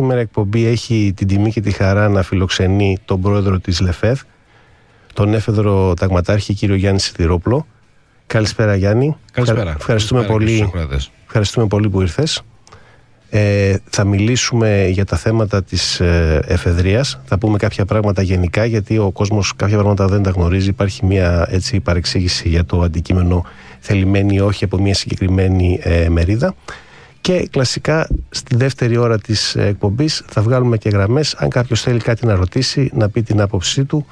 σήμερα η εκπομπή έχει την τιμή και τη χαρά να φιλοξενεί τον πρόεδρο της ΛΕΦΕΔ, τον έφεδρο ταγματάρχη κύριο Γιάννη Σιδηρόπλο. Καλησπέρα Γιάννη. Καλησπέρα. Ευχαριστούμε, πολύ, ευχαριστούμε πολύ που ήρθες. Ε, θα μιλήσουμε για τα θέματα της ε, εφεδρείας. Θα πούμε κάποια πράγματα γενικά γιατί ο κόσμος κάποια πράγματα δεν τα γνωρίζει. Υπάρχει μια έτσι, παρεξήγηση για το αντικείμενο θελημένη όχι από μια συγκεκριμένη ε, μερίδα. Και κλασικά στη δεύτερη ώρα της εκπομπής θα βγάλουμε και γραμμές αν κάποιος θέλει κάτι να ρωτήσει, να πει την άποψή του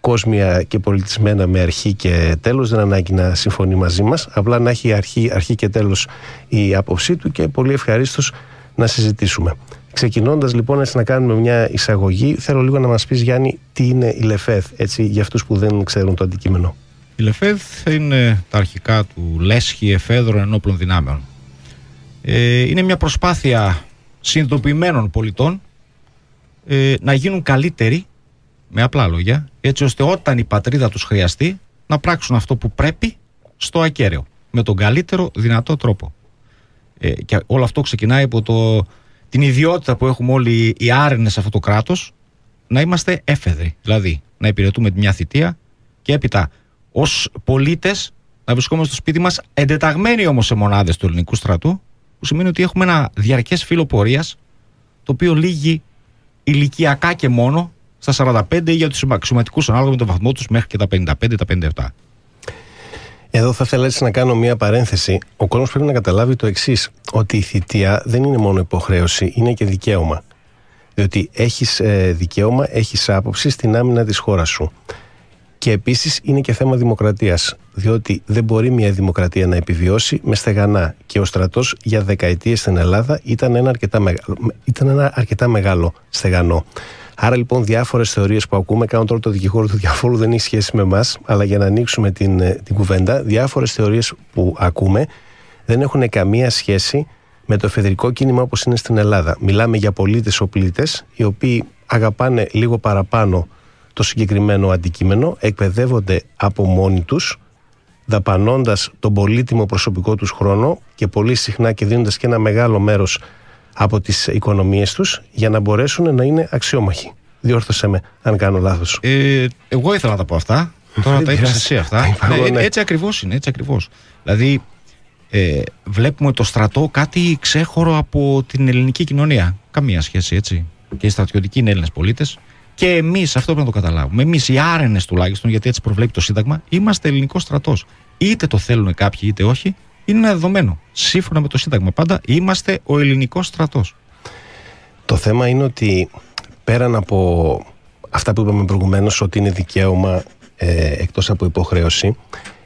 κόσμια και πολιτισμένα με αρχή και τέλος δεν ανάγκη να συμφωνεί μαζί μας απλά να έχει αρχή, αρχή και τέλος η άποψή του και πολύ ευχαρίστως να συζητήσουμε. Ξεκινώντας λοιπόν έτσι να κάνουμε μια εισαγωγή θέλω λίγο να μας πεις Γιάννη τι είναι η ΛΕΦΕΔ έτσι, για αυτούς που δεν ξέρουν το αντικείμενο. Η ΛΕΦΕΔ είναι τα αρχικά του Λέσχη Εφέδρων Ενόπλων Δυνάμεων. Ε, είναι μια προσπάθεια συνειδητοποιημένων πολιτών ε, να γίνουν καλύτεροι με απλά λόγια, έτσι ώστε όταν η πατρίδα τους χρειαστεί να πράξουν αυτό που πρέπει στο ακέραιο, με τον καλύτερο δυνατό τρόπο. Ε, και όλο αυτό ξεκινάει από το, την ιδιότητα που έχουμε όλοι οι άρενες σε αυτό το κράτος να είμαστε έφεδροι, δηλαδή να υπηρετούμε μια θητεία και έπειτα ως πολίτες να βρισκόμαστε στο σπίτι μας εντεταγμένοι όμως σε μονάδες του ελληνικού στρατού που σημαίνει ότι έχουμε ένα διαρκές φύλλο πορείας το οποίο λύγει ηλικιακά και μόνο στα 45 ή για τους αξιωματικού ανάλογα με τον βαθμό τους μέχρι και τα 55, τα 57. Εδώ θα ήθελα έτσι να κάνω μία παρένθεση. Ο κόσμος πρέπει να καταλάβει το εξής: Ότι η θητεία δεν είναι μόνο υποχρέωση, είναι και δικαίωμα. Διότι έχεις ε, δικαίωμα, έχεις άποψη στην άμυνα της χώρας σου. Και επίσης είναι και θέμα δημοκρατίας. Διότι δεν μπορεί μια δημοκρατία να επιβιώσει με στεγανά. Και ο στρατός για δεκαετίες στην Ελλάδα ήταν ένα αρκετά, ήταν ένα αρκετά μεγάλο στεγανό. Άρα λοιπόν διάφορες θεωρίες που ακούμε, κάνω τώρα το δικηγόρο του διαφόρου, δεν έχει σχέση με εμάς, αλλά για να ανοίξουμε την, ε, την κουβέντα, διάφορες θεωρίες που ακούμε δεν έχουν καμία σχέση με το εφεδρικό κίνημα όπως είναι στην Ελλάδα. Μιλάμε για πολίτες οπλίτε, οι οποίοι αγαπάνε λίγο παραπάνω το συγκεκριμένο αντικείμενο, εκπαιδεύονται από μόνοι τους, δαπανώντας τον πολύτιμο προσωπικό τους χρόνο και πολύ συχνά και δίνοντας και ένα μεγάλο μέρος από τις οικονομίες τους για να μπορέσουν να είναι αξιόμαχοι. Διόρθωσέ με αν κάνω λάθος. Ε, εγώ ήθελα να τα πω αυτά. Τώρα τα είπες εσύ αυτά. Ναι, ναι. Έτσι ακριβώς είναι, έτσι ακριβώς. Δηλαδή ε, βλέπουμε το στρατό κάτι ξέχωρο από την ελληνική κοινωνία. Καμία σχέση έτσι. Και οι στρατιωτικοί είναι Έλληνες πολίτες. Και εμείς, αυτό πρέπει να το καταλάβουμε. Εμείς οι άρενες τουλάχιστον, γιατί έτσι προβλέπει το Σύνταγμα, είμαστε ελληνικό στρατός. Είτε το θέλουν κάποιοι είτε όχι, είναι ένα δεδομένο. Σύμφωνα με το Σύνταγμα πάντα είμαστε ο ελληνικός στρατός. Το θέμα είναι ότι πέραν από αυτά που είπαμε προηγουμένως ότι είναι δικαίωμα ε, εκτός από υποχρέωση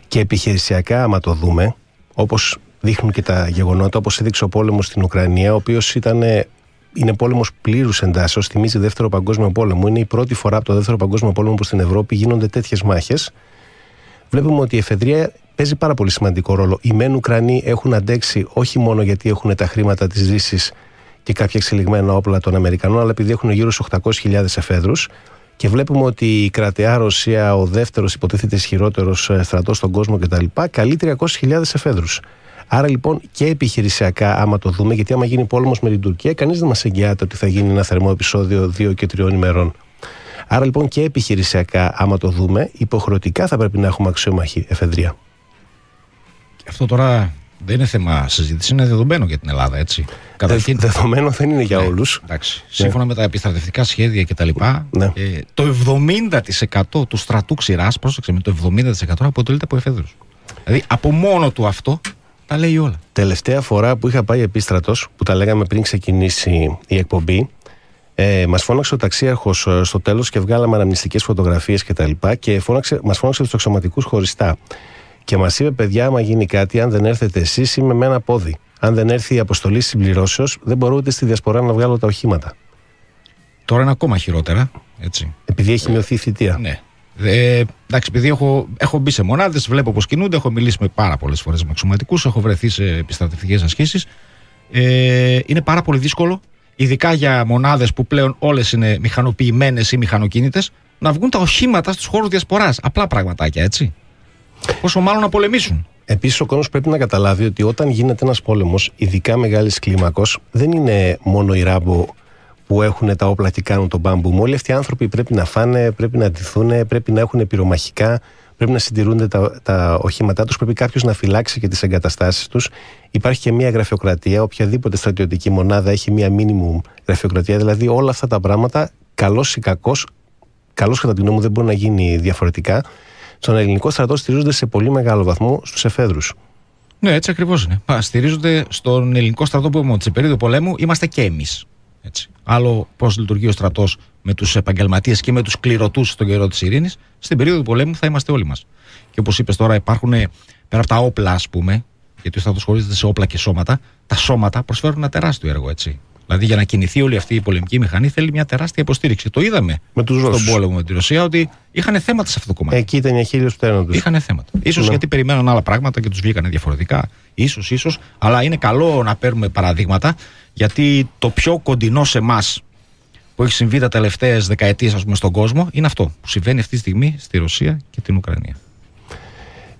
και επιχειρησιακά άμα το δούμε όπως δείχνουν και τα γεγονότα όπως έδειξε ο πόλεμος στην Ουκρανία ο οποίος ήταν είναι πόλεμος πλήρους εντάσσεως. Θυμίζει Δεύτερο Παγκόσμιο Πόλεμο. Είναι η πρώτη φορά από το Δεύτερο Παγκόσμιο Πόλεμο που στην Ευρώπη γίνονται τέτοιες μάχες. Βλέπουμε ότι η εφεδρεία παίζει πάρα πολύ σημαντικό ρόλο. Οι μεν Ουκρανοί έχουν αντέξει όχι μόνο γιατί έχουν τα χρήματα της Δύσης και κάποια εξελιγμένα όπλα των Αμερικανών, αλλά επειδή έχουν γύρω στους 800.000 εφέδρους. Και βλέπουμε ότι η κρατεά Ρωσία, ο δεύτερος υποτίθεται ισχυρότερος ε, στρατός στον κόσμο κτλ., καλεί 300.000 εφέδρους. Άρα λοιπόν και επιχειρησιακά, άμα το δούμε, γιατί άμα γίνει πόλεμος με την Τουρκία, κανείς δεν μας εγγυάται ότι θα γίνει ένα θερμό επεισόδιο δύο και τριών ημερών. Άρα λοιπόν και επιχειρησιακά, άμα το δούμε, υποχρεωτικά θα πρέπει να έχουμε αξιομαχή εφεδρεία. Αυτό τώρα δεν είναι θέμα συζήτηση, είναι δεδομένο για την Ελλάδα, έτσι. Καταρχήν, δεδομένο δεν είναι για ναι, όλους. Σύμφωνα ναι. με τα επιστρατευτικά σχέδια κτλ., ναι. ε, το 70% του στρατού ξηράς, πρόσεξε με το 70% αποτελείται από εφέδρους. Δηλαδή από μόνο του αυτό τα λέει όλα. Τελευταία φορά που είχα πάει επίστρατος, που τα λέγαμε πριν ξεκινήσει η εκπομπή, ε, μας φώναξε ο ταξίαρχος ε, στο τέλος και βγάλαμε αναμνηστικές φωτογραφίες κτλ. Και, και φώναξε, μας φώναξε τους αξιωματικού χωριστά. Και μας είπε, παιδιά, άμα γίνει κάτι, αν δεν έρθετε εσείς, είμαι με ένα πόδι. Αν δεν έρθει η αποστολή συμπληρώσεως, δεν μπορώ ούτε στη διασπορά να βγάλω τα οχήματα. Τώρα είναι ακόμα χειρότερα. Έτσι. Επειδή έχει μειωθεί η θητεία. Ναι. Ε, εντάξει, επειδή έχω, έχω μπει σε μονάδες, βλέπω πώς κινούνται, έχω μιλήσει με πάρα πολλές φορές με αξιωματικούς, έχω βρεθεί σε επιστρατευτικές ασκήσει. Ε, είναι πάρα πολύ δύσκολο, ειδικά για μονάδες που πλέον όλες είναι μηχανοποιημένες ή μηχανοκίνητες, να βγουν τα οχήματα στους χώρους διασποράς. Απλά πραγματάκια, έτσι. Πόσο μάλλον να πολεμήσουν. Επίσης, ο κόσμος πρέπει να καταλάβει ότι όταν γίνεται ένας πόλεμος, ειδικά μεγάλης κλίμακος, δεν είναι μόνο η Ράμπο που έχουν τα όπλα και κάνουν τον μπάμπου. Όλοι αυτοί οι άνθρωποι πρέπει να φάνε, πρέπει να ντυθούν, πρέπει να έχουν πυρομαχικά, πρέπει να συντηρούνται τα, τα οχήματά τους, πρέπει κάποιος να φυλάξει και τις εγκαταστάσεις τους. Υπάρχει και μια γραφειοκρατία. Οποιαδήποτε στρατιωτική μονάδα έχει μια μίνιμουμ γραφειοκρατία. Δηλαδή όλα αυτά τα πράγματα, καλός ή κακός, καλός κατά τη γνώμη μου δεν μπορεί να γίνει διαφορετικά. Στον ελληνικό στρατό στηρίζονται σε πολύ μεγάλο βαθμό στους εφέδρους. Ναι, έτσι ακριβώς είναι. Στηρίζονται στον ελληνικό στρατό που είπαμε σε περίοδο πολέμου είμαστε και εμείς. Άλλο πώς λειτουργεί ο στρατός με τους επαγγελματίες και με τους κληρωτούς στον καιρό της ειρήνης. Στην περίοδο πολέμου θα είμαστε όλοι μας. Και όπως είπες τώρα, υπάρχουν πέρα από τα όπλα, ας πούμε, γιατί ο στρατός χωρίζεται σε όπλα και σώματα, τα σώματα προσφέρουν ένα τεράστιο έργο, έτσι. Δηλαδή για να κινηθεί όλη αυτή η πολεμική μηχανή θέλει μια τεράστια υποστήριξη. Το είδαμε με τους στον πόλεμο με τη Ρωσία ότι είχαν θέματα σε αυτό το κομμάτι. Εκεί ήταν η αχίλιο πτέρνα τους. Είχαν θέματα. σω ναι. γιατί περιμέναν άλλα πράγματα και τους βγήκαν διαφορετικά. σω, ίσως. Αλλά είναι καλό να παίρνουμε παραδείγματα γιατί το πιο κοντινό σε εμάς που έχει συμβεί τα τελευταίες δεκαετίες στον κόσμο είναι αυτό που συμβαίνει αυτή τη στιγμή στη Ρωσία και την Ουκρανία.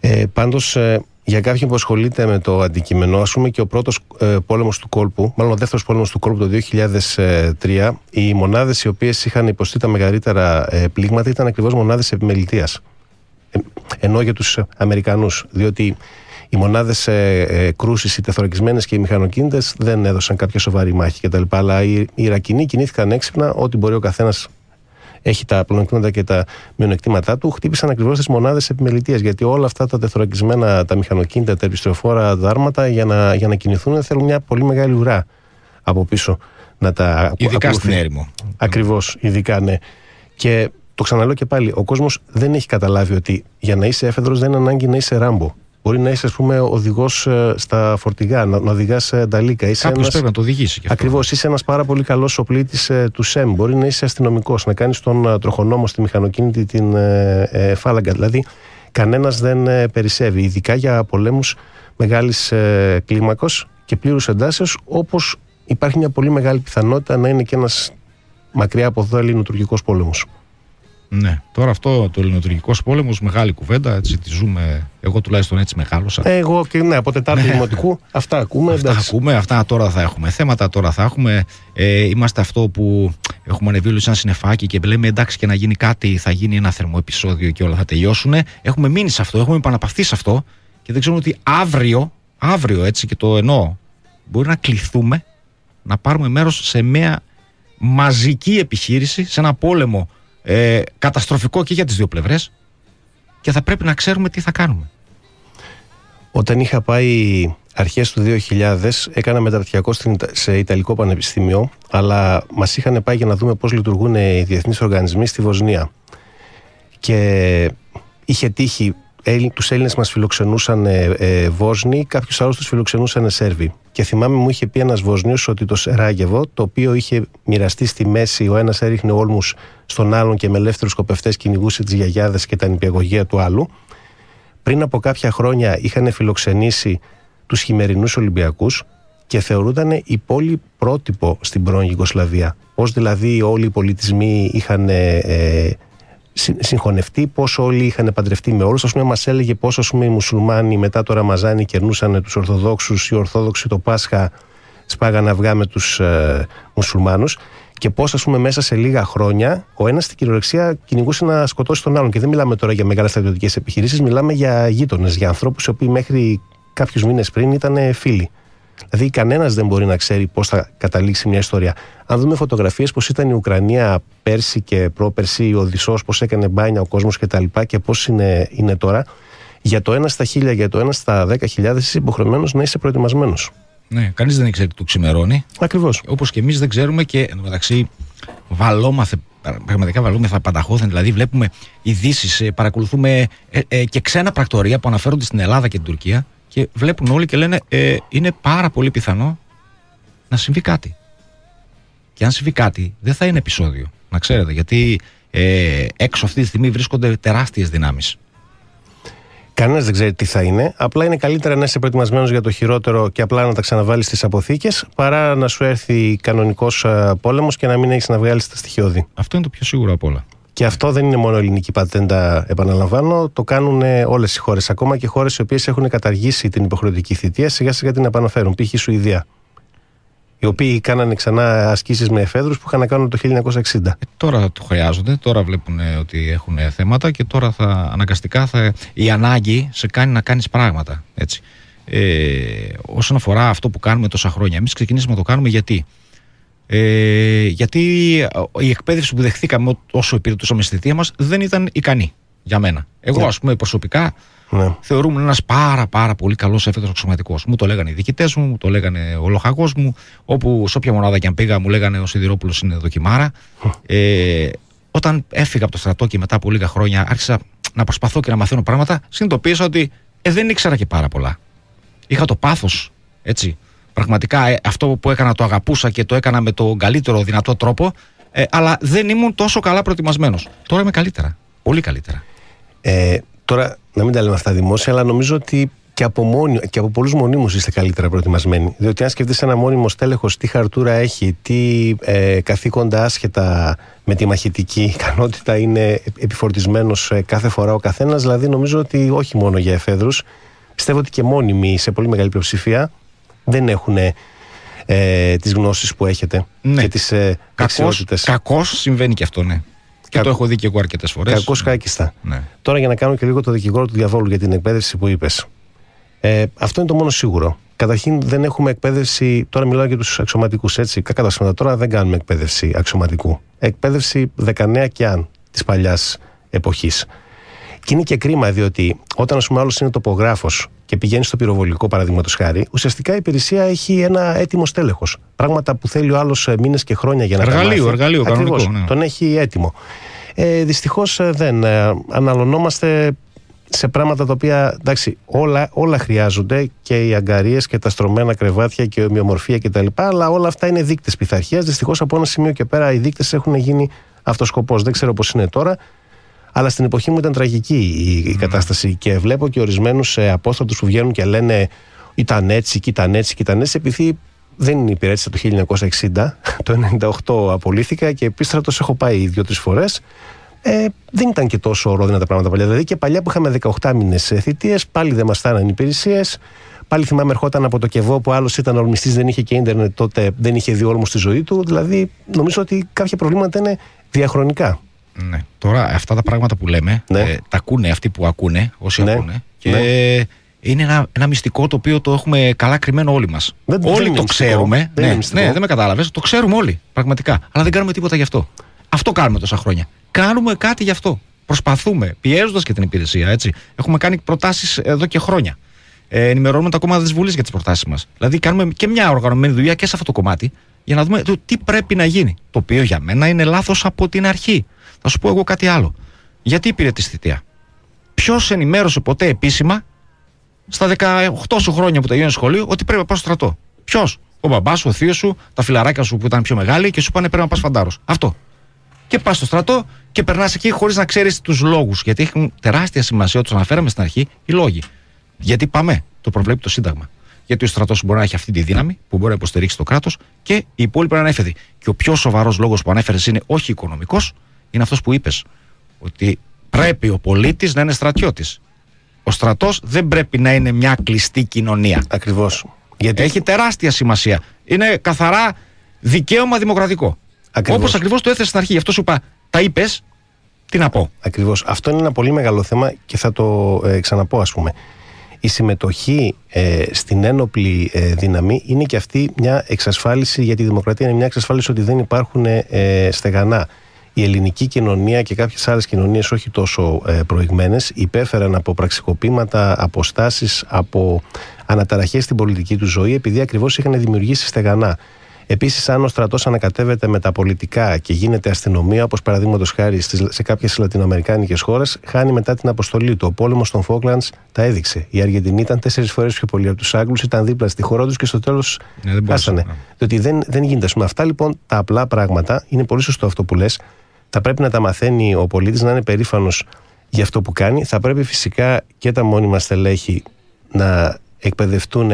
Ε, Πάντως, ε, για κάποιον που ασχολείται με το αντικείμενο, ας πούμε και ο πρώτος ε, πόλεμος του κόλπου, μάλλον ο δεύτερος πόλεμος του κόλπου το 2003, οι μονάδες οι οποίες είχαν υποστεί τα μεγαλύτερα ε, πλήγματα ήταν ακριβώς μονάδες επιμελητίας. Ε, ενώ για τους Αμερικανούς, διότι οι μονάδες ε, ε, κρούσης, οι τεθωρακισμένε και οι μηχανοκίνητες δεν έδωσαν κάποια σοβαρή μάχη κτλ. Αλλά οι, οι Ιρακινοί κινήθηκαν έξυπνα, ό,τι μπορεί ο καθένας έχει τα πλονεκτήματα και τα μειονεκτήματά του, χτύπησαν ακριβώς τις μονάδες επιμελητίας. Γιατί όλα αυτά τα τεθωρακισμένα, τα μηχανοκίνητα, τα επιστροφόρα δάρματα για να, για να κινηθούν θέλουν μια πολύ μεγάλη ουρά από πίσω να τα Ειδικά στην έρημο. Ακριβώς, ειδικά ναι. Και το ξαναλέω και πάλι, ο κόσμος δεν έχει καταλάβει ότι για να είσαι έφεδρος δεν είναι ανάγκη να είσαι ράμπο. Μπορεί να είσαι, ας πούμε, οδηγός ε, στα φορτηγά, να, να οδηγάς νταλίκα. Κάποιος πρέπει να το οδηγήσει. Ακριβώς. Είσαι ένας πάρα πολύ καλός οπλίτη ε, του ΣΕΜ. Μπορεί να είσαι αστυνομικός, να κάνεις τον ε, τροχονόμο στη μηχανοκίνητη την ε, ε, φάλαγγα. Δηλαδή, κανένας δεν ε, περισσεύει. Ειδικά για πολέμους μεγάλης ε, κλίμακος και πλήρους εντάσεω, όπως υπάρχει μια πολύ μεγάλη πιθανότητα να είναι και ένας μακριά από εδώ ελληνοτουρκικός πόλεμος. Ναι. Τώρα αυτό το ελληνοτουρκικός πόλεμος, μεγάλη κουβέντα. Έτσι τη ζούμε. Εγώ τουλάχιστον έτσι μεγάλωσα. Εγώ και ναι, από Τετάρτη ναι. Δημοτικού. Αυτά ακούμε. Αυτά εντάξει. ακούμε. Αυτά τώρα θα έχουμε θέματα. Τώρα θα έχουμε. Ε, είμαστε αυτό που έχουμε ανεβεί όλοι σαν συνεφάκι και λέμε εντάξει και να γίνει κάτι, θα γίνει ένα θερμό επεισόδιο και όλα θα τελειώσουν. Έχουμε μείνει σε αυτό, έχουμε επαναπαυθεί σε αυτό και δεν ξέρουμε ότι αύριο, αύριο έτσι και το εννοώ, μπορεί να κληθούμε να πάρουμε μέρος σε μια μαζική επιχείρηση, σε ένα πόλεμο ε, καταστροφικό και για τις δύο πλευρές και θα πρέπει να ξέρουμε τι θα κάνουμε. Όταν είχα πάει αρχές του 2000 έκανα μεταπτυχιακό σε Ιταλικό Πανεπιστήμιο αλλά μας είχαν πάει για να δούμε πώς λειτουργούν οι διεθνείς οργανισμοί στη Βοσνία και είχε τύχει τους Έλληνες μας φιλοξενούσαν ε, ε, Βόσνοι, κάποιους άλλους τους φιλοξενούσαν Σέρβοι. Και θυμάμαι μου είχε πει ένας Βοσνίο ότι το Σεράγεβο, το οποίο είχε μοιραστεί στη μέση, ο ένας έριχνε όλμους στον άλλον και με ελεύθερους σκοπευτές κυνηγούσε τις γιαγιάδες και τα νηπιαγωγεία του άλλου. Πριν από κάποια χρόνια είχαν φιλοξενήσει τους χειμερινούς Ολυμπιακούς και θεωρούνταν η πόλη πρότυπο στην πρώην Ιγκοσλαβία. Πώς δηλαδή όλοι οι πολιτισμοί είχαν ε, συγχωνευτεί, πόσο όλοι είχαν παντρευτεί με όλους. Α πούμε, μας έλεγε πόσο ας πούμε, οι μουσουλμάνοι μετά το Ραμαζάνι κερνούσαν τους Ορθοδόξους, οι Ορθόδοξοι το Πάσχα σπάγανε αυγά με τους ε, μουσουλμάνους. Και πώς, ας πούμε, μέσα σε λίγα χρόνια ο ένας στην κυριολεξία κυνηγούσε να σκοτώσει τον άλλον. Και δεν μιλάμε τώρα για μεγάλες στρατιωτικές επιχειρήσεις, μιλάμε για γείτονες, για ανθρώπους οι οποίοι μέχρι κάποιους μήνες πριν ήταν φίλοι. Δηλαδή, κανένας δεν μπορεί να ξέρει πώς θα καταλήξει μια ιστορία. Αν δούμε φωτογραφίες πώς ήταν η Ουκρανία πέρσι και πρόπερσι, ο Οδυσσός, πώς έκανε μπάνια ο κόσμος κτλ. Και, και πώς είναι, είναι τώρα, για το ένα στα χίλια, για το ένα στα δέκα χιλιάδες, είσαι υποχρεωμένος να είσαι προετοιμασμένος. Ναι, κανείς δεν ξέρει τι του ξημερώνει. Ακριβώς. Όπως και εμείς δεν ξέρουμε και εντωμεταξύ βαλόμαθε πραγματικά βαλόμεθα πανταχώθεν. Δηλαδή, βλέπουμε ειδήσεις, ε, παρακολουθούμε ε, ε, και ξένα πρακτορία που αναφέρονται στην Ελλάδα και την Τουρκία και βλέπουν όλοι και λένε ε, είναι πάρα πολύ πιθανό να συμβεί κάτι. Και αν συμβεί κάτι, δεν θα είναι επεισόδιο. Να ξέρετε, γιατί ε, έξω αυτή τη στιγμή βρίσκονται τεράστιες δυνάμεις. Κανένας δεν ξέρει τι θα είναι. Απλά είναι καλύτερα να είσαι προετοιμασμένος για το χειρότερο και απλά να τα ξαναβάλεις στις αποθήκες, παρά να σου έρθει κανονικός ε, πόλεμος και να μην έχεις να βγάλεις τα στοιχειώδη. Αυτό είναι το πιο σίγουρο από όλα. Και αυτό δεν είναι μόνο ελληνική πατέντα, επαναλαμβάνω. Το κάνουν όλες οι χώρες. Ακόμα και χώρες οι οποίες έχουν καταργήσει την υποχρεωτική θητεία, σιγά σιγά την επαναφέρουν. Π.χ. η Σουηδία. οι οποίοι κάνανε ξανά ασκήσεις με εφέδρους που είχαν να κάνουν το 1960. Ε, τώρα το χρειάζονται, τώρα βλέπουν ότι έχουν θέματα και τώρα θα αναγκαστικά θα, η ανάγκη σε κάνει να κάνεις πράγματα. Έτσι. Ε, όσον αφορά αυτό που κάνουμε τόσα χρόνια, εμείς ξεκινήσαμε να το κάνουμε γιατί; Ε, γιατί η εκπαίδευση που δεχθήκαμε όσο υπηρετούσαμε στη θητεία μας δεν ήταν ικανή για μένα. Εγώ, ναι. ας πούμε, προσωπικά ναι. θεωρούμαι ένας πάρα πάρα πολύ καλός έφεδρο αξιωματικός. Μου το λέγανε οι διοικητές μου, μου το λέγανε ο λοχαγό μου. Όπου σε όποια μονάδα και αν πήγα, μου λέγανε ο Σιδηρόπουλος είναι δοκιμάρα. ε, όταν έφυγα από το στρατό και μετά από λίγα χρόνια άρχισα να προσπαθώ και να μαθαίνω πράγματα, συνειδητοποίησα ότι ε, δεν ήξερα και πάρα πολλά. Είχα το πάθος, έτσι. Πραγματικά ε, αυτό που έκανα το αγαπούσα και το έκανα με τον καλύτερο δυνατό τρόπο, ε, αλλά δεν ήμουν τόσο καλά προετοιμασμένος. Τώρα είμαι καλύτερα. Πολύ καλύτερα. Ε, τώρα, να μην τα λέμε αυτά δημόσια, αλλά νομίζω ότι και από, μόνοι, και από πολλούς μονίμους είστε καλύτερα προετοιμασμένοι. Διότι αν σκεφτείς ένα μόνιμο στέλεχος τι χαρτούρα έχει, τι ε, καθήκοντα άσχετα με τη μαχητική ικανότητα είναι επιφορτισμένος ε, κάθε φορά ο καθένας, δηλαδή νομίζω ότι όχι μόνο για εφέδρους, πιστεύω ότι και μόνιμοι σε πολύ μεγάλη πλειοψηφία δεν έχουν ε, τις γνώσεις που έχετε ναι. και τις ε, Κακώς συμβαίνει και αυτό, ναι. Και το έχω δει και εγώ αρκετές φορές. Κακός κάκιστα. Ναι. Τώρα για να κάνω και λίγο το δικηγόρο του διαβόλου για την εκπαίδευση που είπες. Ε, αυτό είναι το μόνο σίγουρο. Καταρχήν δεν έχουμε εκπαίδευση. Τώρα μιλάω για τους αξιωματικούς έτσι. Κακά τα σχήματα. Τώρα δεν κάνουμε εκπαίδευση αξιωματικού. Εκπαίδευση 19 και αν της παλιάς εποχής. Και είναι και κρίμα διότι όταν, ας πούμε, άλλος είναι τοπογράφος και πηγαίνει στο πυροβολικό, παραδείγματος χάρη, ουσιαστικά η υπηρεσία έχει ένα έτοιμο στέλεχος. Πράγματα που θέλει ο άλλος ε, μήνες και χρόνια για να εργαλείο, τα μάθει. Εργαλείο, Ακριβώς, ναι. Τον έχει έτοιμο. Ε, Δυστυχώς ε, δεν. Ε, αναλωνόμαστε σε πράγματα τα οποία εντάξει, όλα, όλα χρειάζονται και οι αγκαρίες και τα στρωμένα κρεβάτια και η ομοιομορφία κτλ. Αλλά όλα αυτά είναι δείκτες πειθαρχίας. Δυστυχώς από ένα σημείο και πέρα οι δείκτες έχουν γίνει αυτοσκοπός. Δεν ξέρω πώς είναι τώρα. Αλλά στην εποχή μου ήταν τραγική η, η κατάσταση και βλέπω και ορισμένους ε, απόστατους που βγαίνουν και λένε ήταν έτσι και ήταν έτσι και ήταν έτσι, επειδή δεν υπηρέτησα το 1960, το 1998 απολύθηκα και επίστρατος έχω πάει δύο-τρεις φορές. Ε, δεν ήταν και τόσο ορόδινα τα πράγματα παλιά. Δηλαδή και παλιά που είχαμε 18 μήνες θητείες, πάλι δεν μας φτάναν υπηρεσίες. Πάλι θυμάμαι ερχόταν από το Κεβό που άλλος ήταν ορμιστή, δεν είχε και ίντερνετ τότε, δεν είχε δει όρμο στη ζωή του. Δηλαδή νομίζω ότι κάποια προβλήματα είναι διαχρονικά. Ναι. Τώρα αυτά τα πράγματα που λέμε ναι. ε, τα ακούνε αυτοί που ακούνε, όσοι ναι. ακούνε. Και ναι. είναι ένα, ένα μυστικό το οποίο το έχουμε καλά κρυμμένο όλοι μας. Όλοι το ξέρουμε. Δεν ναι, ναι, δεν με κατάλαβες. Το ξέρουμε όλοι. Πραγματικά. Αλλά δεν κάνουμε τίποτα γι' αυτό. Αυτό κάνουμε τόσα χρόνια. Κάνουμε κάτι γι' αυτό. Προσπαθούμε, πιέζοντας και την υπηρεσία. Έτσι. Έχουμε κάνει προτάσεις εδώ και χρόνια. Ε, ενημερώνουμε τα κόμματα της Βουλής για τις προτάσεις μας. Δηλαδή, κάνουμε και μια οργανωμένη δουλειά και σε αυτό το κομμάτι για να δούμε το τι πρέπει να γίνει. Το οποίο για μένα είναι λάθος από την αρχή. Θα σου πω εγώ κάτι άλλο. Γιατί πήρε τη θητεία; Ποιος ενημέρωσε ποτέ επίσημα στα 18 σου χρόνια που τελειώνει σχολείο ότι πρέπει να πας στο στρατό; Ποιος; Ο μπαμπάς σου, ο θείος σου, τα φιλαράκια σου που ήταν πιο μεγάλοι και σου πάνε πρέπει να πας φαντάρος. Αυτό. Και πας στο στρατό και περνάς εκεί χωρίς να ξέρεις τους λόγους. Γιατί έχουν τεράστια σημασία, όπω αναφέραμε στην αρχή, οι λόγοι. Γιατί πάμε, το προβλέπει το Σύνταγμα. Γιατί ο στρατός μπορεί να έχει αυτή τη δύναμη που μπορεί να υποστηρίξει το κράτος και οι υπόλοιποι να είναι έφεδοι. Και ο πιο σοβαρός λόγος που ανέφερες είναι όχι οικονομικός, είναι αυτός που είπες. Ότι πρέπει ο πολίτης να είναι στρατιώτης. Ο στρατός δεν πρέπει να είναι μια κλειστή κοινωνία. Ακριβώς. Γιατί... Έχει τεράστια σημασία. Είναι καθαρά δικαίωμα δημοκρατικό. Όπως ακριβώς το έθεσε στην αρχή. Γι' αυτό σου είπα, τα είπες, τι να πω. Ακριβώς. Αυτό είναι ένα πολύ μεγάλο θέμα και θα το ε, ξαναπώ, ας πούμε. Η συμμετοχή ε, στην ένοπλη ε, δύναμη είναι και αυτή μια εξασφάλιση για τη δημοκρατία. Είναι μια εξασφάλιση ότι δεν υπάρχουν ε, στεγανά η ελληνική κοινωνία και κάποιες άλλες κοινωνίες, όχι τόσο ε, προηγμένες, υπέφεραν από πραξικοπήματα, αποστάσεις, από αναταραχές στην πολιτική τους ζωή, επειδή ακριβώς είχαν δημιουργήσει στεγανά. Επίσης, αν ο στρατός ανακατεύεται με τα πολιτικά και γίνεται αστυνομία, όπως παραδείγματος χάρη σε κάποιες λατινοαμερικάνικες χώρες, χάνει μετά την αποστολή του. Ο πόλεμος των Φόκλαντ τα έδειξε. Η Αργεντινή ήταν τέσσερις φορές πιο πολύ από τους Άγγλους, ήταν δίπλα στη χώρα τους και στο τέλος ναι, χάσανε. Ναι. Διότι δεν, δεν γίνεται. Με αυτά λοιπόν τα απλά πράγματα, είναι πολύ σωστό αυτό που λες, θα πρέπει να τα μαθαίνει ο πολίτης, να είναι περήφανος για αυτό που κάνει. Θα πρέπει φυσικά και τα μόνιμα στελέχη να εκπαιδευτούν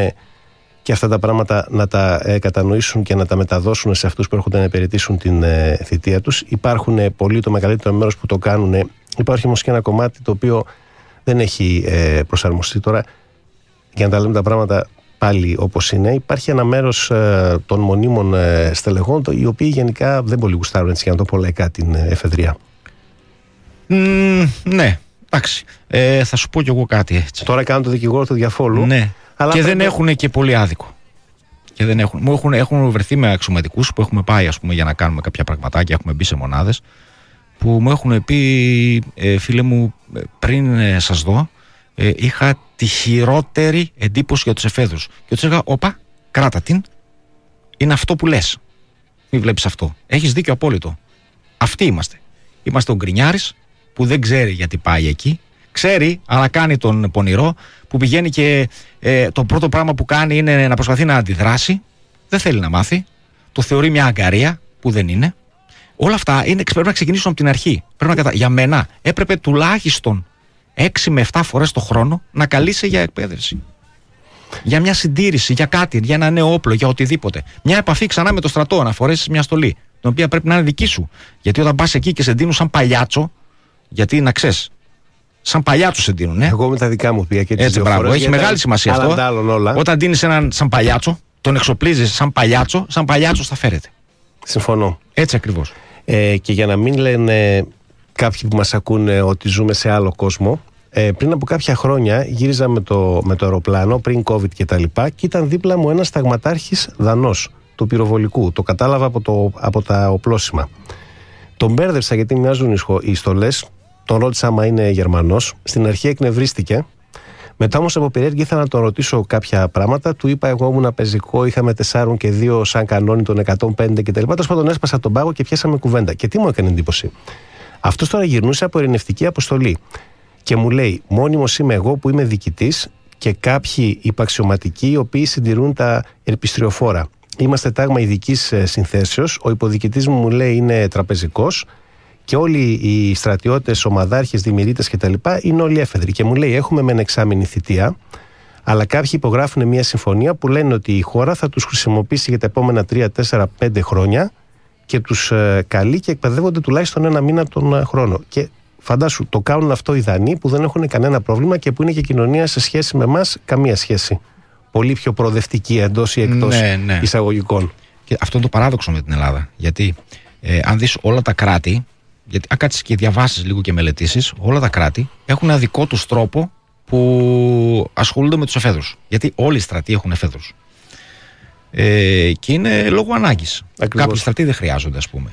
και αυτά τα πράγματα να τα ε, κατανοήσουν και να τα μεταδώσουν σε αυτούς που έρχονται να υπηρετήσουν την ε, θητεία τους. Υπάρχουν ε, πολλοί, το μεγαλύτερο μέρος που το κάνουν. Υπάρχει όμως και ένα κομμάτι το οποίο δεν έχει ε, προσαρμοστεί τώρα. Για να τα λέμε τα πράγματα πάλι όπως είναι. Υπάρχει ένα μέρος ε, των μονίμων ε, στελεχών, οι οποίοι γενικά δεν πολύ γουστάρουν έτσι για να το πω λαϊκά την ε, εφεδρεία. Mm, ναι, εντάξει. Ε, θα σου πω κι εγώ κάτι έτσι. Τώρα κάνω το δικηγόρο του διαφόλου. Ναι. Αλλά και δεν έχουν και πολύ άδικο. Και δεν έχουν. Μου έχουν, έχουν βρεθεί με αξιωματικούς που έχουμε πάει ας πούμε, για να κάνουμε κάποια πραγματάκια, έχουμε μπει σε μονάδες που μου έχουν πει, ε, φίλε μου, πριν ε, σας δω, ε, είχα τη χειρότερη εντύπωση για τους εφέδρους. Και τους έλεγα, Όπα, κράτα την. Είναι αυτό που λες. Μην βλέπεις αυτό. Έχεις δίκιο απόλυτο. Αυτοί είμαστε. Είμαστε ο Γκρινιάρης που δεν ξέρει γιατί πάει εκεί. Ξέρει, αλλά κάνει τον πονηρό που πηγαίνει και ε, το πρώτο πράγμα που κάνει είναι να προσπαθεί να αντιδράσει. Δεν θέλει να μάθει. Το θεωρεί μια αγκαρία που δεν είναι. Όλα αυτά είναι, πρέπει να ξεκινήσουν από την αρχή. Πρέπει να κατα... Για μένα έπρεπε τουλάχιστον 6 με 7 φορές το χρόνο να καλείσαι για εκπαίδευση. Για μια συντήρηση, για κάτι, για ένα νέο όπλο, για οτιδήποτε. Μια επαφή ξανά με το στρατό, να φορέσεις μια στολή, την οποία πρέπει να είναι δική σου. Γιατί όταν πας εκεί και σε δίνουν σαν παλιάτσο, γιατί να ξέρεις, σαν παλιάτσο σε δίνουν. Ε; Εγώ με τα δικά μου πια και Έτσι, μπράβο. Έχει μεγάλη σημασία αυτό. Όλα. Όταν δίνει έναν σαν παλιάτσο, τον εξοπλίζεις σαν παλιάτσο, σαν παλιάτσο θα φέρεται. Συμφωνώ. Έτσι ακριβώς. Ε, και για να μην λένε κάποιοι που μας ακούνε ότι ζούμε σε άλλο κόσμο, ε, πριν από κάποια χρόνια γύριζα με το, με το αεροπλάνο, πριν COVID και τα λοιπά, και ήταν δίπλα μου ένας σταγματάρχης δανός, του πυροβολικού. Το κατάλαβα από, το, από τα οπλώσιμα. Τον μπέρδευσα γιατί μοιάζουν οι στολές, τον ρώτησα άμα είναι Γερμανός. Στην αρχή εκνευρίστηκε μετά όμως από περιέργεια ήθελα να τον ρωτήσω κάποια πράγματα. Του είπα: Εγώ ήμουν πεζικό, είχαμε 4 και 2 σαν κανόνι των 105 κτλ. Τέλος πάντων, έσπασα τον πάγο και πιάσαμε κουβέντα. Και τι μου έκανε εντύπωση; Αυτός τώρα γυρνούσε από ειρηνευτική αποστολή. Και μου λέει: Μόνιμος είμαι εγώ που είμαι διοικητής και κάποιοι υπαξιωματικοί οι οποίοι συντηρούν τα ερπιστριοφόρα. Είμαστε τάγμα ειδικής ε, συνθέσεως. Ο υποδιοικητής μου μου λέει είναι τραπεζικός και όλοι οι στρατιώτες, ομαδάρχες, δημιουργήτες κτλ. είναι όλοι έφεδροι. Και μου λέει: Έχουμε με εξάμεινη θητεία, αλλά κάποιοι υπογράφουν μια συμφωνία που λένε ότι η χώρα θα τους χρησιμοποιήσει για τα επόμενα 3, 4, 5 χρόνια και τους ε, καλεί και εκπαιδεύονται τουλάχιστον ένα μήνα τον ε, χρόνο. Και φαντάσου, το κάνουν αυτό οι Δανείοι που δεν έχουν κανένα πρόβλημα και που είναι και κοινωνία σε σχέση με εμάς καμία σχέση. Πολύ πιο προοδευτική εντός ή εκτός ναι, ναι. εισαγωγικών. Και αυτό είναι το παράδοξο με την Ελλάδα. Γιατί ε, αν δεις όλα τα κράτη, γιατί αν κάτσεις και διαβάσεις λίγο και μελετήσεις, όλα τα κράτη έχουν ένα δικό τους τρόπο που ασχολούνται με τους εφέδρους. Γιατί όλοι οι στρατοί έχουν εφέδρους. Ε, και είναι λόγω ανάγκης. Κάποιοι στρατοί δεν χρειάζονται, ας πούμε.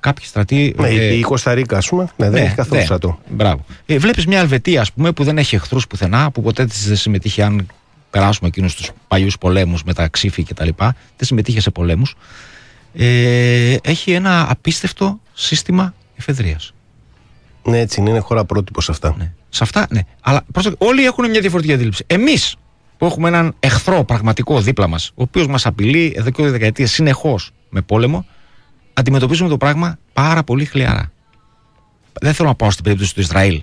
Κάποιοι στρατοί. Ναι, ε, η Κωνσταντίνα, ας πούμε, ναι, δεν ναι, έχει καθόλου ναι, στρατό. Μπράβο. Ε, Βλέπεις μια Ελβετία, ας πούμε, που δεν έχει εχθρούς πουθενά, που ποτέ δεν συμμετείχε, αν περάσουμε εκείνους τους παλιούς πολέμους με τα ξύφη κτλ. Δεν συμμετείχε σε πολέμους ε, έχει ένα απίστευτο σύστημα εφεδρείας. Ναι, έτσι είναι, είναι χώρα πρότυπος σε αυτά. Ναι. Σε αυτά, ναι. Αλλά πρόσεχε, όλοι έχουν μια διαφορετική αντίληψη. Εμείς που έχουμε έναν εχθρό πραγματικό δίπλα μας, ο οποίος μας απειλεί εδώ και δεκαετίες συνεχώς με πόλεμο, αντιμετωπίζουμε το πράγμα πάρα πολύ χλιαρά. Δεν θέλω να πάω στην περίπτωση του Ισραήλ,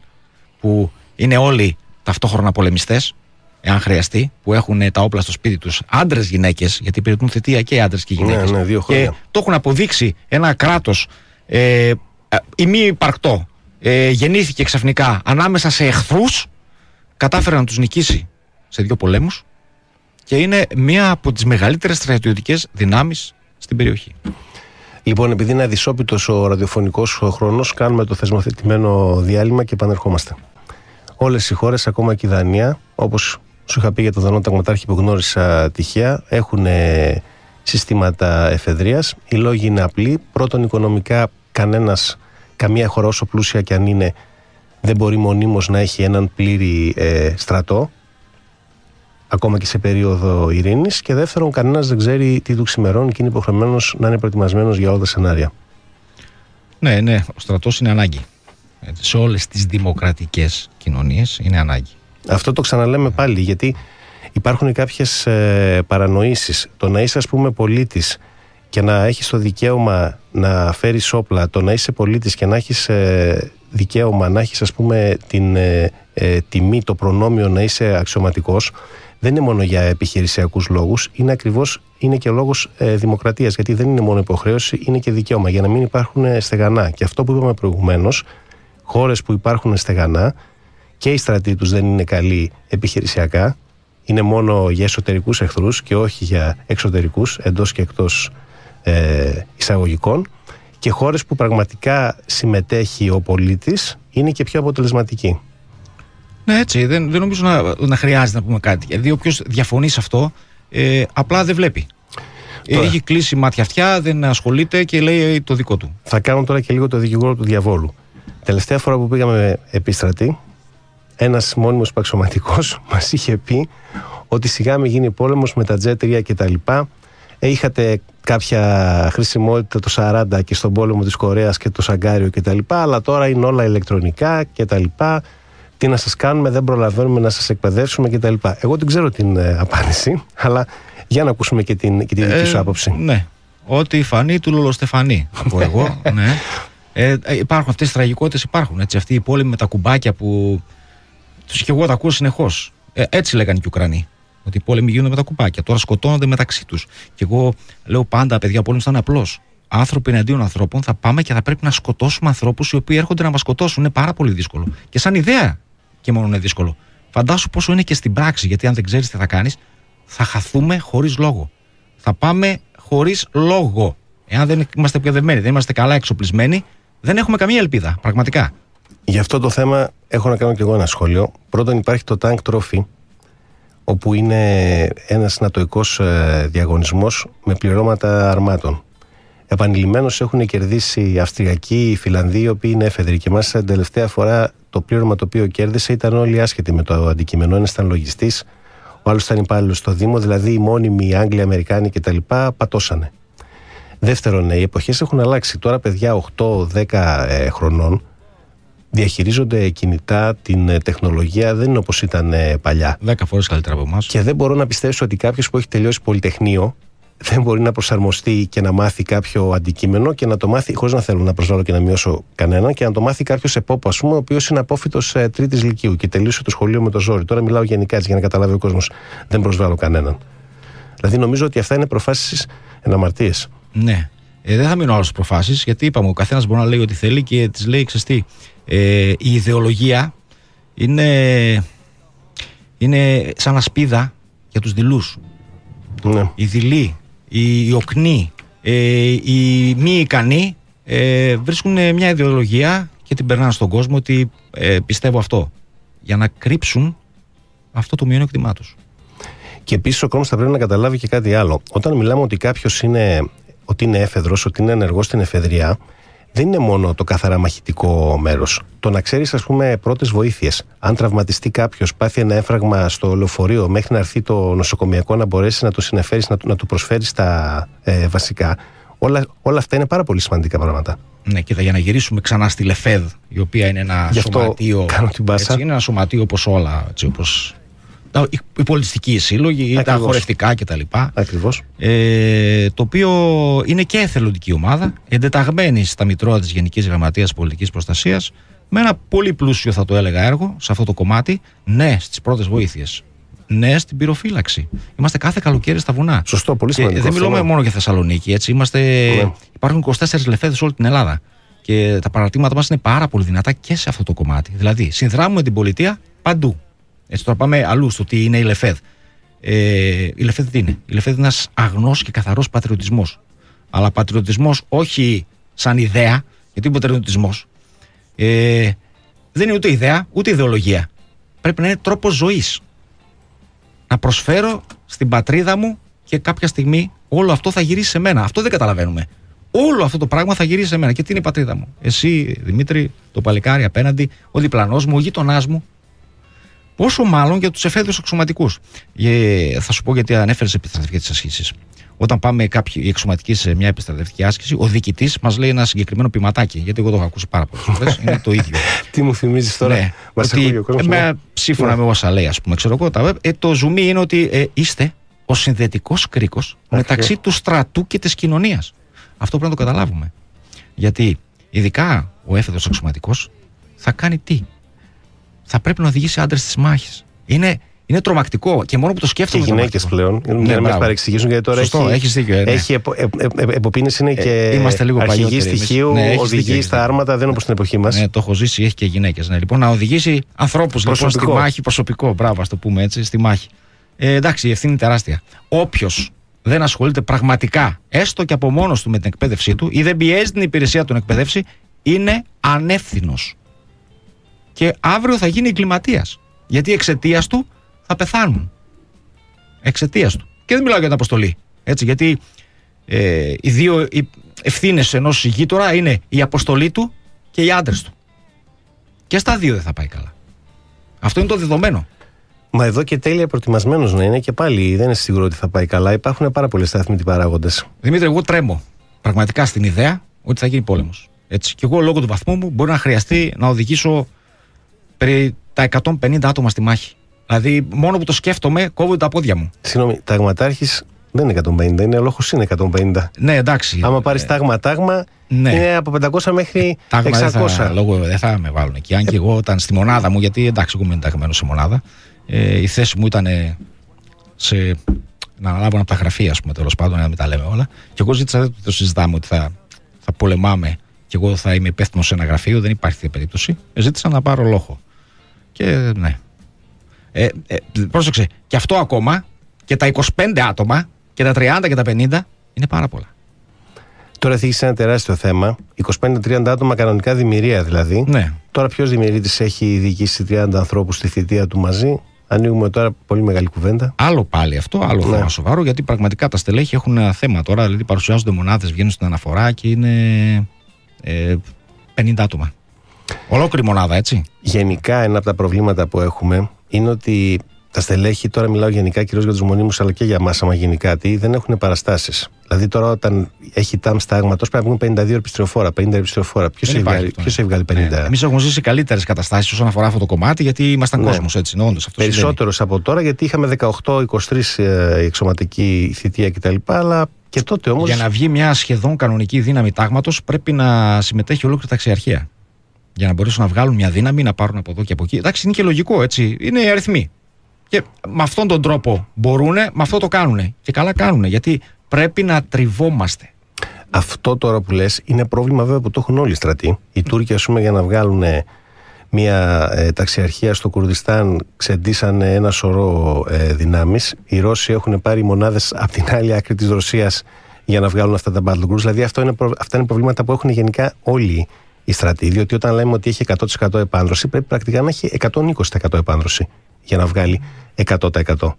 που είναι όλοι ταυτόχρονα πολεμιστές, εάν χρειαστεί, που έχουν τα όπλα στο σπίτι τους, άντρες γυναίκες, γιατί υπηρετούν θητεία και άντρες και γυναίκες. Ναι, ναι, δύο και το έχουν αποδείξει ένα κράτος ε, μη υπαρκτό. Ε, γεννήθηκε ξαφνικά ανάμεσα σε εχθρούς, κατάφερε να τους νικήσει σε δύο πολέμους και είναι μία από τις μεγαλύτερες στρατιωτικές δυνάμεις στην περιοχή. Λοιπόν, επειδή είναι αδυσόπιτος ο ραδιοφωνικός χρόνος, κάνουμε το θεσμοθετημένο διάλειμμα και επανερχόμαστε. Όλες οι χώρες, ακόμα και η Δανία, όπως σου είχα πει για το Δανό Ταγματάρχη που γνώρισα τυχαία, έχουν ε, συστήματα εφεδρείας. Οι λόγοι είναι απλοί. Πρώτον, οικονομικά, κανένας, καμία χώρα όσο πλούσια και αν είναι, δεν μπορεί μονίμως να έχει έναν πλήρη ε, στρατό, ακόμα και σε περίοδο ειρήνης. Και δεύτερον, κανένας δεν ξέρει τι του ξημερώνει και είναι υποχρεωμένος να είναι προετοιμασμένος για όλα τα σενάρια. Ναι, ναι, ο στρατός είναι ανάγκη. Σε όλες τις δημοκρατικές κοινωνίες είναι ανάγκη. Αυτό το ξαναλέμε πάλι γιατί υπάρχουν κάποιες ε, παρανοήσεις. Το να είσαι ας πούμε πολίτης και να έχεις το δικαίωμα να φέρεις όπλα, το να είσαι πολίτης και να έχεις ε, δικαίωμα να έχεις ας πούμε την ε, ε, τιμή, το προνόμιο να είσαι αξιωματικός δεν είναι μόνο για επιχειρησιακούς λόγους, είναι ακριβώς είναι και λόγος ε, δημοκρατίας γιατί δεν είναι μόνο υποχρέωση, είναι και δικαίωμα για να μην υπάρχουν στεγανά. Και αυτό που είπαμε προηγουμένως, χώρες που υπάρχουν στεγανά και οι στρατοί τους δεν είναι καλοί επιχειρησιακά. είναι μόνο για εσωτερικούς εχθρούς και όχι για εξωτερικούς, εντός και εκτός ε, εισαγωγικών. Και χώρες που πραγματικά συμμετέχει ο πολίτης είναι και πιο αποτελεσματικοί. Ναι, έτσι. Δεν, δεν νομίζω να, να χρειάζεται να πούμε κάτι. Γιατί όποιος διαφωνεί σε αυτό, ε, απλά δεν βλέπει. Τώρα. Έχει κλείσει μάτια αυτιά, δεν ασχολείται και λέει το δικό του. Θα κάνω τώρα και λίγο το δικηγόρο του διαβόλου. Τελευταία φορά που πήγαμε επίστρατη, ένας μόνιμος παξιωματικό μας είχε πει ότι σιγά μην γίνει πόλεμος με τα τζέτρια κτλ. Ε, είχατε κάποια χρησιμότητα το 40 και στον πόλεμο της Κορέας και το Σαγκάριο κτλ. Αλλά τώρα είναι όλα ηλεκτρονικά κτλ. Τι να σας κάνουμε, δεν προλαβαίνουμε να σας εκπαιδεύσουμε κτλ. Εγώ δεν ξέρω την ε, απάντηση, αλλά για να ακούσουμε και την, και τη δική σου ε, άποψη. Ναι. Ό,τι φανεί του Λολοστεφανή, θα πω εγώ. ναι. Ε, υπάρχουν αυτές τις τραγικότητες, υπάρχουν. Έτσι, αυτοί οι πόλεμοι με τα κουμπάκια που. Τους και εγώ τα ακούω συνεχώς. Ε, έτσι λέγανε και οι Ουκρανοί. Ότι οι πόλεμοι γίνονται με τα κουμπάκια. Τώρα σκοτώνονται μεταξύ τους. Και εγώ λέω πάντα, παιδιά, ο πόλεμος θα είναι απλός. Άνθρωποι εναντίον ανθρώπων θα πάμε και θα πρέπει να σκοτώσουμε ανθρώπους οι οποίοι έρχονται να μας σκοτώσουν. Είναι πάρα πολύ δύσκολο. Και σαν ιδέα και μόνο είναι δύσκολο. Φαντάσου πόσο είναι και στην πράξη, γιατί αν δεν ξέρεις τι θα κάνεις, θα χαθούμε χωρίς λόγο. Θα πάμε χωρίς λόγο. Εάν δεν είμαστε εκπαιδευμένοι, δεν είμαστε καλά εξοπλισμένοι, δεν έχουμε καμία ελπίδα, πραγματικά. Γι' αυτό το θέμα έχω να κάνω και εγώ ένα σχόλιο. Πρώτον, υπάρχει το Tank Trophy, όπου είναι ένας νατοικός ε, διαγωνισμός με πληρώματα αρμάτων. Επανειλημμένως έχουν κερδίσει οι Αυστριακοί, οι Φιλανδοί, οι οποίοι είναι έφεδροι. Και μάλιστα την τελευταία φορά το πλήρωμα το οποίο κέρδισε ήταν όλοι άσχετοι με το αντικείμενο. Ένας ήταν λογιστής, ο άλλος ήταν υπάλληλος στο Δήμο, δηλαδή οι μόνιμοι οι Άγγλοι, Αμερικάνοι κτλ. πατώσανε. Δεύτερον, οι εποχές έχουν αλλάξει. Τώρα, παιδιά 8-10 ε, χρονών διαχειρίζονται κινητά την ε, τεχνολογία, δεν είναι όπως ήταν ε, παλιά. 10 φορές καλύτερα από εμάς. Και δεν μπορώ να πιστέψω ότι κάποιος που έχει τελειώσει Πολυτεχνείο δεν μπορεί να προσαρμοστεί και να μάθει κάποιο αντικείμενο και να το μάθει, χωρίς να θέλω να προσβάλλω και να μειώσω κανέναν, και να το μάθει κάποιος επόπο, ας πούμε, ο οποίος είναι απόφυτος ε, τρίτης Λυκείου και τελείωσε το σχολείο με το ζόρι. Τώρα μιλάω γενικά έτσι για να καταλάβει ο κόσμος. Δεν προσβάλλω κανέναν. Δηλαδή νομίζω ότι αυτά είναι προφάσεις εναμαρτίες. Ναι. Ε, δεν θα μείνω άλλος στις προφάσεις, γιατί είπαμε, ο καθένας μπορεί να λέει ό,τι θέλει και τη λέει ξεστή. Ε, η ιδεολογία είναι, είναι σαν ασπίδα για τους δειλούς. Ναι. Οι δειλοί, οι, οι οκνοί, ε, οι μη ικανοί ε, βρίσκουν μια ιδεολογία και την περνάνε στον κόσμο ότι ε, πιστεύω αυτό. Για να κρύψουν αυτό το μειονέκτημά τους. Και επίσης ο κόσμο θα πρέπει να καταλάβει και κάτι άλλο. Όταν μιλάμε ότι κάποιος είναι, ότι είναι έφεδρος, ότι είναι ενεργός στην εφεδρεία, δεν είναι μόνο το καθαρά μαχητικό μέρος. Το να ξέρεις, ας πούμε, πρώτες βοήθειες. Αν τραυματιστεί κάποιος, πάθει ένα έφραγμα στο λεωφορείο μέχρι να έρθει το νοσοκομιακό να μπορέσει να το συνεφέρεις, να, να του προσφέρεις τα ε, βασικά. Όλα, όλα αυτά είναι πάρα πολύ σημαντικά πράγματα. Ναι, κοίτα, για να γυρίσουμε ξανά στη Λεφέδ, η οποία είναι ένα Γι σωματείο. Κάνω την πάσα. Έτσι, είναι ένα σωματείο όπως όλα. Έτσι, όπως οι πολιτιστικοί σύλλογοι, τα χορευτικά κτλ. Ακριβώς. Ε, το οποίο είναι και εθελοντική ομάδα, εντεταγμένη στα μητρώα της Γενικής Γραμματείας Πολιτικής Προστασίας, με ένα πολύ πλούσιο, θα το έλεγα, έργο σε αυτό το κομμάτι. Ναι, στις πρώτες βοήθειες. Ναι, στην πυροφύλαξη. Είμαστε κάθε καλοκαίρι στα βουνά. Σωστό, πολύ σημαντικό. Και δεν μιλούμε μόνο για Θεσσαλονίκη. Έτσι. Είμαστε... Ναι. Υπάρχουν 24 λεφέδες όλη την Ελλάδα. Και τα παρατήματα μας είναι πάρα πολύ δυνατά και σε αυτό το κομμάτι. Δηλαδή, συνδράμουμε την πολιτεία παντού. Έτσι τώρα πάμε αλλού στο τι είναι η Λεφέδ. Ε, η Λεφέδ τι είναι. Η Λεφέδ είναι ένας αγνός και καθαρός πατριωτισμός. Αλλά πατριωτισμός όχι σαν ιδέα, γιατί ο πατριωτισμός ε, δεν είναι ούτε ιδέα ούτε ιδεολογία. Πρέπει να είναι τρόπος ζωής. Να προσφέρω στην πατρίδα μου και κάποια στιγμή όλο αυτό θα γυρίσει σε μένα. Αυτό δεν καταλαβαίνουμε. Όλο αυτό το πράγμα θα γυρίσει σε μένα. Και τι είναι η πατρίδα μου. Εσύ, Δημήτρη, το παλικάρι απέναντι, ο διπλανός μου, ο γείτονά μου, Πόσο μάλλον για τους εφέδρους αξιωματικούς. Ε, θα σου πω γιατί ανέφερες επιστρατευτικές ασκήσει. Όταν πάμε κάποιοι εξωματικοί σε μια επιστρατευτική άσκηση, ο διοικητής μας λέει ένα συγκεκριμένο ποιηματάκι. Γιατί εγώ το έχω ακούσει πάρα πολλές φορές. είναι το ίδιο. Τι μου θυμίζεις τώρα, ναι, ότι, με, ναι. Σύμφωνα ναι. με όσα λέει, ας πούμε, ξέρω εγώ, τα, ε, το ζουμί είναι ότι ε, είστε ο συνδετικός κρίκος μεταξύ του στρατού και της κοινωνίας. Αυτό πρέπει να το καταλάβουμε. Γιατί ειδικά ο έφεδρος αξιωματικός θα κάνει τι; Θα πρέπει να οδηγήσει άντρες στις μάχες. Είναι, είναι τρομακτικό και μόνο που το σκέφτομαι. Και γυναίκες πλέον. Ναι, να μας παρεξηγήσουν γιατί τώρα Σωστό, έχει, δίκιο, ε, ναι. έχει επο, ε, ε, ε, εποπίνηση είναι και ε, είμαστε λίγο αρχηγή στοιχείου, ναι, οδηγεί δίκιο, στα άρματα, δεν είναι όπως στην εποχή μας. Ναι, το έχω ζήσει, έχει και γυναίκες. Ναι. Λοιπόν, να οδηγήσει ανθρώπους λοιπόν, στη μάχη προσωπικό, μπράβο, ας το πούμε έτσι, στη μάχη. Ε, εντάξει, η ευθύνη είναι τεράστια. Όποιος δεν ασχολείται πραγματικά, έστω και από μόνος του με την εκπαίδευσή του ή δεν πιέζει την υπηρεσία του να εκπαιδεύσει, είναι ανεύθυνος. Και αύριο θα γίνει εγκληματίας. Γιατί εξαιτίας του θα πεθάνουν. Εξαιτίας του. Και δεν μιλάω για την αποστολή. Έτσι, γιατί ε, οι δύο ευθύνες ενός γείτονα είναι η αποστολή του και οι άντρες του. Και στα δύο δεν θα πάει καλά. Αυτό είναι το δεδομένο. Μα εδώ και τέλεια προετοιμασμένος να είναι και πάλι δεν είναι σίγουρο ότι θα πάει καλά. Υπάρχουν πάρα πολλοί σταθμοί παράγοντες. Δημήτρη, εγώ τρέμω πραγματικά στην ιδέα ότι θα γίνει πόλεμος. Έτσι. Και εγώ λόγω του βαθμού μου μπορεί να χρειαστεί να οδηγήσω περί τα 150 άτομα στη μάχη. Δηλαδή, μόνο που το σκέφτομαι, κόβω τα πόδια μου. Συγγνώμη, ταγματάρχης δεν είναι 150, είναι λόγο είναι 150. Ναι, εντάξει. Άμα πάρεις ε, τάγμα-τάγμα, ναι. είναι από 500 μέχρι τάγμα 600. Δεν θα, λόγω, δεν θα με βάλουν εκεί. Αν και εγώ ήταν στη μονάδα μου, γιατί εντάξει, εγώ είμαι ενταγμένο σε μονάδα. Ε, η θέση μου ήταν σε, να αναλάβω από τα γραφεία, ας πούμε, τέλος πάντων, να μην τα λέμε όλα. Και εγώ ζήτησα, δεν το συζητάμε ότι θα, θα πολεμάμε και εγώ θα είμαι υπεύθυνος σε ένα γραφείο, δεν υπάρχει τέτοια περίπτωση. Ε, ζήτησα να πάρω λόγο. Και ναι. Ε, ε, πρόσεξε, και αυτό ακόμα και τα 25 άτομα και τα 30 και τα 50 είναι πάρα πολλά. Τώρα θίγεις ένα τεράστιο θέμα. 25-30 άτομα κανονικά δημιουργία δηλαδή. Ναι. Τώρα ποιος δημιουργήτης έχει διοικήσει 30 ανθρώπους στη θητεία του μαζί; Ανοίγουμε τώρα πολύ μεγάλη κουβέντα. Άλλο πάλι αυτό, άλλο ναι. θέμα σοβαρό, γιατί πραγματικά τα στελέχη έχουν ένα θέμα τώρα. Δηλαδή παρουσιάζονται μονάδες, βγαίνουν στην αναφορά και είναι ε, 50 άτομα. Ολόκληρη μονάδα, έτσι. Γενικά, ένα από τα προβλήματα που έχουμε είναι ότι τα στελέχη, τώρα μιλάω γενικά κυρίως για τους μονίμους, αλλά και για εμά, άμα γίνει κάτι, δεν έχουν παραστάσεις. Δηλαδή, τώρα όταν έχει τάμ στάγματο, πρέπει να βγουν 52 επιστρεοφόρα, 50 επιστρεοφόρα. Ποιος έχει, βγάλει, ποιος έχει βγάλει 50. Ναι. Εμείς έχουμε ζήσει καλύτερες καταστάσεις όσον αφορά αυτό το κομμάτι, γιατί ήμασταν ναι. κόσμος έτσι. Ναι, Περισσότερος από τώρα, γιατί είχαμε 18-23 ε, εξωματική θητεία κτλ. Αλλά και τότε όμω. Για να βγει μια σχεδόν κανονική δύναμη τάγματος, πρέπει να συμμετέχει ολόκληρη ταξιαρχία. Για να μπορέσουν να βγάλουν μια δύναμη, να πάρουν από εδώ και από εκεί. Εντάξει, είναι και λογικό έτσι. Είναι οι αριθμοί. Και με αυτόν τον τρόπο μπορούν, με αυτό το κάνουν. Και καλά κάνουν, γιατί πρέπει να τριβόμαστε. Αυτό τώρα που λες είναι πρόβλημα βέβαια που το έχουν όλοι οι στρατοί. Οι Τούρκοι, ας πούμε, για να βγάλουν μια ε, ταξιαρχία στο Κουρδιστάν ξεντήσαν ένα σωρό ε, δυνάμεις. Οι Ρώσοι έχουν πάρει μονάδες από την άλλη άκρη της Ρωσίας για να βγάλουν αυτά τα battle groups. Δηλαδή αυτό είναι, αυτά είναι προβλήματα που έχουν γενικά όλοι οι στρατοί. Διότι όταν λέμε ότι έχει 100% επάνδρωση, πρέπει πρακτικά να έχει 120% επάνδρωση για να βγάλει 100%.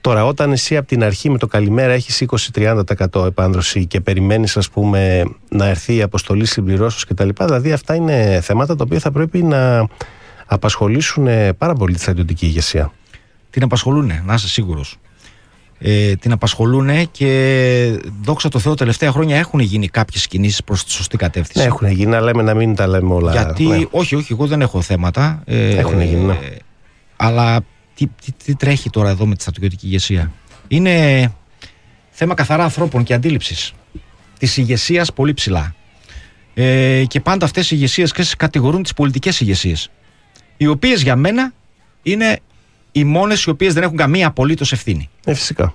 Τώρα, όταν εσύ από την αρχή με το καλημέρα έχεις 20-30% επάνδρωση και περιμένεις, ας πούμε, να έρθει η αποστολή συμπληρώσεως κτλ., δηλαδή αυτά είναι θέματα τα οποία θα πρέπει να απασχολήσουν πάρα πολύ τη στρατιωτική ηγεσία. Την απασχολούν, να είσαι σίγουρος. Ε, την απασχολούν και δόξα τω Θεώ τελευταία χρόνια έχουν γίνει κάποιες κινήσεις προς τη σωστή κατεύθυνση. Ναι, έχουν γίνει, αλλά λέμε να μην τα λέμε όλα. Γιατί, ναι. όχι, όχι, εγώ δεν έχω θέματα. Ε, έχουν γίνει, ναι. Αλλά τι, τι, τι τρέχει τώρα εδώ με τη στρατιωτική ηγεσία; Είναι θέμα καθαρά ανθρώπων και αντίληψης. Της ηγεσίας πολύ ψηλά. Ε, και πάντα αυτές οι ηγεσίες κατηγορούν τις πολιτικές ηγεσίες. Οι οποίες για μένα είναι οι μόνες οι οποίες δεν έχουν καμία απολύτως ευθύνη. Ε, φυσικά.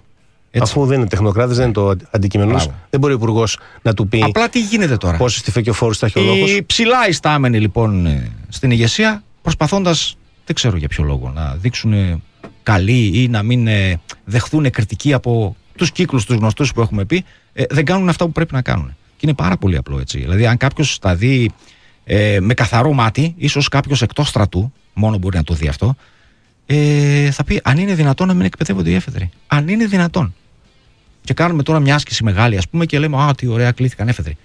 Έτσι. Αφού δεν είναι τεχνοκράτες, δεν είναι το αντικείμενο. Δεν μπορεί ο Υπουργός να του πει. Απλά τι γίνεται τώρα; Πόσο στη φεκιοφόρου θα έχει ο λόγος. Οι ψηλά ιστάμενοι λοιπόν ε, στην ηγεσία προσπαθώντας δεν ξέρω για ποιο λόγο, να δείξουν καλοί ή να μην ε, δεχθούν κριτική από τους κύκλους τους γνωστούς που έχουμε πει, ε, δεν κάνουν αυτά που πρέπει να κάνουν. Και είναι πάρα πολύ απλό έτσι. Δηλαδή, αν κάποιος τα δει ε, με καθαρό μάτι, ίσως κάποιος εκτός στρατού, μόνο μπορεί να το δει αυτό, ε, θα πει αν είναι δυνατόν να μην εκπαιδεύονται οι έφεδροι. Αν είναι δυνατόν. Και κάνουμε τώρα μια άσκηση μεγάλη, ας πούμε, και λέμε Α, τι ωραία κλήθηκαν έφεδροι.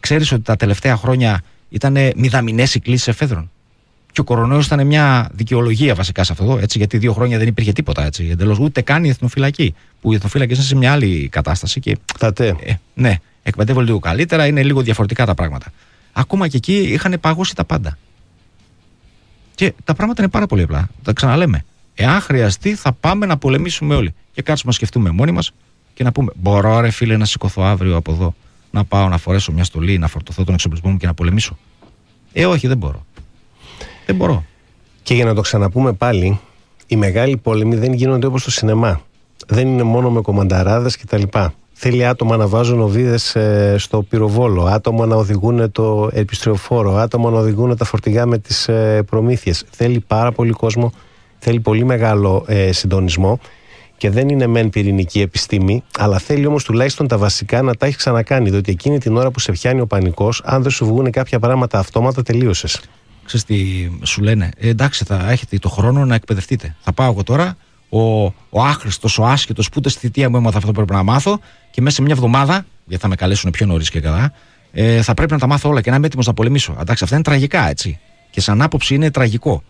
Ξέρεις ότι τα τελευταία χρόνια ήταν μηδαμινές οι κλήσεις εφέδρων; Και ο κορονοϊός ήταν μια δικαιολογία βασικά σε αυτό, έτσι, γιατί δύο χρόνια δεν υπήρχε τίποτα. Έτσι, εντελώς, ούτε καν η εθνοφυλακή. Που οι εθνοφύλακες είναι σε μια άλλη κατάσταση. Και, τε. Ε, ναι, εκπαιδεύονται λίγο καλύτερα, είναι λίγο διαφορετικά τα πράγματα. Ακόμα και εκεί είχαν παγώσει τα πάντα. Και τα πράγματα είναι πάρα πολύ απλά. Τα ξαναλέμε. Εάν χρειαστεί, θα πάμε να πολεμήσουμε όλοι. Και κάτσουμε να σκεφτούμε μόνοι μας και να πούμε: Μπορώ, ρε φίλε, να σηκωθώ αύριο από εδώ, να πάω να φορέσω μια στολή, να φορτωθώ τον εξοπλισμό μου και να πολεμήσω. Ε, όχι, δεν μπορώ. Δεν μπορώ. Και για να το ξαναπούμε πάλι, οι μεγάλοι πόλεμοι δεν γίνονται όπως στο σινεμά. Δεν είναι μόνο με κομμανταράδες κτλ. Θέλει άτομα να βάζουν οβίδε ε, στο πυροβόλο, άτομα να οδηγούν το επιστρεοφόρο, άτομα να οδηγούν τα φορτηγά με τις ε, προμήθειες. Θέλει πάρα πολύ κόσμο, θέλει πολύ μεγάλο ε, συντονισμό και δεν είναι μεν πυρηνική επιστήμη, αλλά θέλει όμως τουλάχιστον τα βασικά να τα έχει ξανακάνει. Διότι εκείνη την ώρα που σε πιάνει ο πανικός, αν δεν σου βγουν κάποια πράγματα αυτόματα, τελείωσες. Ξέρεις τι σου λένε, ε, εντάξει θα έχετε το χρόνο να εκπαιδευτείτε. Θα πάω εγώ τώρα, ο, ο άχρηστος, ο άσχετος που ούτε στη θητεία μου έμαθα αυτό που πρέπει να μάθω και μέσα σε μια εβδομάδα, γιατί θα με καλέσουν πιο νωρίς και καλά, ε, θα πρέπει να τα μάθω όλα και να είμαι έτοιμος να πολεμήσω. Εντάξει, αυτά είναι τραγικά έτσι. Και σαν άποψη είναι τραγικό.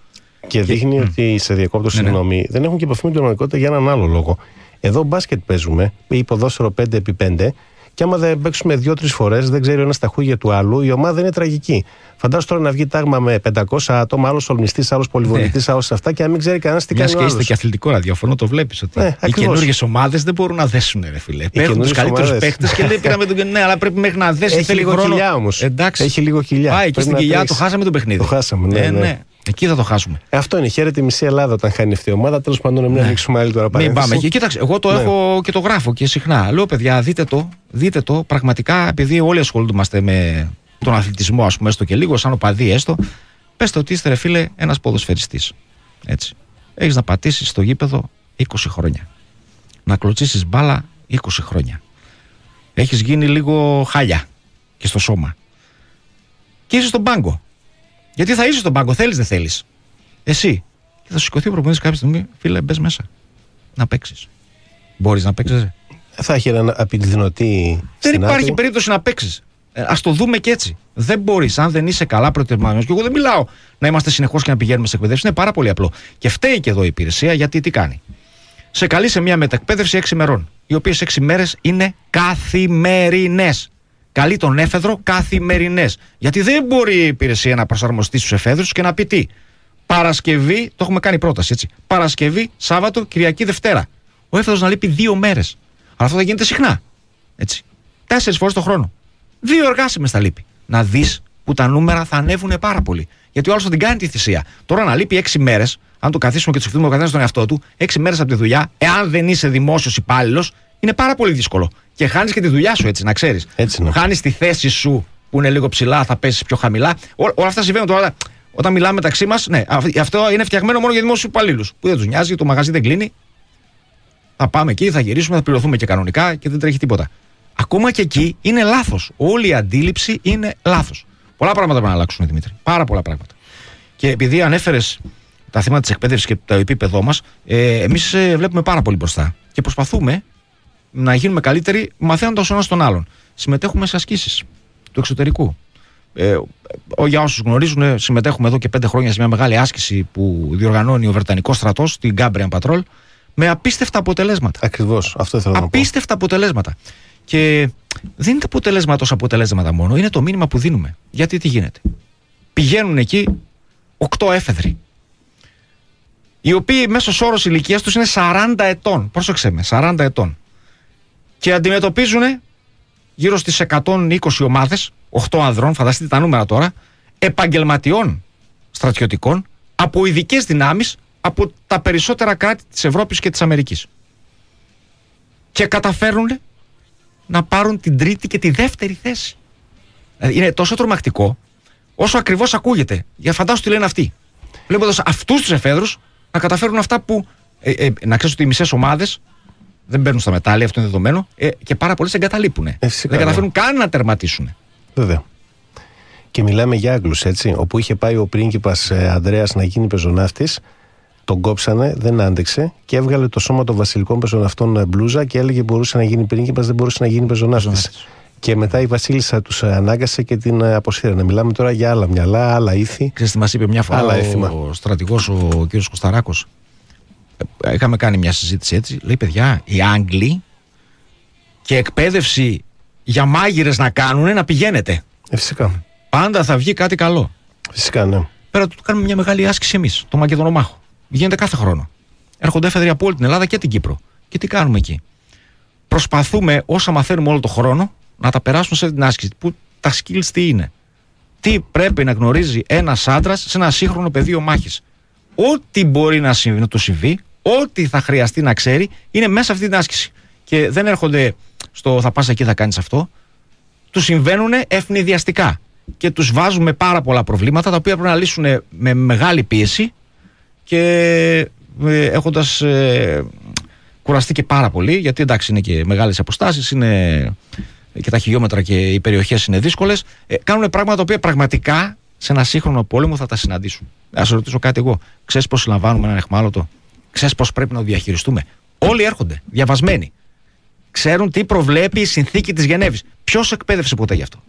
Και δείχνει ότι σε διακόπτω, Ναι, ναι. συγγνώμη, δεν έχουν και επαφή με την πραγματικότητα για έναν άλλο λόγο. Εδώ μπάσκετ παίζουμε ή ποδόσφαιρο 5x5 και άμα δεν παίξουμε δύο-τρεις φορές, δεν ξέρει ο ένας τα χούγια του άλλου, η ομάδα είναι τραγική. Φαντάζομαι τώρα να βγει τάγμα με 500 άτομα, άλλος ολμιστή, άλλος πολυβολητής, άλλος αυτά και να μην ξέρει κανένας τι Μιας κάνει. και ο είστε άλλος. και αθλητικό ραδιόφωνο, το βλέπεις ότι Ναι, οι ακριβώς. καινούργιες ομάδες δεν μπορούν να δέσουν, ρε φίλε. Παίρνουν τους καινούργιες καλύτερους ομάδες. παίχτε και λέει πήραμε τον. Ναι, αλλά πρέπει μέχρι να δέσει. Έχει θέλει λίγο χρόνο. κοιλιά όμως. Εντάξει. Έχει λίγο κοιλιά. Πάει εκεί Πρέπει στην να κοιλιά, το τρέξει. χάσαμε το παιχνίδι. Το χάσαμε, ναι, Ε, ναι. Εκεί θα το χάσουμε. Ε, Αυτό είναι. Χαίρεται η μισή Ελλάδα όταν χάνει αυτή η ομάδα. Τέλος πάντων, να μην ανοίξουμε άλλη τώρα Μην παρένθεση. πάμε εκεί. Κοίταξε, εγώ το Ναι. έχω και το γράφω και συχνά. Λέω, παιδιά, δείτε το, δείτε το. Πραγματικά, επειδή όλοι ασχολούμαστε με τον αθλητισμό, ας πούμε, έστω και λίγο, σαν οπαδί έστω, πες ότι είστε, ρε φίλε, ένας ποδοσφαιριστής. Έτσι. Έχεις να πατήσεις στο γήπεδο 20 χρόνια. Να κλωτσίσεις μπάλα 20 χρόνια. Έχεις γίνει λίγο χάλια και στο σώμα. Και είσαι στον πάγκο. Γιατί θα είσαι στον πάγκο, θέλεις δεν θέλεις. Εσύ. Και θα σου σηκωθεί ο προπονητής κάποια στιγμή, φίλε, μπες μέσα. Να παίξεις. Μπορείς να παίξεις. Θα έχει έναν απειλητινωτή Δεν στην υπάρχει άκρη. περίπτωση να παίξεις. Ε, Α το δούμε και έτσι. Δεν μπορείς, αν δεν είσαι καλά προετοιμασμένος. Και εγώ δεν μιλάω να είμαστε συνεχώς και να πηγαίνουμε σε εκπαιδεύσεις. Είναι πάρα πολύ απλό. Και φταίει και εδώ η υπηρεσία γιατί τι κάνει. Σε καλεί σε μια μετακπαίδευση 6 ημερών. Οι οποίες 6 μέρες είναι καθημερινές. Καλεί τον έφεδρο καθημερινές. Γιατί δεν μπορεί η υπηρεσία να προσαρμοστεί στους εφέδρους και να πει τι. Παρασκευή, το έχουμε κάνει πρόταση έτσι. Παρασκευή, Σάββατο, Κυριακή, Δευτέρα. Ο έφεδρος να λείπει δύο μέρες. Αλλά αυτό θα γίνεται συχνά. Έτσι. Τέσσερις φορές το χρόνο. Δύο εργάσιμες θα λείπει. Να δεις που τα νούμερα θα ανέβουν πάρα πολύ. Γιατί ο άλλος θα την κάνει τη θυσία. Τώρα να λείπει έξι μέρες, αν το καθίσουμε και του σκεφτούμε ο καθένας τον εαυτό του, έξι μέρες από τη δουλειά, εάν δεν είσαι δημόσιος υπάλληλος, είναι πάρα πολύ δύσκολο. Και χάνεις και τη δουλειά σου, έτσι, να ξέρεις. Έτσι είναι. Χάνεις τη θέση σου που είναι λίγο ψηλά, θα πέσεις πιο χαμηλά. Ό, όλα αυτά συμβαίνουν τώρα. Όταν μιλάμε μεταξύ μας, ναι, αυ- αυτό είναι φτιαγμένο μόνο για δημόσιους υπαλλήλους. Που δεν τους νοιάζει, το μαγαζί δεν κλείνει. Θα πάμε εκεί, θα γυρίσουμε, θα πληρωθούμε και κανονικά και δεν τρέχει τίποτα. Ακόμα και εκεί είναι λάθος. Όλη η αντίληψη είναι λάθος. Πολλά πράγματα πρέπει να αλλάξουν, Δημήτρη. Πάρα πολλά πράγματα. Και επειδή ανέφερες τα θέματα της εκπαίδευσης και το επίπεδό μας, ε, εμείς βλέπουμε πάρα πολύ μπροστά. Και προσπαθούμε να γίνουμε καλύτεροι μαθαίνοντας ο ένας τον άλλον. Συμμετέχουμε σε ασκήσεις του εξωτερικού. Ε, ο- για όσους γνωρίζουν, ε, συμμετέχουμε εδώ και πέντε χρόνια σε μια μεγάλη άσκηση που διοργανώνει ο Βρετανικός στρατός, την Gabriel Patrol, με απίστευτα αποτελέσματα. Ακριβώς. Αυτό ήθελα να πω. Απίστευτα αποτελέσματα. Και δεν είναι τα αποτελέσματα ω αποτελέσματα μόνο, είναι το μήνυμα που δίνουμε. Γιατί τι γίνεται; Πηγαίνουν εκεί οκτώ έφεδροι. Οι οποίοι μέσω όρο ηλικίας τους είναι 40 ετών. Πρόσεξε με, 40 ετών. Και αντιμετωπίζουν γύρω στις 120 ομάδες, 8 ανδρών, φανταστείτε τα νούμερα τώρα, επαγγελματιών στρατιωτικών από ειδικές δυνάμεις από τα περισσότερα κράτη της Ευρώπης και της Αμερικής. Και καταφέρνουν να πάρουν την τρίτη και τη δεύτερη θέση. Δηλαδή είναι τόσο τρομακτικό, όσο ακριβώς ακούγεται. Για φαντάσου τι λένε αυτοί. Βλέποντας αυτούς τους εφέδρους να καταφέρουν αυτά που. Ε, ε, να ξέρεις ότι οι μισές ομάδες δεν παίρνουν στα μετάλλια, αυτό είναι δεδομένο, ε, και πάρα πολλές εγκαταλείπουν. Ε, φυσικά, δεν ναι. καταφέρουν καν να τερματίσουν. Βέβαια. Και μιλάμε για Άγγλους, έτσι. Όπου είχε πάει ο πρίγκιπας Ανδρέας να γίνει πεζοναύτης, τον κόψανε, δεν άντεξε και έβγαλε το σώμα των βασιλικών πεζοναυτών ε, μπλούζα και έλεγε μπορούσε να γίνει πρίγκιπας, δεν μπορούσε να γίνει πεζοναύτης. Πεζοναύτης. Και μετά η Βασίλισσα τους ανάγκασε και την ε, αποσύρανε. Μιλάμε τώρα για άλλα μυαλά, άλλα ήθη. Ξέρεις τι μας είπε μια φορά Άλλα ο, έθιμα. ο στρατηγός ο κύριος Κωνσταράκος. Ε, Είχαμε κάνει μια συζήτηση έτσι. Λέει παιδιά, οι Άγγλοι και εκπαίδευση για μάγειρες να κάνουν να πηγαίνετε. Ε, φυσικά. Πάντα θα βγει κάτι καλό. Φυσικά, ναι. Πέρα του κάνουμε μια μεγάλη άσκηση εμείς, το Μακεδονομάχο. Γίνεται κάθε χρόνο. Έρχονται έφεδροι από όλη την Ελλάδα και την Κύπρο. Και τι κάνουμε εκεί. Προσπαθούμε όσα μαθαίνουμε όλο το χρόνο να τα περάσουμε σε αυτή την άσκηση. Που τα skills τι είναι. Τι πρέπει να γνωρίζει ένας άντρας σε ένα σύγχρονο πεδίο μάχης. Ό,τι μπορεί να, συμβεί, να του συμβεί, ό,τι θα χρειαστεί να ξέρει, είναι μέσα σε αυτή την άσκηση. Και δεν έρχονται στο θα πας εκεί, θα κάνεις αυτό. Τους συμβαίνουν ευνηδιαστικά. Και τους βάζουμε πάρα πολλά προβλήματα τα οποία πρέπει να λύσουν με μεγάλη πίεση και ε, έχοντας ε, κουραστεί πάρα πολύ, γιατί εντάξει είναι και μεγάλες αποστάσεις, είναι και τα χιλιόμετρα και οι περιοχές είναι δύσκολες. Ε, κάνουν πράγματα τα οποία πραγματικά σε ένα σύγχρονο πόλεμο θα τα συναντήσουν. Α ρωτήσω κάτι εγώ. Ξέρεις πώς λαμβάνουμε έναν εχμάλωτο, ξέρεις πώς πρέπει να το διαχειριστούμε; Όλοι έρχονται, διαβασμένοι. Ξέρουν τι προβλέπει η συνθήκη της Γενέβης. Ποιος εκπαίδευσε ποτέ γι' αυτό;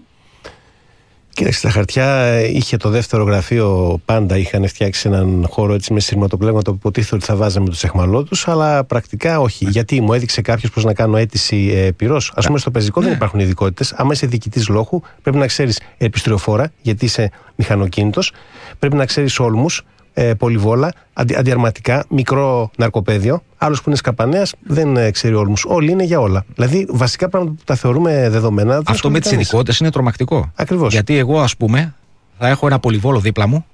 Κοίταξε, στα χαρτιά είχε το δεύτερο γραφείο πάντα είχαν φτιάξει έναν χώρο έτσι με σειρματοπλέγματα που υποτίθεται ότι θα βάζαμε τους εχμαλώτους, αλλά πρακτικά όχι. Ναι. Γιατί μου έδειξε κάποιος πώς να κάνω αίτηση ε, πυρός. Α πούμε, στο πεζικό ναι. δεν υπάρχουν ειδικότητες. Άμα είσαι διοικητής λόγου, πρέπει να ξέρεις επιστριοφόρα, γιατί είσαι μηχανοκίνητος. Πρέπει να ξέρεις όλμους, ε, πολυβόλα, αντι, αντιαρματικά, μικρό ναρκοπαίδιο. Άλλος που είναι σκαπανέας δεν ε, ξέρει όρμου. Όλοι είναι για όλα. Δηλαδή, βασικά πράγματα που τα θεωρούμε δεδομένα. Αυτό με τις ειδικότητε είναι τρομακτικό. Ακριβώς. Γιατί εγώ, ας πούμε, θα έχω ένα πολυβόλο δίπλα μου,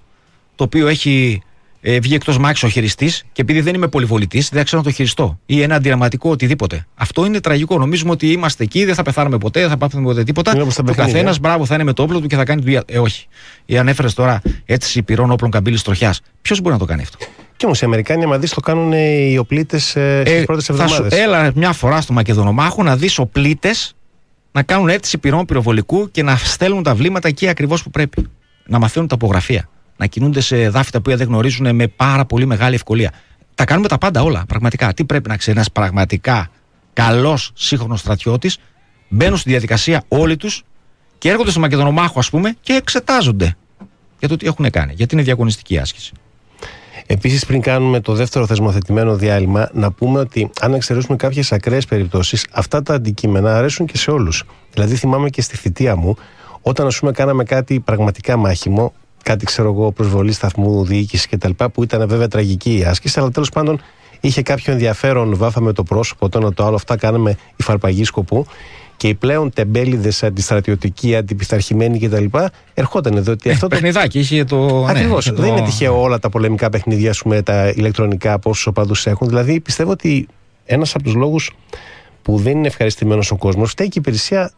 το οποίο έχει ε, βγει εκτός μάχης ο χειριστής και επειδή δεν είμαι πολυβολητής, δεν ξέρω να το χειριστώ. Ή ένα αντιραματικό οτιδήποτε. Αυτό είναι τραγικό. Νομίζουμε ότι είμαστε εκεί, δεν θα πεθάνουμε ποτέ, δεν θα πάθουμε ποτέ τίποτα. Ο καθένας, μπράβο, θα είναι με το όπλο του και θα κάνει δουλειά. Ε, όχι. Ή ανέφερε τώρα έτσι πυρών όπλων καμπύλης τροχιάς. Ποιος μπορεί να το κάνει αυτό; Και όμως οι Αμερικάνοι, άμα δεις, το κάνουν οι οπλίτες ε, στις ε, πρώτες εβδομάδες. Έλα μια φορά στο Μακεδονομάχο να δεις οπλίτες να κάνουν αίτηση πυρών πυροβολικού και να στέλνουν τα βλήματα εκεί ακριβώς που πρέπει. Να μαθαίνουν τα απογραφία να κινούνται σε δάφητα που δεν γνωρίζουν με πάρα πολύ μεγάλη ευκολία. Τα κάνουμε τα πάντα όλα. Πραγματικά. Τι πρέπει να ξέρει ένας πραγματικά καλός σύγχρονος στρατιώτης. Μπαίνουν στη διαδικασία όλοι τους και έρχονται στο Μακεδονομάχο, ας πούμε, και εξετάζονται για το τι έχουν κάνει. Γιατί είναι διαγωνιστική άσκηση. Επίσης, πριν κάνουμε το δεύτερο θεσμοθετημένο διάλειμμα, να πούμε ότι αν εξαιρέσουμε κάποιες ακραίες περιπτώσεις, αυτά τα αντικείμενα αρέσουν και σε όλους. Δηλαδή, θυμάμαι και στη θητεία μου, όταν ας πούμε κάναμε κάτι πραγματικά μάχημο, κάτι ξέρω εγώ, προσβολή σταθμού, διοίκηση κτλ. που ήταν βέβαια τραγική η άσκηση, αλλά τέλος πάντων είχε κάποιο ενδιαφέρον, βάφαμε το πρόσωπο, το ένα το άλλο, αυτά κάναμε υφαρπαγή σκοπού. Και οι πλέον τεμπέληδες αντιστρατιωτικοί, αντιπιθαρχημένοι κτλ. ερχόταν εδώ. Ότι ε, αυτό παιχνιδάκι, είχε το. Ακριβώς. Ναι, Δεν είναι τυχαίο όλα τα πολεμικά παιχνίδια, πούμε, τα ηλεκτρονικά, πόσους οπαδούς έχουν. Δηλαδή πιστεύω ότι ένας από τους λόγους που δεν είναι ευχαριστημένος ο κόσμος φταίει και η υπηρεσία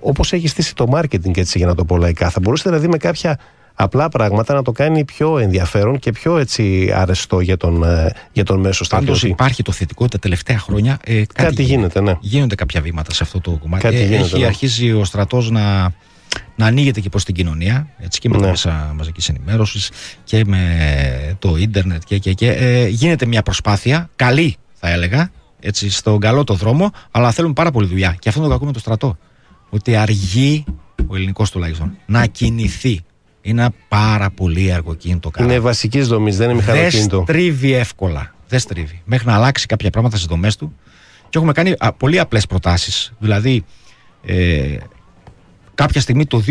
όπως έχει στήσει το marketing, έτσι για να το πω λαϊκά. Θα μπορούσε δηλαδή με κάποια απλά πράγματα να το κάνει πιο ενδιαφέρον και πιο έτσι αρεστό για τον, ε, για τον μέσο στρατιώτη. Πάντως υπάρχει το θετικό τα τελευταία χρόνια. Ε, κάτι, κάτι γίνεται, ναι. Γίνονται κάποια βήματα σε αυτό το κομμάτι. Κάτι ε, γίνεται, έχει ναι. αρχίσει ο στρατός να, να ανοίγεται και προς την κοινωνία έτσι, και με ναι. τα μέσα μαζικής ενημέρωσης και με το ίντερνετ και, και, και ε, γίνεται μια προσπάθεια καλή θα έλεγα έτσι, στον καλό το δρόμο αλλά θέλουν πάρα πολύ δουλειά και αυτό είναι το κακό με το στρατό ότι αργεί ο ελληνικός τουλάχιστον να κινηθεί είναι πάρα πολύ αργοκίνητο καράβι. Είναι βασικής δομής, δεν είναι μηχανοκίνητο. Δεν στρίβει εύκολα. Δεν στρίβει. Μέχρι να αλλάξει κάποια πράγματα στις δομές του. Και έχουμε κάνει α, πολύ απλές προτάσεις. Δηλαδή, ε, κάποια στιγμή το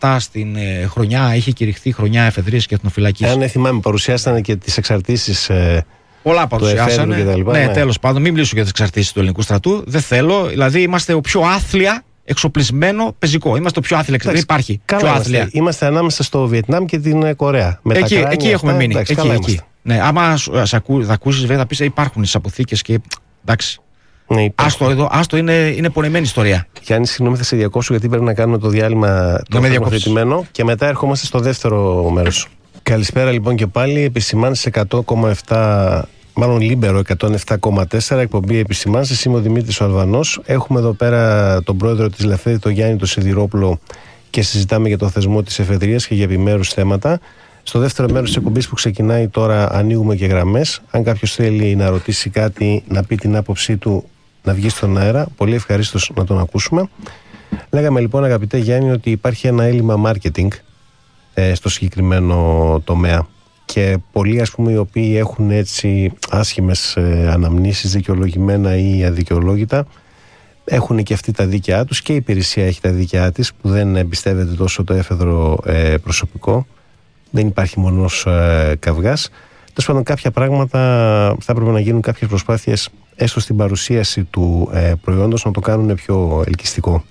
2017 στην ε, χρονιά είχε κηρυχθεί χρονιά εφεδρείας και εθνοφυλακής. Αν θυμάμαι, παρουσιάσανε και τις εξαρτήσεις. Ε, Πολλά παρουσιάσανε. ναι, ναι. τέλος πάντων, μην μιλήσω για τις εξαρτήσεις του ελληνικού στρατού. Δεν θέλω. Δηλαδή, είμαστε ο πιο άθλια εξοπλισμένο πεζικό. Είμαστε το πιο άθλια. Δεν υπάρχει καλά πιο άθλια. Είμαστε. είμαστε ανάμεσα στο Βιετνάμ και την ε, Κορέα. Με εκεί, τα εκεί έχουμε μείνει. Εντάξει, εκεί, εκεί. Ναι, άμα θα ακούσεις, βέβαια θα πεις «Ε, υπάρχουν τις αποθήκες και. Εντάξει. Ναι, άστο εδώ, άστο είναι, είναι πονεμένη ιστορία. Γιάννη, συγγνώμη, θα σε διακόσω γιατί πρέπει να κάνουμε το διάλειμμα το νομοθετημένο και μετά ερχόμαστε στο δεύτερο μέρος. Καλησπέρα λοιπόν και πάλι. Επισημάνσεις 100,7 μάλλον Λίμπερο 107,4, εκπομπή επισημάνσεις. Είμαι ο Δημήτρης ο Αλβανός. Έχουμε εδώ πέρα τον πρόεδρο της Λαφέδη, τον Γιάννη το Σιδηρόπουλο και συζητάμε για το θεσμό της εφεδρείας και για επιμέρους θέματα. Στο δεύτερο μέρος της εκπομπής που ξεκινάει τώρα ανοίγουμε και γραμμές. Αν κάποιος θέλει να ρωτήσει κάτι, να πει την άποψή του, να βγει στον αέρα, πολύ ευχαρίστως να τον ακούσουμε. Λέγαμε λοιπόν αγαπητέ Γιάννη ότι υπάρχει ένα έλλειμμα marketing ε, στο συγκεκριμένο τομέα και πολλοί ας πούμε οι οποίοι έχουν έτσι άσχημες ε, αναμνήσεις δικαιολογημένα ή αδικαιολόγητα έχουν και αυτοί τα δίκαιά τους και η υπηρεσία έχει τα δίκαιά της που δεν εμπιστεύεται τόσο το έφεδρο ε, προσωπικό δεν υπάρχει μονός ε, καυγάς Τέλος πάντων, κάποια πράγματα θα έπρεπε να γίνουν κάποιες προσπάθειες έστω στην παρουσίαση του ε, προϊόντος να το κάνουν πιο ελκυστικό.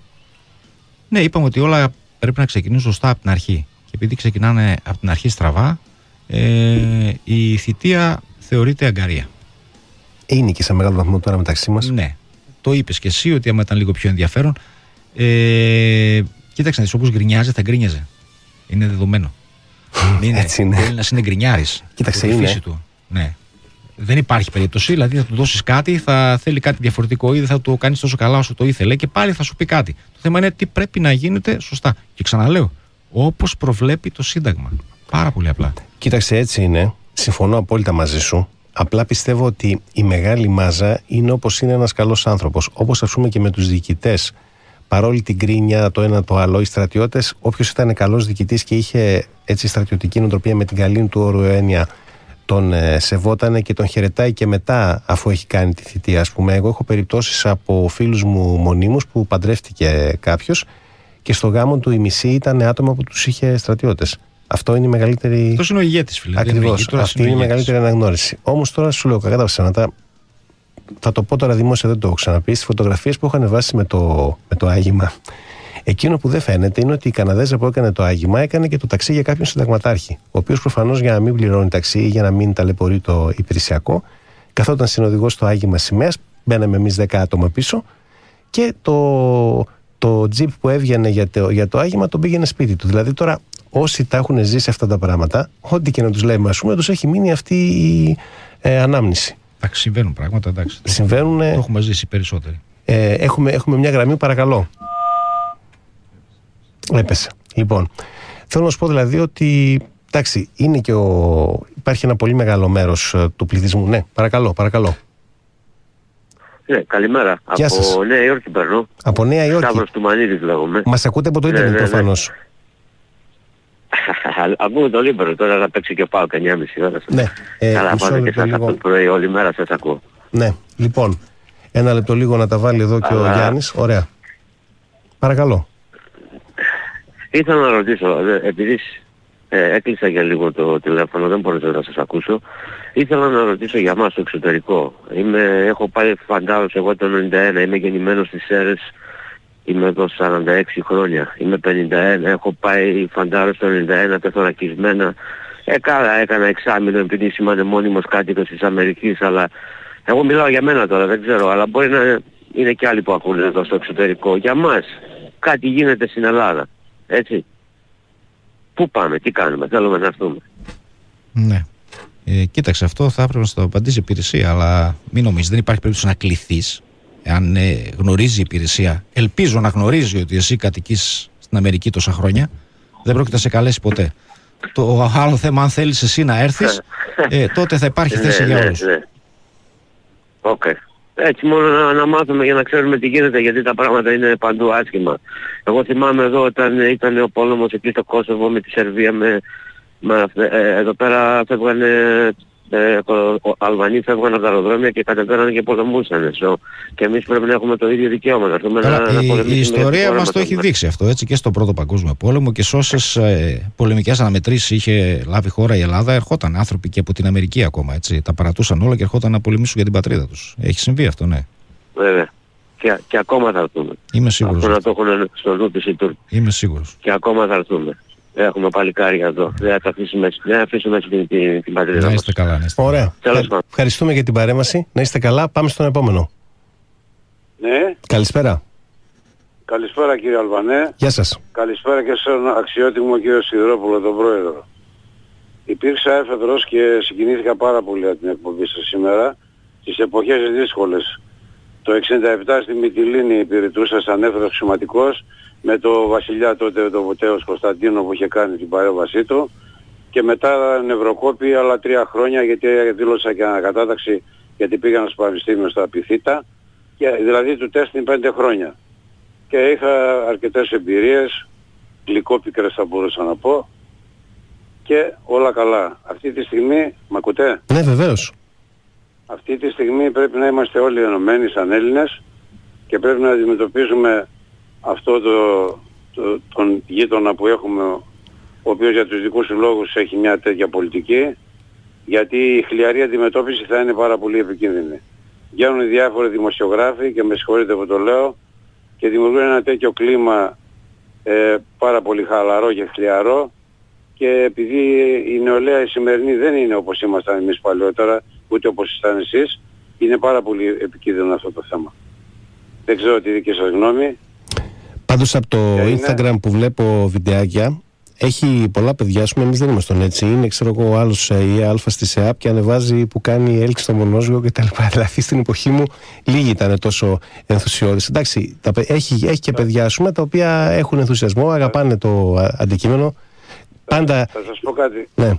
Ναι, είπαμε ότι όλα πρέπει να ξεκινούν σωστά από την αρχή. Και επειδή ξεκινάνε από την αρχή στραβά, ε, η θητεία θεωρείται αγκαρία. Είναι και σε μεγάλο βαθμό τώρα μεταξύ μας. Ναι. Το είπες και εσύ ότι άμα ήταν λίγο πιο ενδιαφέρον. Ε, κοίταξε να δεις, όπως γκρινιάζει, θα γκρίνιαζε. Είναι δεδομένο. είναι, Έτσι είναι. Ο Έλληνα είναι γκρινιάρη. Κοίταξε, είναι. Φύση του. Ναι. δεν υπάρχει περίπτωση. Δηλαδή θα του δώσεις κάτι, θα θέλει κάτι διαφορετικό ή δεν θα το κάνεις τόσο καλά όσο το ήθελε και πάλι θα σου πει κάτι. Το θέμα είναι τι πρέπει να γίνεται σωστά. Και ξαναλέω, όπως προβλέπει το Σύνταγμα. Πάρα πολύ απλά. Κοίταξε, έτσι είναι. Συμφωνώ απόλυτα μαζί σου. Απλά πιστεύω ότι η μεγάλη μάζα είναι όπως είναι ένας καλός άνθρωπος. Όπως ας πούμε και με τους διοικητές. Παρόλη την κρίνια, το ένα το άλλο, οι στρατιώτες, όποιος ήταν καλός διοικητής και είχε έτσι στρατιωτική νοοτροπία με την καλή του όρου έννοια, τον ε, σεβότανε και τον χαιρετάει και μετά αφού έχει κάνει τη θητεία. Ας πούμε, εγώ έχω περιπτώσεις από φίλους μου μονίμους που παντρεύτηκε κάποιος και στο γάμο του η μισή ήταν άτομα που τους είχε στρατιώτες. Αυτό είναι η μεγαλύτερη. Αυτός είναι ο ηγέτης, φίλε. Ακριβώς. Αυτή είναι, η μεγαλύτερη αναγνώριση. Όμως τώρα σου λέω κατά τα ψέματα, θα το πω τώρα δημόσια, δεν το έχω ξαναπεί. Στις φωτογραφίες που έχω ανεβάσει με το, με το άγημα, εκείνο που δεν φαίνεται είναι ότι η Καναδέζα που έκανε το άγημα έκανε και το ταξί για κάποιον συνταγματάρχη. Ο οποίος προφανώς για να μην πληρώνει ταξί ή για να μην ταλαιπωρεί το υπηρεσιακό, καθόταν συνοδηγός στο άγημα σημαίας, μπαίναμε εμείς 10 άτομα πίσω και το, το τζιπ που έβγαινε για το, για το άγημα τον πήγαινε σπίτι του. Δηλαδή τώρα όσοι τα έχουν ζήσει αυτά τα πράγματα, ό,τι και να τους λέμε, ας πούμε, τους έχει μείνει αυτή η ε, ανάμνηση. Εντάξει, συμβαίνουν πράγματα, εντάξει. Συμβαίνουν. Το έχουμε ζήσει περισσότεροι. Ε, έχουμε, έχουμε μια γραμμή, παρακαλώ. Έπεσε. Λοιπόν, θέλω να σου πω δηλαδή ότι εντάξει, είναι και ο... υπάρχει ένα πολύ μεγάλο μέρος ε, του πληθυσμού. Ναι, παρακαλώ, παρακαλώ. Ναι, καλημέρα. Γεια από σας. Νέα Υόρκη παίρνω. Από Νέα Υόρκη. Σταύρος Τουμανίδης λέγομαι. Μας ακούτε από το Ναι, ίντερνετ ναι, ναι. προφανώς. Ακούμε το Λίμπερο τώρα να παίξει και πάω 9.30 ώρα. Ναι, ε, Καλά μισό πάτε και λεπτό σας λίγο. ακούω το πρωί, όλη μέρα σας ακούω. Ναι, λοιπόν, ένα λεπτό λίγο να τα βάλει εδώ και ο Αλλά- Γιάννης. Ωραία. Παρακαλώ. Ήθελα να ρωτήσω, ε, επειδή ε, έκλεισα για λίγο το τηλέφωνο, δεν μπορούσα να σας ακούσω. Ήθελα να ρωτήσω για μας το εξωτερικό. Είμαι, έχω πάει φαντάρος εγώ το 91, είμαι γεννημένος στις Σέρες, είμαι εδώ 46 χρόνια, είμαι 51, έχω πάει φαντάρος το 91 τεθωρακισμένα. Ε, καλά, έκανα εξάμεινο επειδή σήμανε μόνιμος κάτοικος της Αμερικής, αλλά εγώ μιλάω για μένα τώρα, δεν ξέρω, αλλά μπορεί να είναι και άλλοι που ακούνε εδώ στο εξωτερικό. Για μας, κάτι γίνεται στην Ελλάδα, έτσι. Πού πάμε, τι κάνουμε, θέλουμε να έρθουμε. Ναι. Ε, κοίταξε, αυτό θα έπρεπε να στο απαντήσει η υπηρεσία, αλλά μην νομίζεις, δεν υπάρχει περίπτωση να κληθείς. Αν ε, γνωρίζει η υπηρεσία, ελπίζω να γνωρίζει ότι εσύ κατοικείς στην Αμερική τόσα χρόνια, δεν πρόκειται να σε καλέσει ποτέ. Το άλλο θέμα, αν θέλεις εσύ να έρθεις, ε, τότε θα υπάρχει θέση για όλους. ναι. Οκ. Έτσι μόνο να, να μάθουμε για να ξέρουμε τι γίνεται γιατί τα πράγματα είναι παντού άσχημα. Εγώ θυμάμαι εδώ όταν ήταν ο πόλεμος εκεί στο Κόσοβο με τη Σερβία με, με αυτε- ε, εδώ πέρα φεύγανε ε, ο- ο- Αλβανοί φεύγαν από τα αεροδρόμια και κατεβαίνανε και πολεμούσαν. So, και εμείς πρέπει να έχουμε το ίδιο δικαίωμα. Να, έρθουμε να, Καλά, να η, πολεμήσουμε η για τη ιστορία χώρα μας μας, το ας έχει πούμε. δείξει αυτό έτσι και στο Πρώτο Παγκόσμιο Πόλεμο και σε όσες ε, πολεμικές αναμετρήσεις είχε λάβει η χώρα η Ελλάδα, ερχόταν άνθρωποι και από την Αμερική ακόμα. Έτσι. Τα παρατούσαν όλα και ερχόταν να πολεμήσουν για την πατρίδα τους. Έχει συμβεί αυτό, ναι. Βέβαια. Και, και ακόμα θα έρθουμε. Είμαι Αυτό σίγουρο. να το έχουν στο νου τους οι Τούρκοι. Είμαι σίγουρος. Και ακόμα θα έρθουμε. Έχουμε παλικάρια εδώ. Δεν θα αφήσουμε, δεν θα αφήσουμε έτσι την, την, την πατρίδα Να μας. είστε καλά, να είστε καλά. Ωραία. Τέλος Ευχα- πάντων. Ευχαριστούμε για την παρέμβαση. Να είστε καλά. Πάμε στον επόμενο. Ναι, Καλησπέρα. καλησπέρα κύριε Αλβανέ. Γεια σας. Καλησπέρα και στον αξιότιμο κύριο Σιδηρόπουλο, τον πρόεδρο. Υπήρξα έφεδρος και συγκινήθηκα πάρα πολύ από την εκπομπή σας σήμερα. Τις εποχές τις δύσκολες. Το 67 στη Μυτιλίνη υπηρετούσα σαν έφεδρος αξιωματικός με το βασιλιά τότε το Βουτέος Κωνσταντίνο που είχε κάνει την παρέμβασή του και μετά νευροκόπη άλλα τρία χρόνια γιατί δήλωσα και ανακατάταξη γιατί πήγα στο πανεπιστήμιο στα Πυθίτα και δηλαδή του τεστ είναι πέντε χρόνια και είχα αρκετές εμπειρίες, γλυκόπικρες θα μπορούσα να πω και όλα καλά. Αυτή τη στιγμή, μ' ακούτε, Ναι, βεβαίως. αυτή τη στιγμή πρέπει να είμαστε όλοι ενωμένοι σαν Έλληνες και πρέπει να αντιμετωπίζουμε αυτό το, το, τον γείτονα που έχουμε ο οποίος για τους δικούς του λόγους έχει μια τέτοια πολιτική γιατί η χλιαρή αντιμετώπιση θα είναι πάρα πολύ επικίνδυνη. Βγαίνουν διάφοροι δημοσιογράφοι και με συγχωρείτε που το λέω και δημιουργούν ένα τέτοιο κλίμα ε, πάρα πολύ χαλαρό και χλιαρό και επειδή η νεολαία η σημερινή δεν είναι όπως ήμασταν εμείς παλαιότερα ούτε όπως ήσταν εσείς είναι πάρα πολύ επικίνδυνο αυτό το θέμα. Δεν ξέρω τη δική σας γνώμη. Πάντως από το Ποια είναι; Instagram που βλέπω βιντεάκια έχει πολλά παιδιά, ας πούμε, εμείς δεν είμαστε στον έτσι. Είναι, ξέρω εγώ, άλλος η Α στη ΣΕΑΠ και ανεβάζει που κάνει έλξη στο μονόζυγο κτλ. Δηλαδή στην εποχή μου λίγοι ήταν τόσο ενθουσιώδεις. Εντάξει, τα, έχει, έχει και παιδιά, ας πούμε, τα οποία έχουν ενθουσιασμό, αγαπάνε το αντικείμενο. Πάντα... Θα σας πω κάτι. Ναι.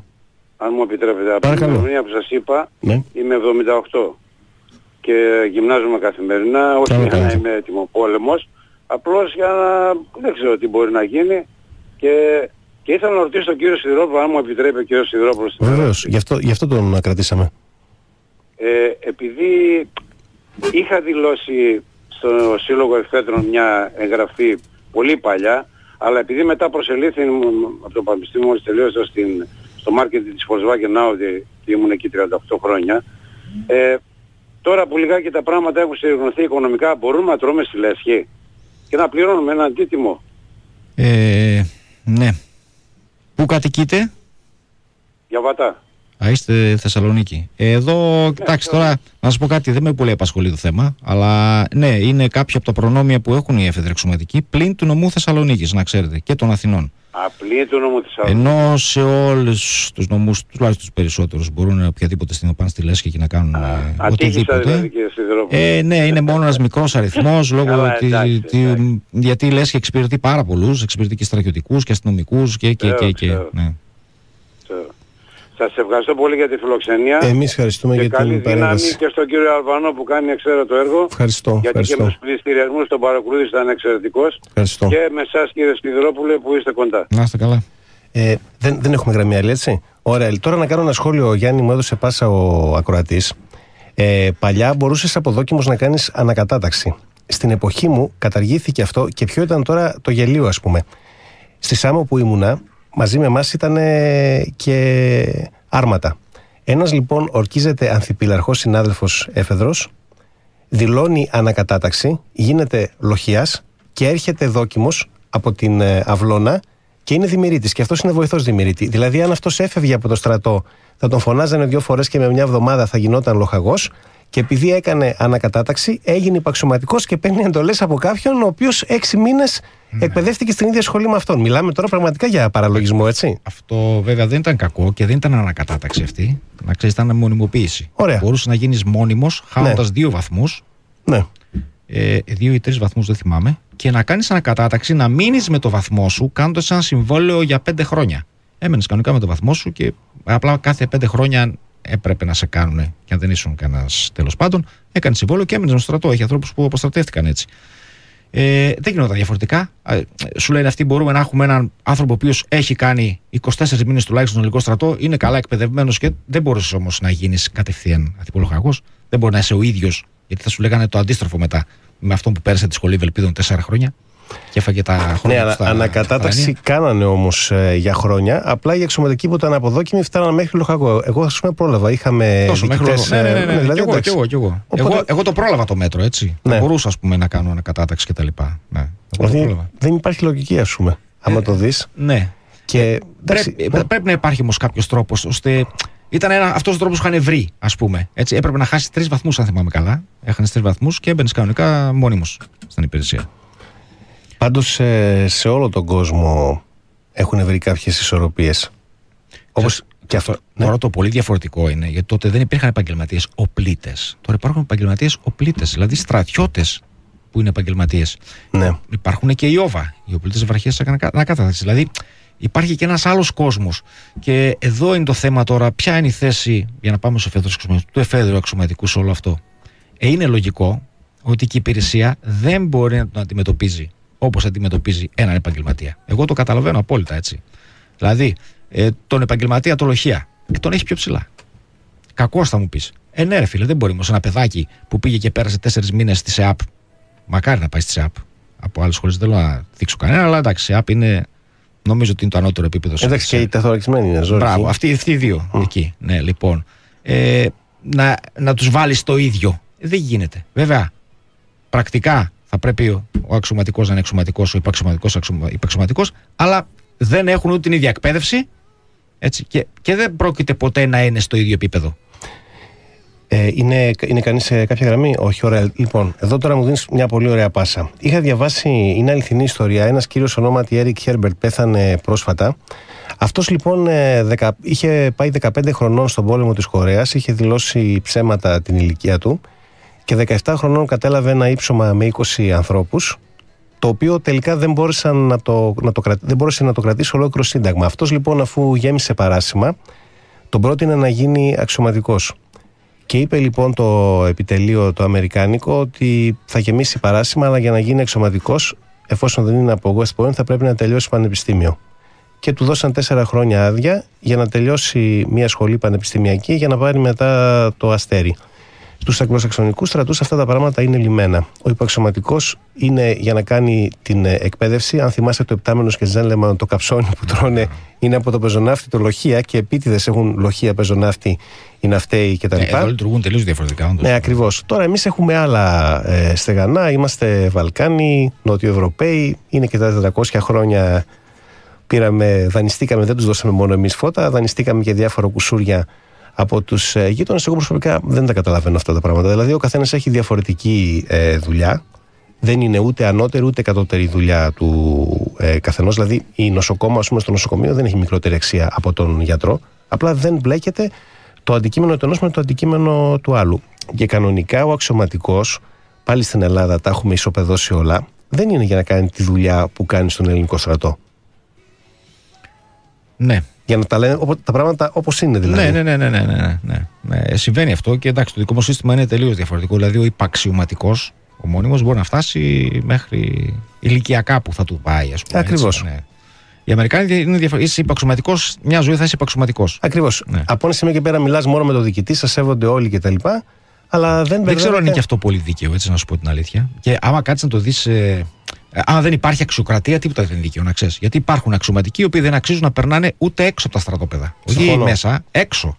Αν μου επιτρέπετε, από Παρακαλώ. την ημερομηνία που σας είπα, Ναι. είμαι 78 και γυμνάζομαι καθημερινά, όχι Καλά για να κάνετε. είμαι έτοιμο πόλεμος, απλώς για να δεν ξέρω τι μπορεί να γίνει και, και ήθελα να ρωτήσω τον κύριο Σιδηρόπουλο, αν μου επιτρέπει ο κύριος Σιδηρόπουλος στην Βεβαίως, ερώτηση. γι' αυτό, γι' αυτό τον κρατήσαμε. Ε, επειδή είχα δηλώσει στο Σύλλογο Ευθέτρων μια εγγραφή πολύ παλιά, αλλά επειδή μετά προσελήφθη από το Πανεπιστήμιο μόλις τελείωσα στην, στο μάρκετ της Volkswagen Audi και ήμουν εκεί 38 χρόνια, ε, τώρα που λιγάκι τα πράγματα έχουν συρριγνωθεί οικονομικά, μπορούμε να τρώμε στη λέσχη; Και να πληρώνουμε ένα αντίτιμο. Ε, ναι. Πού κατοικείτε; Για βατά. Α, είστε Θεσσαλονίκη. Εδώ, κοιτάξτε τώρα, να σας πω κάτι, δεν με πολύ απασχολεί το θέμα, αλλά ναι, είναι κάποια από τα προνόμια που έχουν οι έφεδροι εξωματικοί πλην του νομού Θεσσαλονίκης, να ξέρετε, και των Αθηνών. Απλή του νόμου της Αυγής. Ενώ σε όλους τους νομούς, τουλάχιστον τους περισσότερους, μπορούν οποιαδήποτε στιγμή να πάνε στη Λέσχη και να κάνουν ε, Ατύχησα δηλαδή οτιδήποτε. κύριε Σιδηρόπουλο. Ε, ναι, είναι μόνο ένας μικρός αριθμός λόγω Καλά, ότι. εντάξει, τη- εντάξει. γιατί η Λέσχη εξυπηρετεί πάρα πολλούς, εξυπηρετεί και στρατιωτικούς και αστυνομικούς και. και, Ξέρω, και, και ξέρω. ναι. Σας ευχαριστώ πολύ για τη φιλοξενία. Εμείς ευχαριστούμε και για καλή την δύναμη παρέμβαση. και στον κύριο Αλβανό που κάνει εξαίρετο έργο. Ευχαριστώ. Γιατί και ευχαριστώ. με τους πληστηριασμούς τον παρακολούθησε ήταν εξαιρετικός. ευχαριστώ. Και με εσάς κύριε Σπιδρόπουλε που είστε κοντά. Να είστε καλά. Ε, δεν, δεν έχουμε γραμμή άλλη, έτσι; Ωραία. Τώρα να κάνω ένα σχόλιο. Ο Γιάννη μου έδωσε πάσα ο ακροατής. Ε, παλιά μπορούσες από δόκιμος να κάνεις ανακατάταξη. Στην εποχή μου καταργήθηκε αυτό και ποιο ήταν τώρα το γελίο, ας πούμε. Στη Σάμο που ήμουνα, μαζί με εμάς ήταν και άρματα. Ένας λοιπόν ορκίζεται ανθιπυλαρχό συνάδελφος έφεδρος, δηλώνει ανακατάταξη, γίνεται λοχεία και έρχεται δόκιμος από την ε, αυλώνα και είναι δημηρίτη. Και αυτός είναι βοηθός δημηρίτη. Δηλαδή, αν αυτός έφευγε από το στρατό, θα τον φωνάζανε δύο φορές και με μια εβδομάδα θα γινόταν λοχαγός. Και επειδή έκανε ανακατάταξη, έγινε υπαξιωματικός και παίρνει εντολές από κάποιον ο οποίος έξι μήνες εκπαιδεύτηκε στην ίδια σχολή με αυτόν. Μιλάμε τώρα πραγματικά για παραλογισμό, έτσι. Αυτό βέβαια δεν ήταν κακό και δεν ήταν ανακατάταξη αυτή. Να ξέρεις, ήταν μονιμοποίηση. Ωραία. Μπορούσε να γίνεις μόνιμος, χάνοντας δύο βαθμούς, Ναι. ε, δύο ή τρεις βαθμούς, δεν θυμάμαι, και να κάνεις ανακατάταξη, να μείνεις με το βαθμό σου, κάνοντας ένα συμβόλαιο για πέντε χρόνια. Έμενες κανονικά με το βαθμό σου και απλά κάθε πέντε χρόνια έπρεπε να σε κάνουν, και αν δεν ήσουν κανένας τέλος πάντων, έκανε συμβόλαιο και έμενε στο στρατό. Έχει ανθρώπους που αποστρατεύτηκαν έτσι. Ε, δεν γινόταν διαφορετικά. Ε, σου λένε αυτοί μπορούμε να έχουμε έναν άνθρωπο ο οποίος έχει κάνει 24 μήνες τουλάχιστον στον ελληνικό στρατό, είναι καλά εκπαιδευμένος και δεν μπορούσες όμως να γίνεις κατευθείαν αθυπολογαγό. Δεν μπορεί να είσαι ο ίδιος, γιατί θα σου λέγανε το αντίστροφο μετά. Με αυτόν που πέρασε τη σχολή Βελπίδων 4 χρόνια και έφαγε τα χρόνια Ναι, τους ανα, στα ανακατάταξη Βαλκάνια. κάνανε όμως για χρόνια. Απλά οι εξωματικοί που ήταν αποδόκιμοι φτάνανε μέχρι λοχαγό. Εγώ, ας πούμε, πρόλαβα. Είχαμε. Τόσο μέχρι διοικητές, λόγο. Ναι, ναι, ναι. ε, ναι, δηλαδή, κι εγώ, εντάξει. κι εγώ, κι εγώ. Οπότε- εγώ. Εγώ το πρόλαβα το μέτρο, έτσι. Ναι. Θα μπορούσα, ας πούμε, να κάνω ανακατάταξη κτλ. Ναι, εγώ το Δηλαδή, πρόλαβα. δεν υπάρχει λογική, ας πούμε. Άμα Ε, το δεις. Ναι. Και. εντάξει, Πρέπει, ναι. πρέπει να υπάρχει όμως κάποιος τρόπος ώστε. Ήταν αυτός ο τρόπος που είχαν βρει, ας πούμε. Έτσι, έπρεπε να χάσει τρεις βαθμούς, αν θυμάμαι καλά. Έχανε τρεις βαθμούς και έμπαινες κανονικά μόνιμος στην υπηρεσία. Πάντως σε, σε όλο τον κόσμο έχουν βρει κάποιες ισορροπίες. Όπως Ξέρεις, και αυτό. Ναι. Τώρα το πολύ διαφορετικό είναι γιατί τότε δεν υπήρχαν επαγγελματίες οπλίτες. Τώρα υπάρχουν επαγγελματίες οπλίτες, δηλαδή στρατιώτες που είναι επαγγελματίες. ναι. Υπάρχουν και οι όβα, οι οπλίτες βραχίε ανακατάταξη. Δηλαδή υπάρχει και ένας άλλος κόσμος. Και εδώ είναι το θέμα τώρα, ποια είναι η θέση, για να πάμε στο εφέδρο αξιωματικού, του εφέδρου αξιωματικού σε όλο αυτό. Ε, είναι λογικό ότι και η υπηρεσία δεν μπορεί να τον αντιμετωπίζει όπως αντιμετωπίζει έναν επαγγελματία. Εγώ το καταλαβαίνω απόλυτα έτσι. Δηλαδή, ε, τον επαγγελματία το λοχεία, ε, τον έχει πιο ψηλά. Κακό θα μου πεις. Ε, ναι, ρε φίλε, δεν μπορεί όμως ένα παιδάκι που πήγε και πέρασε τέσσερις μήνες στη ΣΕΑΠ. Μακάρι να πάει στη ΣΕΑΠ. Από άλλες χώρες δεν θέλω να δείξω κανένα, αλλά εντάξει, ΣΕΑΠ είναι. Νομίζω ότι είναι το ανώτερο επίπεδο. σε- Εντάξει, και σε- οι τεθωρακισμένοι είναι ζώρικοι. Μπράβο, αυτοί, αυτοί οι δύο εκεί. Ναι, λοιπόν. Ε, να να τους βάλεις το ίδιο. Ε, δεν γίνεται. Βέβαια, πρακτικά θα πρέπει ο, ο αξιωματικός να είναι αξιωματικός, ο υπαξιωματικός υπαξιωματικός, αλλά δεν έχουν ούτε την ίδια εκπαίδευση έτσι, και, και δεν πρόκειται ποτέ να είναι στο ίδιο επίπεδο. Ε, είναι είναι κανείς σε κάποια γραμμή, Όχι, ωραία. Λοιπόν, εδώ τώρα μου δίνεις μια πολύ ωραία πάσα. Είχα διαβάσει, είναι αληθινή ιστορία. Ένας κύριος ονόματι Eric Herbert πέθανε πρόσφατα. Αυτός λοιπόν ε, δεκα, είχε πάει 15 χρονών στον πόλεμο της Κορέας, είχε δηλώσει ψέματα την ηλικία του και 17 χρονών κατέλαβε ένα ύψωμα με 20 ανθρώπους, το οποίο τελικά δεν, μπόρεσαν να το, να το, δεν μπόρεσε να το κρατήσει ολόκληρο σύνταγμα. Αυτός λοιπόν, αφού γέμισε παράσημα, τον πρότεινε να γίνει αξιωματικός. Και είπε λοιπόν το επιτελείο το Αμερικάνικο ότι θα γεμίσει παράσημα, αλλά για να γίνει αξιωματικός, εφόσον δεν είναι από West Point, θα πρέπει να τελειώσει πανεπιστήμιο. Και του δώσαν τέσσερα χρόνια άδεια για να τελειώσει μια σχολή πανεπιστημιακή για να πάρει μετά το αστέρι. Στου αγγλοσαξονικούς στρατούς αυτά τα πράγματα είναι λιμένα. Ο υπαξιωματικός είναι για να κάνει την ε, εκπαίδευση. Αν θυμάστε το επτάμενος και ζέλεμα, το καψόνι που τρώνε είναι από το πεζοναύτη το λοχεία και επίτηδες έχουν λοχεία πεζοναύτη οι ναυτέοι κτλ. Ναι, εδώ λειτουργούν τελείως διαφορετικά. Όντως. Ναι, ακριβώς. Τώρα εμείς έχουμε άλλα ε, στεγανά. Είμαστε Βαλκάνοι, Νότιο Ευρωπαίοι. Είναι και τα 400 χρόνια. Πήραμε, δανειστήκαμε, δεν τους δώσαμε μόνο εμείς φώτα, δανειστήκαμε και διάφορα κουσούρια από τους ε, γείτονες. Εγώ προσωπικά δεν τα καταλαβαίνω αυτά τα πράγματα. Δηλαδή, ο καθένας έχει διαφορετική ε, δουλειά. Δεν είναι ούτε ανώτερη ούτε κατώτερη δουλειά του ε, καθενός. Δηλαδή, η νοσοκόμα, ας πούμε, στο νοσοκομείο δεν έχει μικρότερη αξία από τον γιατρό. Απλά δεν μπλέκεται το αντικείμενο του ενός με το αντικείμενο του άλλου. Και κανονικά ο αξιωματικός, πάλι στην Ελλάδα τα έχουμε ισοπεδώσει όλα, δεν είναι για να κάνει τη δουλειά που κάνει στον ελληνικό στρατό. Ναι. Για να τα λένε τα πράγματα όπως είναι δηλαδή. Ναι, ναι, ναι, ναι, ναι, ναι, ναι. ναι. Συμβαίνει αυτό και εντάξει, το δικό μου σύστημα είναι τελείως διαφορετικό. Δηλαδή, ο υπαξιωματικός, ο μόνιμος, μπορεί να φτάσει μέχρι ηλικιακά που θα του πάει, ας πούμε. Ακριβώς. Ναι. Οι Αμερικάνοι είναι διαφορετικοί. Είσαι υπαξιωματικός, μια ζωή θα είσαι υπαξιωματικός. Ακριβώς. Ναι. Από ένα σημείο και πέρα μιλάς μόνο με τον διοικητή, σα σέβονται όλοι κτλ. Αλλά δεν, δεν ξέρω αν είναι και αυτό πολύ δίκαιο, έτσι να σου πω την αλήθεια. Και άμα κάτσεις να το δεις. Ε, αν δεν υπάρχει αξιοκρατία, τίποτα δεν είναι δίκαιο να ξέρεις. Γιατί υπάρχουν αξιωματικοί οι οποίοι δεν αξίζουν να περνάνε ούτε έξω από τα στρατόπεδα. Όχι μέσα, έξω.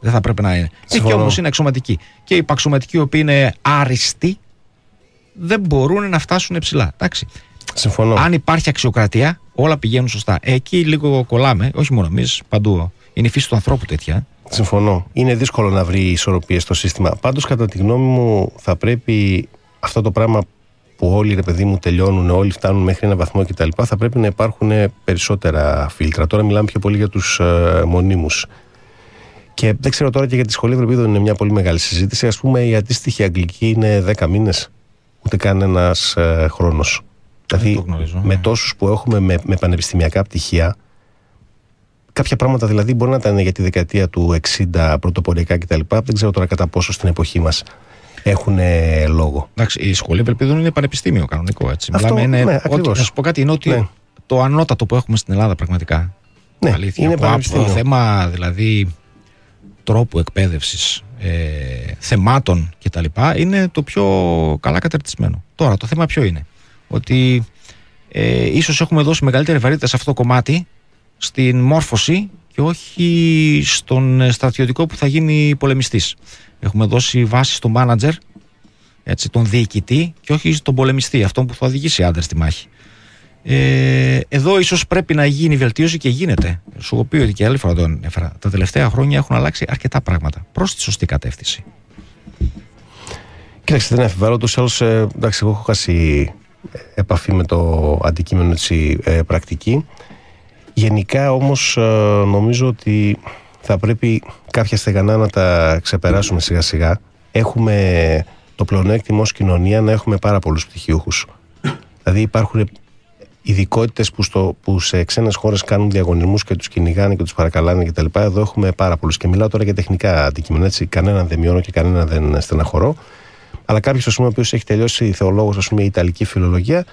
Δεν θα πρέπει να είναι. Εκεί όμως είναι αξιωματικοί. Και οι υπαξιωματικοί οι οποίοι είναι άριστοι δεν μπορούν να φτάσουν ψηλά. Εντάξει. Συμφωνώ. Αν υπάρχει αξιοκρατία, όλα πηγαίνουν σωστά. Εκεί λίγο κολλάμε, όχι μόνο εμείς, παντού. Είναι η φύση του ανθρώπου τέτοια. Συμφωνώ. Είναι δύσκολο να βρει ισορροπίες στο σύστημα. Πάντως, κατά τη γνώμη μου, θα πρέπει αυτό το πράγμα που όλοι ρε παιδί μου τελειώνουν, όλοι φτάνουν μέχρι ένα βαθμό κτλ. Θα πρέπει να υπάρχουν περισσότερα φίλτρα. Τώρα μιλάμε πιο πολύ για τους ε, μονίμους. Και δεν ξέρω τώρα και για τη σχολή Ευρωπίδων είναι μια πολύ μεγάλη συζήτηση. Α πούμε, η αντίστοιχη αγγλική είναι 10 μήνες, ούτε καν ένας ε, χρόνος. Δηλαδή, με ναι. τόσους που έχουμε με, με πανεπιστημιακά πτυχία, κάποια πράγματα δηλαδή μπορεί να ήταν για τη δεκαετία του 60 πρωτοποριακά κτλ. Δεν ξέρω τώρα κατά πόσο στην εποχή μας έχουν λόγο. Εντάξει, η σχολή Ευελπίδων είναι πανεπιστήμιο κανονικό. Έτσι. Αυτό, Μιλάμε, είναι, ναι, ότι, να σου πω κάτι, είναι ότι ναι. το ανώτατο που έχουμε στην Ελλάδα πραγματικά. Ναι, αλήθεια, είναι από, από το θέμα δηλαδή τρόπου εκπαίδευσης, ε, θεμάτων κτλ. είναι το πιο καλά κατερτισμένο. Τώρα το θέμα ποιο είναι; Ότι ε, ίσως έχουμε δώσει μεγαλύτερη βαρύτητα σε αυτό το κομμάτι στην μόρφωση και όχι στον στρατιωτικό που θα γίνει πολεμιστής. Έχουμε δώσει βάση στο μάνατζερ, έτσι, τον διοικητή και όχι στον πολεμιστή, αυτόν που θα οδηγήσει άντρα στη μάχη. Ε, εδώ ίσως πρέπει να γίνει βελτίωση και γίνεται. Σου οποίο ότι και άλλη φορά το έφερα. Τα τελευταία χρόνια έχουν αλλάξει αρκετά πράγματα προς τη σωστή κατεύθυνση. Κοίταξε, δεν αφιβάλλω τους άλλους, ε, εντάξει, εγώ έχω χάσει επαφή με το αντικείμενο της ε, πρακτική. Γενικά όμως ε, νομίζω ότι θα πρέπει κάποια στεγανά να τα ξεπεράσουμε σιγά σιγά. Έχουμε το πλεονέκτημα ως κοινωνία να έχουμε πάρα πολλούς πτυχιούχους. δηλαδή υπάρχουν ειδικότητες που, που σε ξένες χώρες κάνουν διαγωνισμούς και τους κυνηγάνε και τους παρακαλάνε κτλ. Εδώ έχουμε πάρα πολλούς. Και μιλάω τώρα για τεχνικά αντικείμενα. Έτσι, κανέναν δεν μειώνω και κανέναν δεν στεναχωρώ. Αλλά κάποιος, ο οποίος έχει τελειώσει θεολόγος, ας πούμε, η Ιταλική φιλολογία,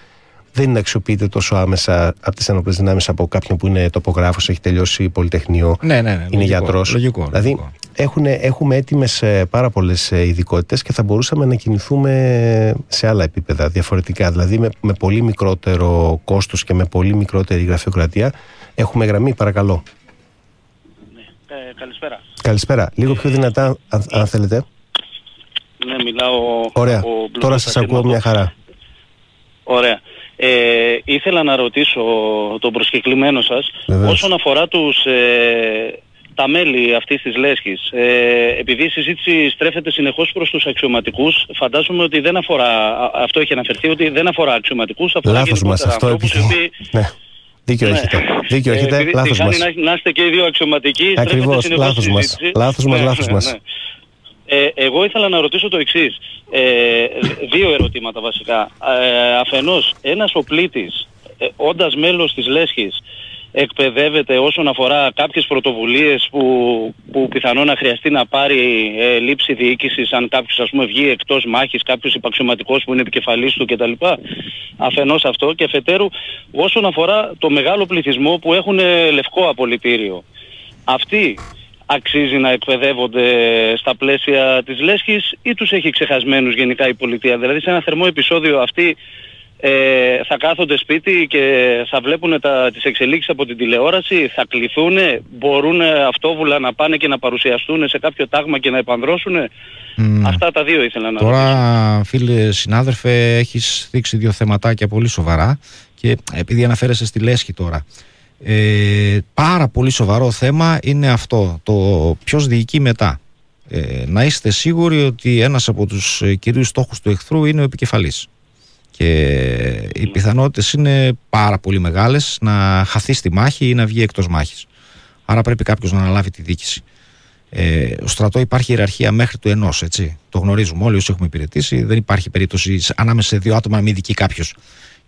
δεν αξιοποιείται τόσο άμεσα από τις ενόπλες δυνάμεις από κάποιον που είναι τοπογράφος, έχει τελειώσει πολυτεχνείο, ναι, ναι, ναι, είναι γιατρός. Λογικό, δηλαδή, Έχουν, έχουμε έτοιμες πάρα πολλές ε, ειδικότητες και θα μπορούσαμε να κινηθούμε σε άλλα επίπεδα διαφορετικά. Δηλαδή, με, με πολύ μικρότερο κόστος και με πολύ μικρότερη γραφειοκρατία. Έχουμε γραμμή, παρακαλώ. Ναι, ε, καλησπέρα. Καλησπέρα. Λίγο πιο δυνατά, αν, αν θέλετε. Ναι, μιλάω Ωραία. Τώρα σας ακούω μια χαρά. Ωραία. Ε, ήθελα να ρωτήσω τον προσκεκλημένο σας όσον αφορά τους, ε, τα μέλη αυτής της λέσχης. Ε, επειδή η συζήτηση στρέφεται συνεχώς προς τους αξιωματικούς, φαντάζομαι ότι δεν αφορά, α- αυτό έχει αναφερθεί, ότι δεν αφορά αξιωματικούς, αφορά Λάθος μας γενικότερα αυτό ανθρώπους οι επειδή... οποίοι Ναι. Δίκιο Ναι. έχετε. Δίκιο Ε, έχετε. επειδή Λάθος τυχάνει μας. Να, να είστε και οι δύο αξιωματικοί. στρέφεται Ακριβώς, συνεχώς λάθος η μας. συζήτηση. Λάθος μας, λάθος μας. Ε, εγώ ήθελα να ρωτήσω το εξής. Ε, δύο ερωτήματα βασικά. Ε, αφενός, ένας ο πλήτης, ε, όντας μέλος της Λέσχης, εκπαιδεύεται όσον αφορά κάποιες πρωτοβουλίες που, που πιθανόν να χρειαστεί να πάρει ε, λήψη διοίκησης αν κάποιος ας πούμε βγει εκτός μάχης, κάποιος υπαξιωματικός που είναι επικεφαλής του κτλ. Αφενός αυτό και αφετέρου όσον αφορά το μεγάλο πληθυσμό που έχουν ε, λευκό απολυτήριο. Αυτοί αξίζει να εκπαιδεύονται στα πλαίσια της λέσχης ή τους έχει ξεχασμένους γενικά η πολιτεία. Δηλαδή σε ένα θερμό επεισόδιο αυτοί ε, θα κάθονται σπίτι και θα βλέπουν τα, τις εξελίξεις από την τηλεόραση, θα κληθούν, μπορούν αυτόβουλα να πάνε και να παρουσιαστούν σε κάποιο τάγμα και να επανδρώσουν. Μμ. Αυτά τα δύο ήθελα να ρωτήσω. Τώρα, φίλε συνάδελφε, έχεις δείξει δύο θεματάκια πολύ σοβαρά και επειδή αναφέρεσαι στη Λέσχη τώρα, ε, πάρα πολύ σοβαρό θέμα είναι αυτό, το ποιος διοικεί μετά. Ε, να είστε σίγουροι ότι ένας από τους ε, κυρίους στόχους του εχθρού είναι ο επικεφαλής. Και οι πιθανότητες είναι πάρα πολύ μεγάλες να χαθεί στη μάχη ή να βγει εκτός μάχης. Άρα πρέπει κάποιος να αναλάβει τη δίκηση. Ε, στο στρατό υπάρχει ιεραρχία μέχρι του ενός, έτσι. Το γνωρίζουμε όλοι όσοι έχουμε υπηρετήσει. Δεν υπάρχει περίπτωση ανάμεσα σε δύο άτομα να μην δικεί κάποιος.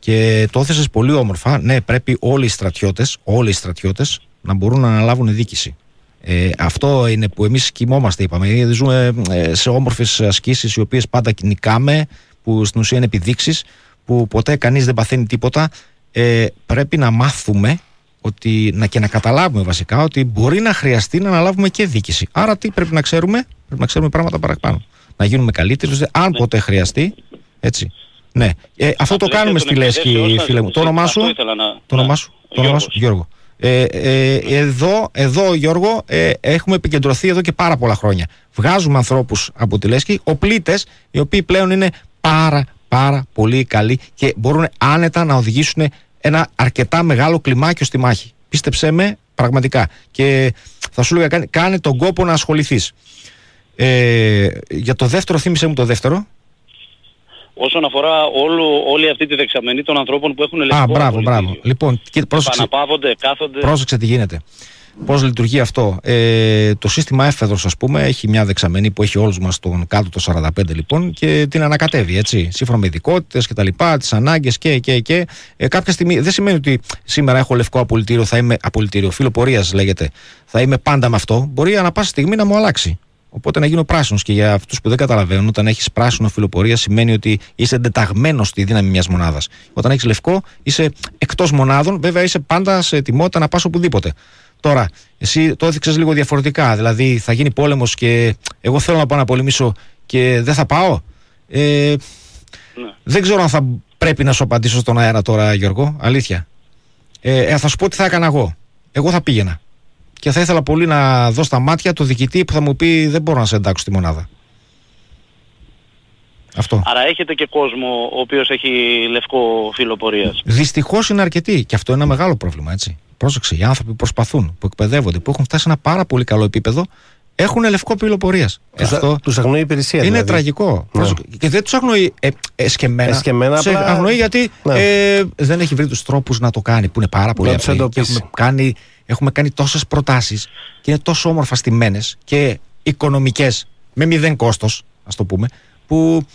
Και το έθεσες πολύ όμορφα. Ναι, πρέπει όλοι οι στρατιώτες, όλοι οι στρατιώτες να μπορούν να αναλάβουν δίκηση. Ε, αυτό είναι που εμείς κοιμόμαστε, είπαμε. Γιατί ζούμε ε, σε όμορφες ασκήσεις, οι οποίες πάντα νικάμε, που στην ουσία είναι επιδείξεις, που ποτέ κανείς δεν παθαίνει τίποτα. Ε, πρέπει να μάθουμε ότι, να, και να καταλάβουμε βασικά ότι μπορεί να χρειαστεί να αναλάβουμε και δίκηση. Άρα τι πρέπει να ξέρουμε, πρέπει να ξέρουμε πράγματα παραπάνω. Να γίνουμε καλύτεροι, ώστε αν ποτέ χρειαστεί. Έτσι. Ναι. Ε, αυτό το πλαίσια κάνουμε των στη Λέσχη, εκπαιδεύσεων φίλε μου. Το όνομά σου; Αυτό ήθελα να- Το όνομά να- σου; Το όνομά σου; Γιώργος. Γιώργο. Ε, ε, εδώ, εδώ, Γιώργο, ε, έχουμε επικεντρωθεί εδώ και πάρα πολλά χρόνια. Βγάζουμε ανθρώπους από τη Λέσχη, οπλίτες, οι οποίοι πλέον είναι πάρα, πάρα πολύ καλοί και μπορούν άνετα να οδηγήσουν ένα αρκετά μεγάλο κλιμάκιο στη μάχη. Πίστεψέ με, πραγματικά. Και θα σου έλεγα, κάνε, κάνε τον κόπο να ασχοληθείς. Ε, για το δεύτερο, θύμισε μου το δεύτερο. Όσον αφορά όλο, όλη αυτή τη δεξαμενή των ανθρώπων που έχουν λευκό Α, μπράβο, απολυτήριο. μπράβο. Λοιπόν, και πρόσεξε. Παναπαύονται, κάθονται. Πρόσεξε τι γίνεται. Πώς λειτουργεί αυτό. Ε, το σύστημα έφεδρος, ας πούμε, έχει μια δεξαμενή που έχει όλους μας τον κάτω το 45 λοιπόν και την ανακατεύει έτσι. Σύμφωνα με ειδικότητες και τα λοιπά, τις ανάγκες και, και, και. Ε, κάποια στιγμή δεν σημαίνει ότι σήμερα έχω λευκό απολυτήριο, θα είμαι απολυτήριο, φιλοπορίας λέγεται. Θα είμαι πάντα με αυτό. Μπορεί ανά πάσα στιγμή να μου αλλάξει. Οπότε να γίνω πράσινος. Και για αυτούς που δεν καταλαβαίνουν, όταν έχεις πράσινο φιλοπορία σημαίνει ότι είσαι εντεταγμένος στη δύναμη μιας μονάδας. Όταν έχεις λευκό, είσαι εκτός μονάδων, βέβαια είσαι πάντα σε ετοιμότητα να πας οπουδήποτε. Τώρα, εσύ το έδειξες λίγο διαφορετικά. Δηλαδή, θα γίνει πόλεμος και εγώ θέλω να πάω να πολεμήσω και δεν θα πάω. Ε, Ναι. Δεν ξέρω αν θα πρέπει να σου απαντήσω στον αέρα τώρα, Γιώργο. Αλήθεια. Ε, ε, θα σου πω τι θα έκανα εγώ. Εγώ θα πήγαινα. Και θα ήθελα πολύ να δω στα μάτια το διοικητή που θα μου πει δεν μπορώ να σε εντάξω στη μονάδα. Αυτό. Άρα έχετε και κόσμο ο οποίος έχει λευκό φύλλο πορείας. Δυστυχώς είναι αρκετοί. Και αυτό είναι ένα μεγάλο πρόβλημα, έτσι. Πρόσεξε, οι άνθρωποι που προσπαθούν, που εκπαιδεύονται, που έχουν φτάσει σε ένα πάρα πολύ καλό επίπεδο, έχουν λευκό πύλο πορείας. Τους, Αυτό τους αγνοεί η υπηρεσία. είναι δηλαδή. τραγικό. Ναι. Πρόσεξε. Και δεν τους αγνοεί ε, εσκεμμένα. Εσκεμμένα, Τους απλά- αγνοεί γιατί Ναι. ε, δεν έχει βρει τους τρόπους να το κάνει, που είναι πάρα πολύ Να τους απλοί. Και εντοπίσει. Έχουμε κάνει, έχουμε κάνει τόσες προτάσεις και είναι τόσο όμορφα στημένες και οικονομικές, με μηδέν κόστος, ας το πούμε, που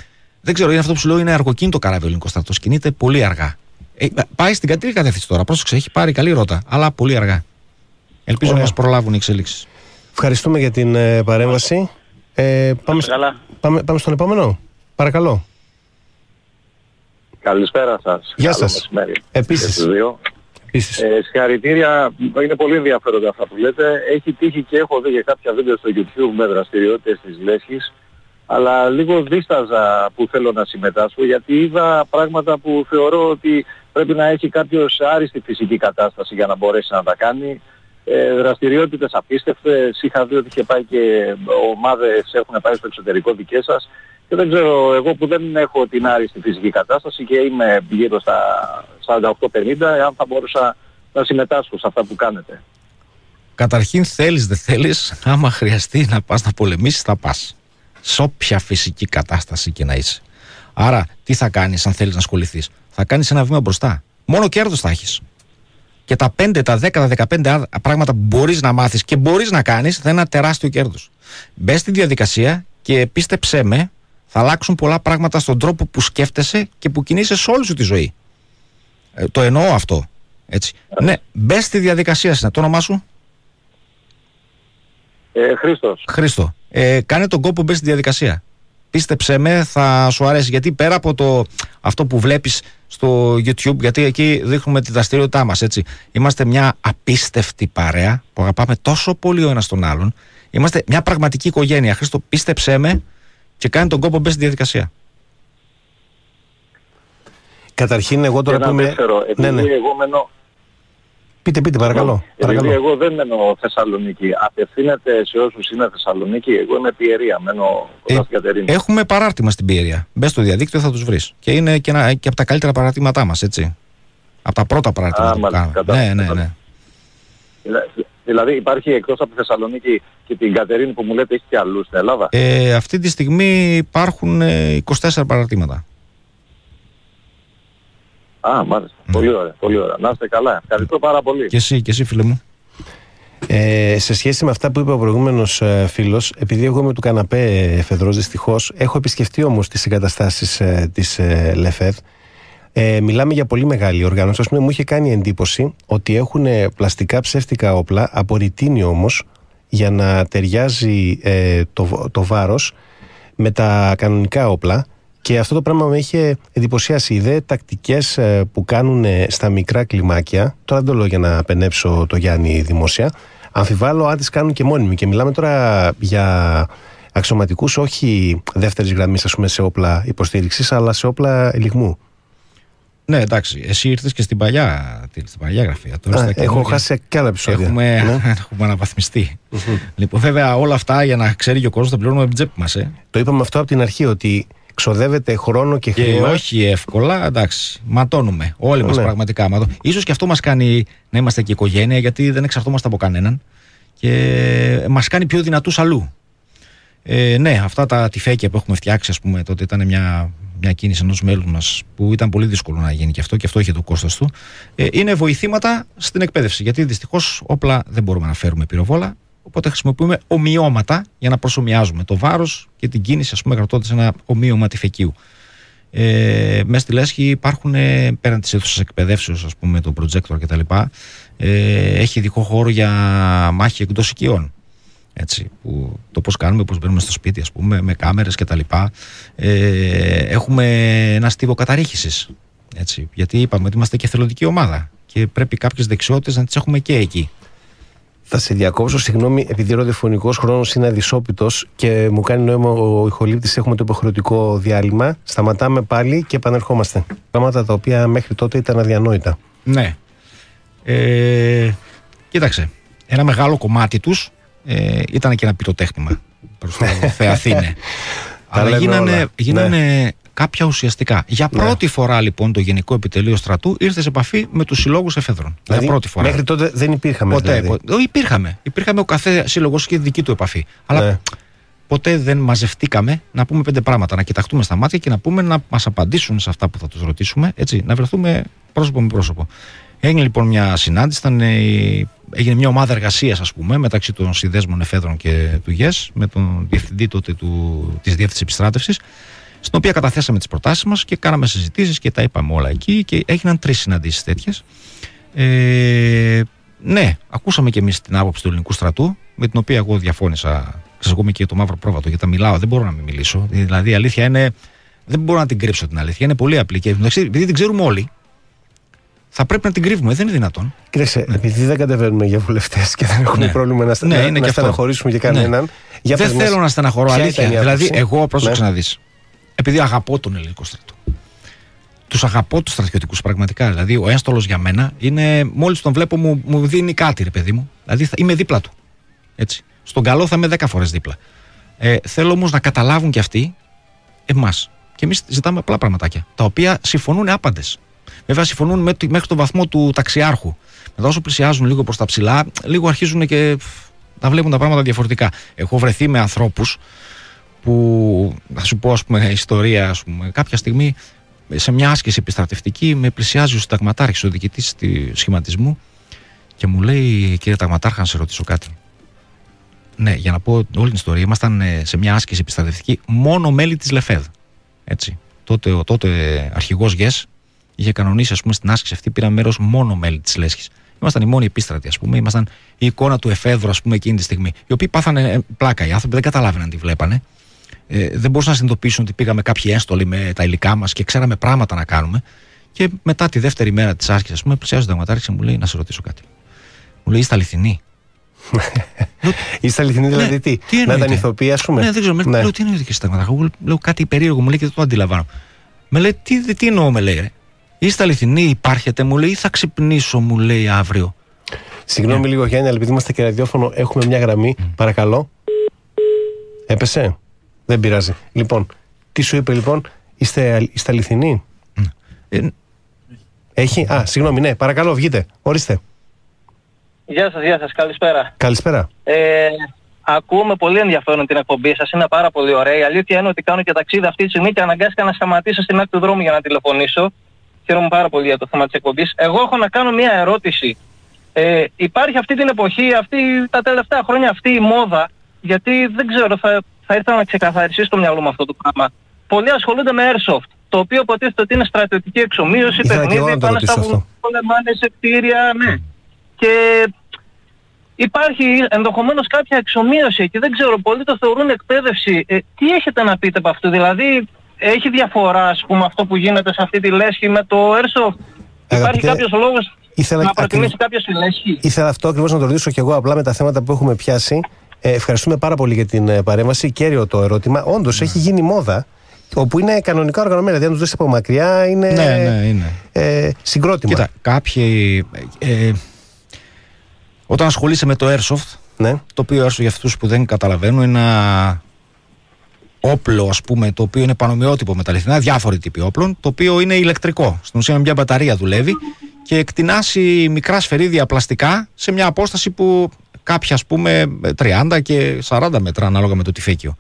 δεν ξέρω, είναι αυτό που σου λέω, είναι αργοκίνητο καράβι ο ελληνικός στρατός. Κινείται πολύ αργά. Ε, πάει στην κατήλη κατεύθυνση τώρα. Πρόσεξε, έχει πάρει καλή ρότα, αλλά πολύ αργά. Ελπίζω Ωραία. να μας προλάβουν οι εξελίξεις. Ευχαριστούμε για την ε, παρέμβαση. Ε, πάμε, Καλά. πάμε, πάμε στον επόμενο. Παρακαλώ. Καλησπέρα σας. Γεια Καλό σας. Μεσημέρι. Επίσης. Και στους δύο. Επίσης. Ε, συγχαρητήρια. Είναι πολύ ενδιαφέροντα αυτά που λέτε. Έχει τύχει και έχω δει και κάποια βίντεο στο YouTube με δραστηριότητες της Λέσχης. Αλλά λίγο δίσταζα που θέλω να συμμετάσχω γιατί είδα πράγματα που θεωρώ ότι πρέπει να έχει κάποιος άριστη φυσική κατάσταση για να μπορέσει να τα κάνει. Ε, δραστηριότητες απίστευτες. Είχα δει ότι είχε πάει και ομάδες έχουν πάει στο εξωτερικό δικές σας. Και δεν ξέρω, εγώ που δεν έχω την άριστη φυσική κατάσταση και είμαι γύρω στα 48-50, αν θα μπορούσα να συμμετάσχω σε αυτά που κάνετε. Καταρχήν θέλεις δεν θέλεις, άμα χρειαστεί να πας να πολεμήσεις θα πας. Σε όποια φυσική κατάσταση και να είσαι. Άρα τι θα κάνεις αν θέλεις να ασχοληθείς; Θα κάνεις ένα βήμα μπροστά. Μόνο κέρδος θα έχεις. Και τα 5, τα 10, τα 15 πράγματα που μπορείς να μάθεις και μπορείς να κάνεις θα είναι ένα τεράστιο κέρδος. Μπες στη διαδικασία και πίστεψέ με, θα αλλάξουν πολλά πράγματα στον τρόπο που σκέφτεσαι και που κινείσαι σε όλη σου τη ζωή. Ε, το εννοώ αυτό. Έτσι. Ναι, μπες στη διαδικασία. Είναι το όνομά σου; Ε, Χρήστος. Χρήστο. Ε, κάνε τον κόπο μπες στη διαδικασία. Πίστεψέ με, θα σου αρέσει. Γιατί πέρα από το, αυτό που βλέπεις στο YouTube, γιατί εκεί δείχνουμε τη δραστηριότητά μας, έτσι. Είμαστε μια απίστευτη παρέα που αγαπάμε τόσο πολύ ο ένας τον άλλον. Είμαστε μια πραγματική οικογένεια. Χρήστο, πίστεψέ με και κάνε τον κόπο μπες στη διαδικασία. Καταρχήν, εγώ τώρα Ένα που είμαι. δεύτερο, επειδή Ναι, ναι. εγώ μένω, Πείτε, πείτε, παρακαλώ. επειδή παρακαλώ. εγώ δεν μένω Θεσσαλονίκη, απευθύνεται σε όσους είναι Θεσσαλονίκη, εγώ είμαι Πιερία, μένω κοντά Ε, στην Κατερίνη. Έχουμε παράρτημα στην Πιερία. Μπες στο διαδίκτυο, θα τους βρεις. Και είναι και, ένα, και από τα καλύτερα παραρτήματά μας, έτσι. Από τα πρώτα παραρτήματα Α, που μάλιστα, κάναμε. κατάλαβα, Ναι, ναι, ναι. κατάλαβα. Δηλα- Δηλαδή υπάρχει εκτός από τη Θεσσαλονίκη και την Κατερίνη που μου λέτε έχει και αλλούς στην Ελλάδα; Ε, αυτή τη στιγμή υπάρχουν ε, 24 παραρτήματα. Α, μάλιστα. Ναι. Πολύ ωραία, πολύ ωραία. Να είστε καλά. Ευχαριστώ πάρα πολύ. Και εσύ, και εσύ φίλε μου. Ε, σε σχέση με αυτά που είπε ο προηγούμενος ε, φίλος, επειδή εγώ είμαι του καναπέ εφεδρό, δυστυχώς, έχω επισκεφτεί όμως τις εγκαταστάσεις ε, της ε, ΛΕΦΕΔ. Ε, μιλάμε για πολύ μεγάλη οργάνωση. Α πούμε, μου είχε κάνει εντύπωση ότι έχουν πλαστικά ψεύτικα όπλα, από ρητίνη όμως, για να ταιριάζει ε, το, το βάρος με τα κανονικά όπλα. Και αυτό το πράγμα με είχε εντυπωσιάσει. Οι δε τακτικές που κάνουν ε, στα μικρά κλιμάκια, τώρα δεν το λέω για να πενέψω το Γιάννη δημόσια, αμφιβάλλω αν τις κάνουν και μόνιμοι. Και μιλάμε τώρα για αξιωματικούς, όχι δεύτερης γραμμής, ας πούμε, σε όπλα υποστήριξης, αλλά σε όπλα ελιγμού. Ναι, εντάξει. Εσύ ήρθες και στην παλιά, την- στην παλιά γραφεία. Τώρα Α, στα έχω καινούργια χάσει και άλλα επεισόδια. Έχουμε, Ναι. έχουμε αναβαθμιστεί. λοιπόν, βέβαια, όλα αυτά για να ξέρει και ο κόσμος τα πληρώνουμε από την τσέπη μας. Ε. Το είπαμε αυτό από την αρχή, ότι ξοδεύεται χρόνο και Και χρήμα. όχι εύκολα, εντάξει. Ματώνουμε. Όλοι μας Ναι. πραγματικά ματώνουμε. Ίσως και αυτό μας κάνει να είμαστε και οικογένεια, γιατί δεν εξαρτώμαστε από κανέναν. Και μας κάνει πιο δυνατούς αλλού. Ε, ναι, αυτά τα τυφέκια που έχουμε φτιάξει, ας πούμε, τότε ήταν μια, μια κίνηση ενός μέλους μας που ήταν πολύ δύσκολο να γίνει και αυτό, και αυτό είχε το κόστος του. Ε, είναι βοηθήματα στην εκπαίδευση. Γιατί δυστυχώς όπλα δεν μπορούμε να φέρουμε πυροβόλα. Οπότε χρησιμοποιούμε ομοιώματα για να προσωμιάζουμε το βάρος και την κίνηση, ας πούμε, κρατώντας ένα ομοίωμα τυφεκίου. Ε, μέσα στη λέσχη υπάρχουν ε, πέραν της αίθουσας εκπαιδεύσεως, ας πούμε, το projector κτλ. Ε, έχει ειδικό χώρο για μάχη εκτός οικειών. Έτσι, που το πώς κάνουμε, πώς μπαίνουμε στο σπίτι ας πούμε με κάμερες και τα λοιπά ε, έχουμε ένα στίβο καταρρίχησης έτσι, γιατί είπαμε ότι είμαστε και θελοντική ομάδα και πρέπει κάποιες δεξιότητες να τις έχουμε και εκεί Θα σε διακόψω, συγγνώμη, επειδή ο ραδιοφωνικός χρόνος είναι αδυσόπιτος και μου κάνει νόημα ο ηχολήπτης. Έχουμε το υποχρεωτικό διάλειμμα. Σταματάμε πάλι και επανερχόμαστε. Πράγματα τα οποία μέχρι τότε ήταν αδιανόητα. Ναι. Ε, κοίταξε. Ένα μεγάλο κομμάτι τους ε, ήταν και ένα πυροτέχνημα προς το Θεαθήνε. Αλλά λέμε γίνανε, όλα. Γίνανε κάποια ουσιαστικά. Για πρώτη φορά λοιπόν το Γενικό Επιτελείο Στρατού ήρθε σε επαφή με τους συλλόγους εφέδρων. Για πρώτη φορά. Μέχρι τότε δεν υπήρχαμε. Ποτέ. δηλαδή. ποτέ. Όχι, υπήρχαμε. Υπήρχαμε ο κάθε σύλλογος και δική του επαφή. Αλλά Ναι. ποτέ δεν μαζευτήκαμε να πούμε πέντε πράγματα. Να κοιταχτούμε στα μάτια και να πούμε να μας απαντήσουν σε αυτά που θα τους ρωτήσουμε. Έτσι, να βρεθούμε πρόσωπο με πρόσωπο. Έγινε λοιπόν μια συνάντηση, ήταν, ε, έγινε μια ομάδα εργασίας, ας πούμε, μεταξύ των συνδέσμων εφέδρων και του ΓΕΣ, με τον διευθυντή τότε του, της Διεύθυνσης Επιστράτευσης, στην οποία καταθέσαμε τις προτάσεις μας και κάναμε συζητήσεις και τα είπαμε όλα εκεί και έγιναν τρεις συναντήσεις τέτοιες. Ε, ναι, ακούσαμε και εμείς την άποψη του ελληνικού στρατού, με την οποία εγώ διαφώνησα. Ξεσηκούμε και το μαύρο πρόβατο, γιατί τα μιλάω, δεν μπορώ να μην μιλήσω. Δηλαδή η αλήθεια είναι, δεν μπορώ να την κρύψω την αλήθεια, είναι πολύ απλή. Και εντάξει, επειδή την ξέρουμε όλοι, θα πρέπει να την κρύβουμε, δεν είναι δυνατόν. Κοίταξε, επειδή δεν κατεβαίνουμε για βουλευτές και δεν έχουμε Ναι. πρόβλημα να, Ναι, να, είναι να και αυτό. στεναχωρήσουμε και Ναι. κανέναν. Για δεν πες μας, θέλω να στεναχωρώ, ποια αλήθεια. ήταν η Δηλαδή, άποψη; εγώ πρόσεξε Ναι. να δεις. Επειδή αγαπώ τον ελληνικό στρατό. Τους αγαπώ τους στρατιωτικούς πραγματικά. Δηλαδή, ο έστολο για μένα είναι, μόλις τον βλέπω, μου, μου δίνει κάτι, ρε παιδί μου. Δηλαδή, θα, είμαι δίπλα του. Έτσι. Στον καλό θα είμαι 10 φορές δίπλα. Ε, θέλω όμως να καταλάβουν κι αυτοί εμάς. Και εμείς ζητάμε απλά πραγματάκια. Τα οποία συμφωνούν άπαντες. Βέβαια, συμφωνούν με, μέχρι τον βαθμό του ταξιάρχου. Μετά, όσο πλησιάζουν λίγο προς τα ψηλά, λίγο αρχίζουν και να βλέπουν τα πράγματα διαφορετικά. Έχω βρεθεί με ανθρώπους που, θα σου πω, ας πούμε, ιστορία, ας πούμε, κάποια στιγμή σε μια άσκηση επιστρατευτική με πλησιάζει ο συνταγματάρχης, ο διοικητής του σχηματισμού και μου λέει, κύριε Ταγματάρχα, να σε ρωτήσω κάτι. Ναι, για να πω όλη την ιστορία, ήμασταν ε, σε μια άσκηση επιστρατευτική μόνο μέλη της ΛΕΦΕΔ. Έτσι. Τότε ο τότε αρχηγός ΓΕΣ είχε κανονίσει, ας πούμε, στην άσκηση αυτή πήραν μέρος μόνο μέλη της Λέσχης. Ήμασταν οι μόνοι επίστρατοι, ας πούμε. Ήμασταν η εικόνα του εφέδρου, ας πούμε, εκείνη τη στιγμή. Οι οποίοι πάθανε ε, πλάκα. Οι άνθρωποι δεν καταλάβαιναν τι βλέπανε. Ε, δεν μπορούσαν να συνειδητοποιήσουν ότι πήγαμε κάποιοι έστολοι με τα υλικά μας και ξέραμε πράγματα να κάνουμε. Και μετά τη δεύτερη μέρα της άσκηση, ας πούμε, πλησιάζει ο Δαγματάρχη και μου λέει να σε ρωτήσω κάτι. Μου λέει, είστε αληθινοί. Είστε αληθινοί, δηλαδή Ναι, τι, τι να εννοείται; ήταν ηθοποιοί, ας πούμε; Ναι, δεν ξέρω. Με Ναι. λέω τι εννοείται και συνταγματάρχα. Εγώ λέω κάτι περίεργο, μου λέει και δεν το αντιλαμβάνω. Με λέει τι, τι εννοώ, με λέει. Ρε. Είστε αληθινοί, υπάρχετε, μου λέει, ή θα ξυπνήσω, μου λέει αύριο. Συγγνώμη Ναι. λίγο, Γιάννη, αλλά επειδή είμαστε και ραδιόφωνο, έχουμε μια γραμμή. Παρακαλώ. Έπεσε. Δεν πειράζει. Λοιπόν, τι σου είπε λοιπόν, είστε, αλ- είστε αληθινοί; Ε, Έχει; Α, συγγνώμη, ναι, παρακαλώ, βγείτε. Ορίστε. Γεια σας, γεια σας, καλησπέρα. Καλησπέρα. Ε, ακούμε πολύ ενδιαφέρον την εκπομπή σας, είναι πάρα πολύ ωραία. Η αλήθεια είναι ότι κάνω και ταξίδι αυτή τη στιγμή και αναγκάστηκα να σταματήσω στην άκρη του δρόμου για να τηλεφωνήσω. Χαίρομαι πάρα πολύ για το θέμα της εκπομπής. Εγώ έχω να κάνω μια ερώτηση. Ε, υπάρχει αυτή την εποχή, αυτή, τα τελευταία χρόνια αυτή η μόδα, γιατί δεν ξέρω, θα, θα ήθελα να ξεκαθαριστεί στο μυαλό μου αυτό το πράγμα. Πολλοί ασχολούνται με airsoft, το οποίο υποτίθεται ότι είναι στρατιωτική εξομοίωση, Ήθελα και εγώ παιχνίδι, να το πάνε στα ρωτήσω αυτό. πολεμάνε σε κτίρια, ναι. Και υπάρχει ενδεχομένως κάποια εξομοίωση και δεν ξέρω, πολλοί το θεωρούν εκπαίδευση. Ε, τι έχετε να πείτε από αυτό, δηλαδή έχει διαφορά ας πούμε αυτό που γίνεται σε αυτή τη λέσχη με το airsoft; Υπάρχει Αγαπητέ, κάποιος λόγος ήθελα να ακριβώς- προτιμήσει κάποιος τη λέσχη; Ήθελα αυτό ακριβώς να το ρωτήσω και εγώ απλά με τα θέματα που έχουμε πιάσει. Ε, ευχαριστούμε πάρα πολύ για την ε, παρέμβαση. Κέριο το ερώτημα. Όντως έχει γίνει μόδα, όπου είναι κανονικά οργανωμένα. Δηλαδή, αν τους δεις από μακριά, είναι, ναι, ναι, είναι. ε, συγκρότημα. Κοίτα, κάποιοι. Ε, όταν ασχολείσαι με το airsoft, Ναι. το οποίο airsoft για αυτούς που δεν καταλαβαίνουν είναι ένα όπλο ας πούμε το οποίο είναι πανομοιότυπο με τα αληθινά, διάφοροι τύποι όπλων, το οποίο είναι ηλεκτρικό. Στην ουσία με μια μπαταρία δουλεύει και εκτινάσει μικρά σφαιρίδια πλαστικά σε μια απόσταση που κάποια ας πούμε 30 και 40 μέτρα ανάλογα με το τυφέκιο.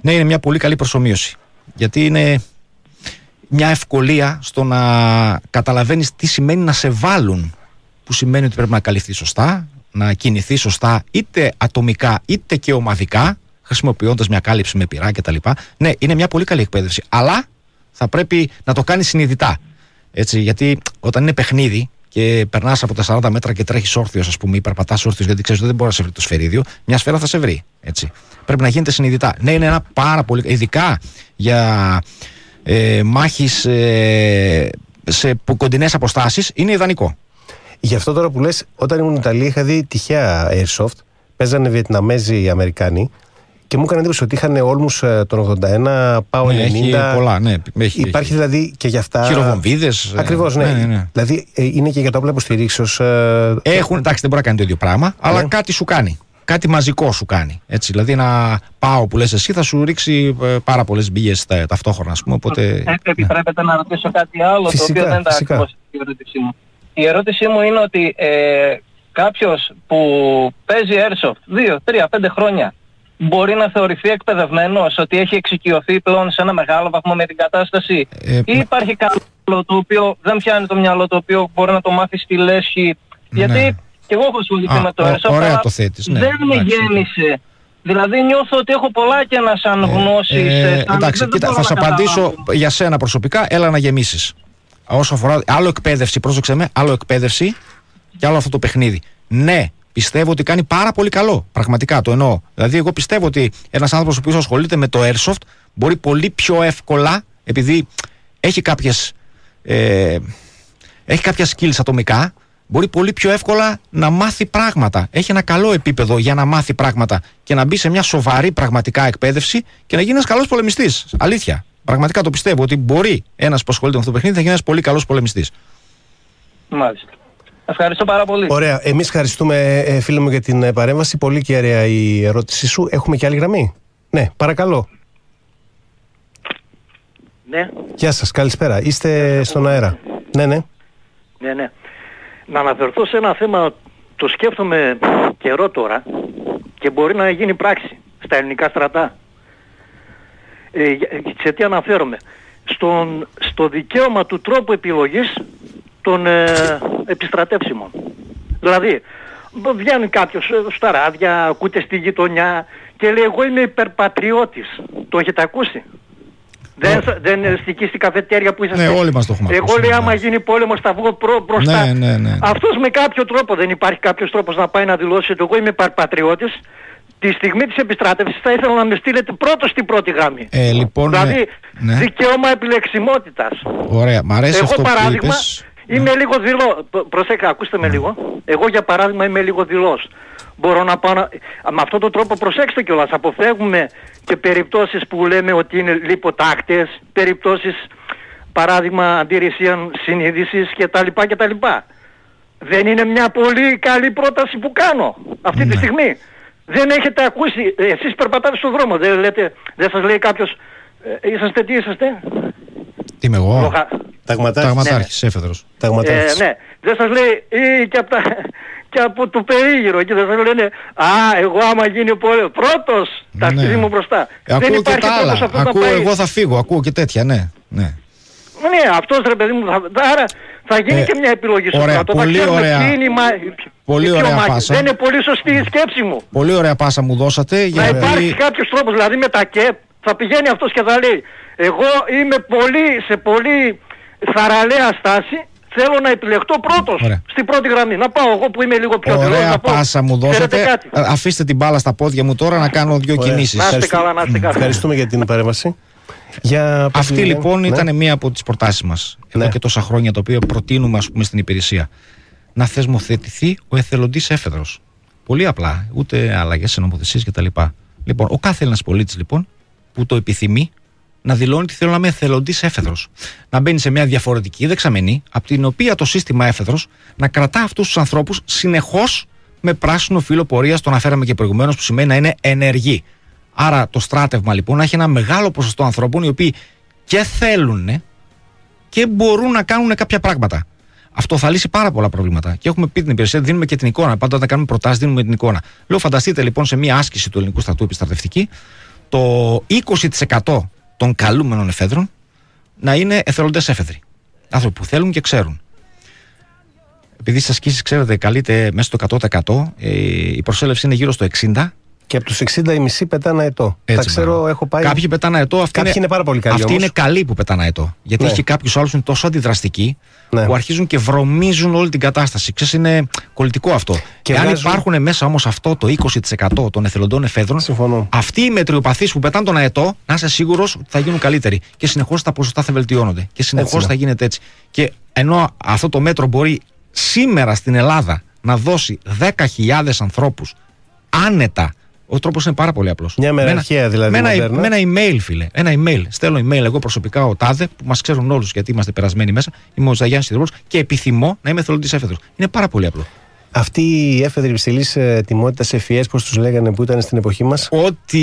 Ναι, είναι μια πολύ καλή προσωμείωση. Γιατί είναι μια ευκολία στο να καταλαβαίνεις τι σημαίνει να σε βάλουν που σημαίνει ότι πρέπει να καλυφθείς σωστά, να κινηθείς σωστά είτε ατομικά είτε και ομαδικά χρησιμοποιώντας μια κάλυψη με πυρά κτλ. Ναι, είναι μια πολύ καλή εκπαίδευση, αλλά θα πρέπει να το κάνεις συνειδητά. Έτσι, γιατί όταν είναι παιχνίδι και περνάς από τα 40 μέτρα και τρέχεις όρθιος, ας πούμε, ή περπατάς όρθιος, γιατί ξέρεις ότι δεν μπορείς να σε βρει το σφαιρίδιο, μια σφαίρα θα σε βρει. Έτσι. Πρέπει να γίνεται συνειδητά. Ναι, είναι ένα πάρα πολύ. ειδικά για ε, μάχης ε, σε κοντινές αποστάσεις, είναι ιδανικό. Γι' αυτό τώρα που λες, όταν ήμουν στην Ιταλία είχα δει τυχαία airsoft. Παίζανε Βιετναμέζοι οι Αμερικάνοι και μου έκανε εντύπωση ότι είχαν όλμους τον 81, πάω 90. Ναι, έχει πολλά, ναι. Έχει, Υπάρχει δηλαδή και για αυτά. Χειροβομβίδες. Ακριβώς, ναι. Δηλαδή ε, είναι και για το όπλα υποστηρίξεως. Ε, Έχουν, εντάξει, δεν μπορεί να κάνει το ίδιο πράγμα, αλλά Ναι. κάτι σου κάνει. Κάτι μαζικό σου κάνει. Έτσι, δηλαδή ένα πάω που λες εσύ θα σου ρίξει ε, πάρα πολλές μπύγες ταυτόχρονα, ας πούμε. Οπότε, Ε, ναι. επιτρέπετε να ρωτήσω κάτι άλλο, Φυσικά, το οποίο δεν ήταν φυσικά. ακριβώς η ερώτησή μου. Η ερώτησή μου είναι ότι ε, κάποιος που παίζει airsoft 2, 3, 5 χρόνια μπορεί να θεωρηθεί εκπαιδευμένος ότι έχει εξοικειωθεί πλέον σε ένα μεγάλο βαθμό με την κατάσταση; Ε, ή υπάρχει κάτι άλλο το οποίο δεν πιάνει το μυαλό το οποίο μπορεί να το μάθει στη λέσχη; Γιατί Ναι. και εγώ έχω ασχοληθεί Α, με το ω- airsoft ωραία αλλά το θέτεις, ναι. δεν με Εντάξει, γέμισε Δηλαδή νιώθω ότι έχω πολλά κενά σαν γνώσεις. Ε, σαν- εντάξει, δεν κοίτα, μπορώ θα να σου απαντήσω καταλάβω. για σένα προσωπικά, έλα να γεμίσεις. Όσο αφορά. Άλλο εκπαίδευση, πρόσεξε με, άλλο εκπαίδευση και άλλο αυτό το παιχνίδι. Ναι, πιστεύω ότι κάνει πάρα πολύ καλό. Πραγματικά το εννοώ. Δηλαδή, εγώ πιστεύω ότι ένας άνθρωπος ο οποίος ασχολείται με το airsoft μπορεί πολύ πιο εύκολα, επειδή έχει κάποιες. Ε, έχει κάποια skills ατομικά, μπορεί πολύ πιο εύκολα να μάθει πράγματα. Έχει ένα καλό επίπεδο για να μάθει πράγματα και να μπει σε μια σοβαρή πραγματικά εκπαίδευση και να γίνει ένας καλός πολεμιστής. Αλήθεια. Πραγματικά το πιστεύω ότι μπορεί ένας που ασχολείται με αυτό το παιχνίδι να γίνει ένας πολύ καλός πολεμιστής. Μάλιστα. Ευχαριστώ πάρα πολύ. Ωραία. Εμείς ευχαριστούμε, ε, φίλε μου, για την ε, παρέμβαση. Πολύ κέρια η ερώτησή σου. Έχουμε και άλλη γραμμή; Ναι, παρακαλώ. Ναι, Γεια σας, καλησπέρα. Είστε στον αέρα. Ναι, ναι. Ναι, ναι. Να αναφερθώ σε ένα θέμα, το σκέφτομαι καιρό τώρα και μπορεί να γίνει πράξη στα ελληνικά στρατά. Ε, για- σε τι αναφέρομαι. Στον, στο δικαίωμα του τρόπου επιλογής των ε, επιστρατεύσιμων. Δηλαδή, μπ- βγαίνει κάποιος ε, στα ράδια, ακούτε στη γειτονιά και λέει εγώ είμαι υπερπατριώτης. Το έχετε ακούσει; Δεν, σα- δεν είναι εκεί στην καφετέρια που είσαστε; Ναι, όλοι μας το έχουμε Εγώ ακούσει, λέει ναι. άμα γίνει πόλεμος θα βγω προ, μπροστά. Ναι, ναι, ναι. Αυτός με κάποιο τρόπο δεν υπάρχει κάποιος τρόπος να πάει να δηλώσει ότι εγώ είμαι παρπατριώτης. Τη στιγμή της επιστράτευσης θα ήθελα να με στείλετε πρώτο στην πρώτη γραμμή. Ε, λοιπόν, δηλαδή ναι. δικαίωμα επιλεξιμότητας. Ωραία, μ' αρέσει Εγώ αυτό που παράδειγμα είπες. Είμαι λίγο δηλό. Π- Προσέξτε, ακούστε Ναι. με λίγο. Εγώ για παράδειγμα είμαι λίγο δηλός. Μπορώ να πάω να... Με αυτόν τον τρόπο προσέξτε κιόλας. Αποφεύγουμε και περιπτώσεις που λέμε ότι είναι λιποτάκτες, περιπτώσεις παράδειγμα αντιρρησίαν συνείδησης κτλ. κτλ. Δεν είναι μια πολύ καλή πρόταση που κάνω αυτή Ναι. τη στιγμή. Δεν έχετε ακούσει, ε, εσείς περπατάτε στον δρόμο, δεν, λέτε, δεν σας λέει κάποιος, ε, είσαστε τι είσαστε, Τι είμαι εγώ; Λογα- Ταγματάρχης. Ταγματάρχης, έφεδρος. Ταγματάρχης. ε, ναι, δεν σας λέει ή και από, τα, και από το περίγυρο εκεί δεν σας λένε Α, εγώ άμα γίνει πόλεμο, πρώτος τα Ναι. αρχίζει μου μπροστά. Ε, δεν Ακούω και υπάρχει τα άλλα. τρόπος αυτός να Ακούω, πάει. εγώ θα φύγω, ακούω και τέτοια, ναι. ναι. Ναι, αυτός ρε παιδί μου, θα, άρα θα γίνει Ε, και μια επιλογή στο ωραία, στρατό. Θα πολύ ξέρουμε ωραία. ποιοι είναι οι μα- Πολύ οι πιο ωραία μάχες. πάσα. Δεν είναι πολύ σωστή η σκέψη μου. Πολύ ωραία πάσα μου δώσατε. Να Γιατί... υπάρχει κάποιος τρόπος, δηλαδή με τα ΚΕΠ θα πηγαίνει αυτός και θα λέει εγώ είμαι πολύ, σε πολύ θαραλέα στάση, θέλω να επιλεχτώ πρώτος Ωραία. στην πρώτη γραμμή. Να πάω εγώ που είμαι λίγο πιο δηλός, Ωραία να πω, πάσα μου «Ξέρετε δώσατε. κάτι». Ε, Αφήστε την μπάλα στα πόδια μου τώρα να κάνω δύο Ωραία. κινήσεις. Να είστε Ευχαριστώ- καλά, να είστε καλά. Ευχαριστούμε για την παρέμβαση. Για Αυτή πες, λοιπόν ναι. ήταν μία από τις προτάσεις μας εδώ Ναι. και τόσα χρόνια το οποίο προτείνουμε ας πούμε στην υπηρεσία. Να θεσμοθετηθεί ο εθελοντής έφεδρος. Πολύ απλά, ούτε αλλαγές σε νομοθεσίες κτλ. Λοιπόν, ο κάθε Έλληνας πολίτης λοιπόν που το επιθυμεί να δηλώνει ότι θέλω να είμαι εθελοντής έφεδρος. Να μπαίνει σε μια διαφορετική δεξαμενή, από την οποία το σύστημα έφεδρος να κρατά αυτούς τους ανθρώπους συνεχώς με πράσινο φύλλο πορεία, το αναφέραμε και προηγουμένως, που σημαίνει να είναι ενεργοί. Άρα το στράτευμα λοιπόν να έχει ένα μεγάλο ποσοστό ανθρώπων οι οποίοι και θέλουν και μπορούν να κάνουν κάποια πράγματα. Αυτό θα λύσει πάρα πολλά προβλήματα. Και έχουμε πει την υπηρεσία, δίνουμε και την εικόνα. Πάντα όταν κάνουμε προτάσεις, δίνουμε την εικόνα. Λέω, φανταστείτε λοιπόν σε μια άσκηση του ελληνικού στρατού επιστρατευτική, το 20% των καλούμενων εφέδρων να είναι εθελοντές έφεδροι. Άνθρωποι που θέλουν και ξέρουν. Επειδή στις ασκήσεις, ξέρετε, καλείται μέσα στο 100%, ε, η προσέλευση είναι γύρω στο 60%. Και από τους 60 η μισή πετάνε ετώ. Έτσι, Τα ξέρω, μπράβο. έχω πάει. Κάποιοι πετάνε αετό. Αυτή Κάποιοι είναι πάρα πολύ καλοί Αυτή όμως. είναι καλή που πετάνε αετό. Γιατί Ναι. έχει κάποιους άλλους που είναι τόσο αντιδραστικοί Ναι. που αρχίζουν και βρωμίζουν όλη την κατάσταση. Ξέρεις, είναι κολλητικό αυτό. Και Και αν βγάζουν- υπάρχουν μέσα όμως αυτό το 20% των εθελοντών εφέδρων, Συμφωνώ. αυτοί οι μετριοπαθείς που πετάνε τον αετό, να είσαι σίγουρος ότι θα γίνουν καλύτεροι. Και συνεχώς τα ποσοστά θα βελτιώνονται. Και συνεχώς είναι. θα γίνεται έτσι. Και ενώ αυτό το μέτρο μπορεί σήμερα στην Ελλάδα να δώσει 10.000 ανθρώπους άνετα. Ο τρόπος είναι πάρα πολύ απλός. Μια μεραρχία δηλαδή Με ένα, μοντέρνα. με ένα email, φίλε. Ένα email. Στέλνω email εγώ προσωπικά ο Τάδε, που μας ξέρουν όλους γιατί είμαστε περασμένοι μέσα. Είμαι ο Ζαγιάννης Σιδηρόπουλο και επιθυμώ να είμαι εθελοντής έφεδρος. Είναι πάρα πολύ απλό. Αυτοί οι έφεδροι υψηλής τιμότητα FES, πώς τους λέγανε που ήταν στην εποχή μας; Ό,τι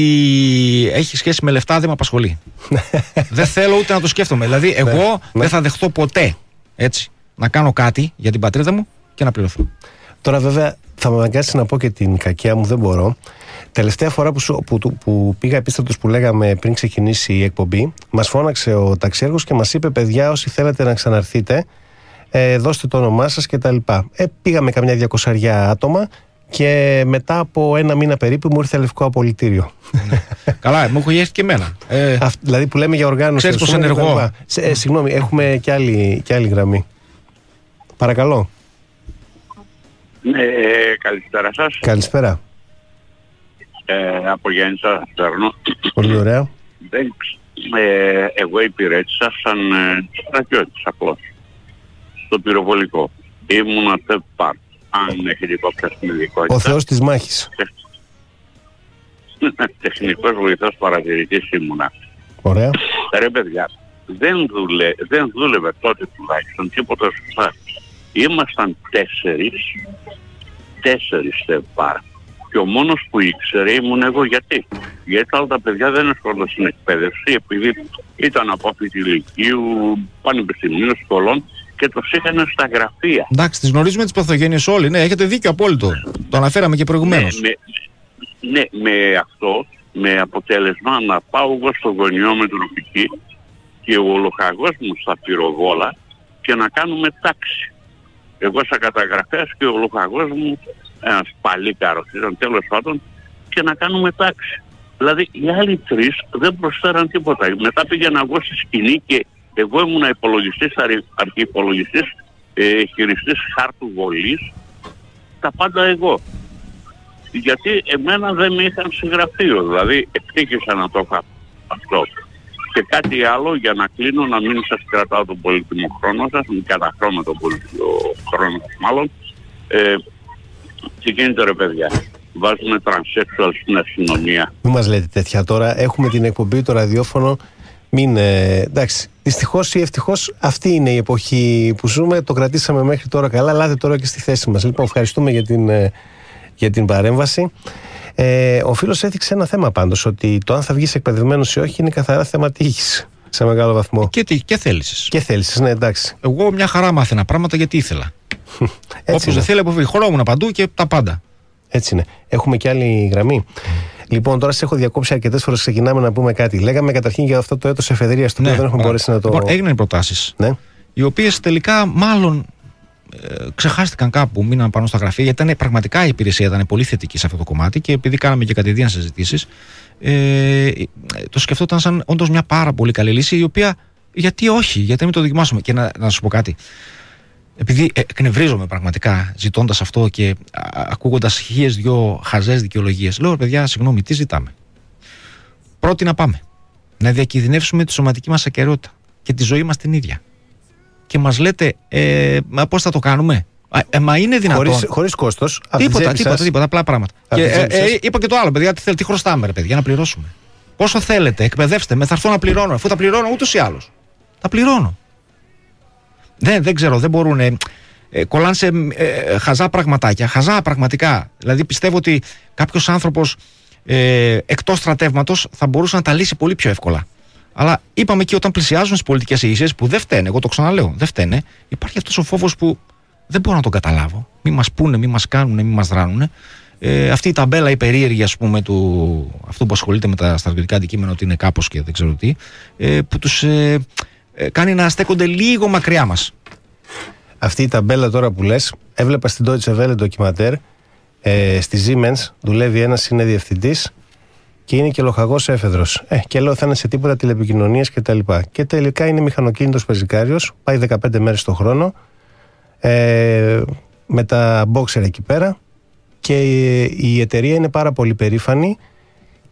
έχει σχέση με λεφτά δεν με απασχολεί. δεν θέλω ούτε να το σκέφτομαι. Δηλαδή, εγώ ναι. δεν θα δεχτώ ποτέ έτσι να κάνω κάτι για την πατρίδα μου και να πληρωθώ. Τώρα, βέβαια, θα με αναγκάσει να πω και την κακιά μου, δεν μπορώ. Τελευταία φορά που, σου- που, του- που πήγα επίστρατο που λέγαμε πριν ξεκινήσει η εκπομπή, μας φώναξε ο ταξιέργος και μας είπε: Παιδιά, όσοι θέλετε να ξαναρθείτε, ε, δώστε το όνομά σας κτλ. Ε, πήγαμε καμιά διακοσαριά άτομα και μετά από ένα μήνα περίπου μου ήρθε λευκό απολυτήριο. Καλά, μου έχει έρθει και εμένα. Ε, Αυτ- δηλαδή που λέμε για οργάνωση. Ξέρεις ας πως πούμε, ενεργώ. κτλ. Σε- ε, συγγνώμη, έχουμε και άλλη, και άλλη γραμμή. Παρακαλώ. Ναι, ε, καλησπέρα σας. Καλησπέρα. Ε, από Γέννητσα παίρνω. Πολύ ωραία. Δεν, ε, εγώ υπηρέτησα σαν ε, στρατιώτης απλώς. Στο πυροβολικό. Ήμουνα third part. Αν έχετε υπόψη στην ειδικότητα. Ο Θεός της μάχης. Τεχνικός βοηθός παρατηρητής ήμουνα. Ωραία. Ρε παιδιά, δεν, δούλε, δεν δούλευε τότε τουλάχιστον τίποτα σωστά. Ήμασταν τέσσερις, τέσσερις στεπάρ. Και ο μόνος που ήξερε ήμουν εγώ γιατί; Γιατί όλα τα παιδιά δεν ασχολούνται στην εκπαίδευση επειδή ήταν από αυτή τη ηλικίου, πανεπιστημίου, σχολών και τους είχαν στα γραφεία. Εντάξει, τις γνωρίζουμε τις παθογένειες όλοι. Ναι, έχετε δίκιο απόλυτο. Το αναφέραμε και προηγουμένως. Ναι, με, ναι, με αυτό, με αποτέλεσμα να πάω εγώ στο γωνιό με τροπική και ο λοχαγός μου στα πυροβόλα και να κάνουμε τάξη. Εγώ σαν καταγραφέας και ο λοχαγός μου, ένας παλίκαρος ήταν τέλος πάντων, και να κάνουμε τάξη. Δηλαδή οι άλλοι τρεις δεν προσφέραν τίποτα. Μετά πήγαινα εγώ στη σκηνή και εγώ ήμουν υπολογιστής, αρχιυπολογιστής, ε, χειριστής χάρτου βολής, τα πάντα εγώ. Γιατί εμένα δεν με είχαν συγγραφείο, δηλαδή ευτύχησα να το είχα αυτό. Και κάτι άλλο για να κλείνω, να μην σας κρατάω τον πολύτιμο χρόνο σας, μην καταχρώνω τον πολύτιμο χρόνο σας μάλλον. Ε, τι γίνεται ρε παιδιά βάζουμε τρανσέξουαλ στην αστυνομία. Μην μας λέτε τέτοια τώρα. Έχουμε την εκπομπή, το ραδιόφωνο. Μην, ε, εντάξει, δυστυχώς ή ευτυχώς αυτή είναι η εποχή που ζούμε. Το κρατήσαμε μέχρι τώρα καλά. Λάτε τώρα και στη θέση μας. Λοιπόν, ευχαριστούμε για την, ε, για την παρέμβαση. Ε, ο φίλος έθιξε ένα θέμα πάντως, ότι το αν θα βγεις εκπαιδευμένος ή όχι είναι καθαρά θέμα τύχης σε μεγάλο βαθμό. Και, και θέληση. Και θέληση, ναι, εντάξει. Εγώ μια χαρά μάθαινα πράγματα γιατί ήθελα. Όποιο δεν θέλει, αποφύγει. παντού και τα πάντα. Έτσι είναι. Έχουμε και άλλη γραμμή. Λοιπόν, τώρα σε έχω διακόψει αρκετές φορές. Ξεκινάμε να πούμε κάτι. Λέγαμε καταρχήν για αυτό το έτος εφεδρείας, το ναι, οποίο δεν έχουμε μπορέσει να το. Λοιπόν, έγιναν προτάσεις. Ναι. Οι οποίες τελικά μάλλον ε, ξεχάστηκαν κάπου, μείναν πάνω στα γραφεία, γιατί ήταν πραγματικά η υπηρεσία ήταν πολύ θετική σε αυτό το κομμάτι και επειδή κάναμε και κατηδίαν συζητήσεις, ε, το σκεφτόταν σαν όντως μια πάρα πολύ καλή λύση, η οποία γιατί όχι, γιατί μην το δοκιμάσουμε. Και να, να σου πω κάτι επειδή εκνευρίζομαι πραγματικά ζητώντας αυτό και ακούγοντας χίλιες δυο χαζές δικαιολογίες, λέω παιδιά, συγγνώμη, τι ζητάμε; Πρώτη να πάμε. Να διακινδυνεύσουμε τη σωματική μας ακαιρεότητα και τη ζωή μας την ίδια. Και μας λέτε, ε, πώς θα το κάνουμε; Ε, μα είναι δυνατόν. Χωρίς κόστος. Τίποτα, τίποτα, τίποτα, απλά πράγματα. Και, ε, ε, είπα και το άλλο, παιδιά, τι, θέλετε, τι χρωστάμε, ρε παιδιά, να πληρώσουμε; Πόσο θέλετε, εκπαιδεύστε με, θα έρθω να πληρώνω. Αφού τα πληρώνω ούτως ή άλλως. Τα πληρώνω. Δεν, δεν ξέρω, δεν μπορούν. Ε, κολλάνε σε ε, χαζά πραγματάκια. Χαζά πραγματικά. Δηλαδή πιστεύω ότι κάποιος άνθρωπος ε, εκτός στρατεύματος θα μπορούσε να τα λύσει πολύ πιο εύκολα. Αλλά είπαμε και όταν πλησιάζουν τι πολιτικές ηγεσίες που δεν φταίνε, εγώ το ξαναλέω, δεν φταίνε, υπάρχει αυτός ο φόβος που δεν μπορώ να τον καταλάβω. Μη μας πούνε, μη μας κάνουν, μη μας δράνουν. Ε, αυτή η ταμπέλα η περίεργη, ας πούμε, του αυτού που ασχολείται με τα στρατιωτικά αντικείμενα, ότι είναι κάπως και δεν ξέρω τι, ε, που τους ε, ε, κάνει να στέκονται λίγο μακριά μας. Αυτή η ταμπέλα τώρα που λες, έβλεπα στην Deutsche Welle ντοκιματέρ, ε, στη Siemens δουλεύει ένας είναι διευθυντής και είναι και λοχαγός έφεδρος. Ε, και λέω θα είναι σε τίποτα τηλεπικοινωνίες και τα λοιπά. Και τελικά είναι μηχανοκίνητος πεζικάριος, πάει 15 μέρες το χρόνο, ε, με τα boxer εκεί πέρα και η εταιρεία είναι πάρα πολύ περήφανη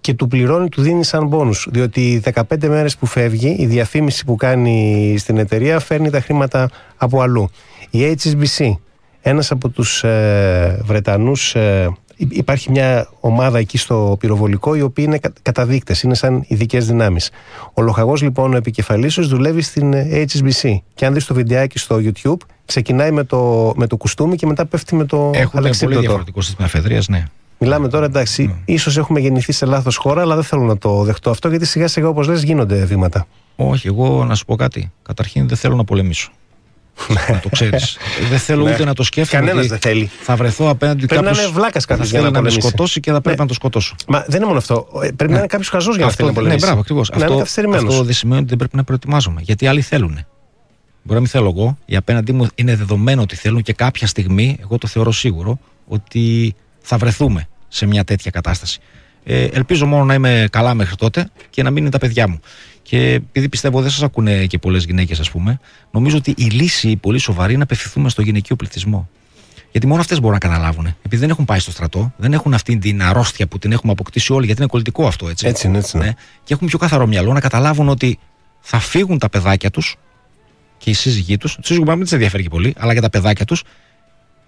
και του πληρώνει, του δίνει σαν μπόνους. Διότι 15 μέρες που φεύγει, η διαφήμιση που κάνει στην εταιρεία φέρνει τα χρήματα από αλλού. Η HSBC, ένας από τους ε, Βρετανούς, ε, υπάρχει μια ομάδα εκεί στο πυροβολικό, οι οποίοι είναι καταδείκτες, είναι σαν ειδικές δυνάμεις. Ο λοχαγός λοιπόν, ο επικεφαλής δουλεύει στην HSBC. Και αν δεις το βιντεάκι στο YouTube, ξεκινάει με το, με το κουστούμι και μετά πέφτει με το Έχουν πολύ διαφορετικό σύστημα εφεδρείας, ναι. Μιλάμε τώρα, εντάξει, mm. ίσως έχουμε γεννηθεί σε λάθος χώρα, αλλά δεν θέλω να το δεχτώ αυτό, γιατί σιγά σιγά, όπως λες, γίνονται βήματα. Όχι, εγώ να σου πω κάτι. Καταρχήν δεν θέλω να πολεμήσω. να το ξέρεις. δεν θέλω ναι. ούτε να το σκέφτομαι. Κανένας δεν θέλει. Θα βρεθώ απέναντι Πρέπει κάποιος να είναι βλάκας κάποιος για να, να με σκοτώσει και θα πρέπει ναι. να το σκοτώσω. Μα δεν είναι μόνο αυτό. Ε, πρέπει να είναι κάποιος χαζός για να θέλει να ναι, πολεμήσει. Ναι, μπράβο, ακριβώς. Αυτό, αυτό δεν σημαίνει ότι δεν πρέπει να προετοιμάζομαι. Γιατί άλλοι θέλουν. Μπορεί να μην θέλω εγώ. Η απέναντί μου είναι δεδομένο ότι θέλουν και κάποια στιγμή, εγώ το θεωρώ σίγουρο, ότι θα βρεθούμε σε μια τέτοια κατάσταση. Ε, ελπίζω μόνο να είμαι καλά μέχρι τότε και να μην είναι τα παιδιά μου. Και επειδή πιστεύω δεν σας ακούνε και πολλές γυναίκες, ας πούμε, νομίζω ότι η λύση πολύ σοβαρή είναι να απευθυνθούμε στο γυναικείο πληθυσμό. Γιατί μόνο αυτές μπορούν να καταλάβουν. Επειδή δεν έχουν πάει στο στρατό, δεν έχουν αυτή την αρρώστια που την έχουμε αποκτήσει όλοι, γιατί είναι κολλητικό αυτό έτσι. Έτσι είναι, έτσι είναι. Ναι. Και έχουν πιο καθαρό μυαλό να καταλάβουν ότι θα φύγουν τα παιδάκια τους και οι σύζυγοί τους. Του σύζυγοι δεν τι ενδιαφέρει και πολύ, αλλά για τα παιδάκια τους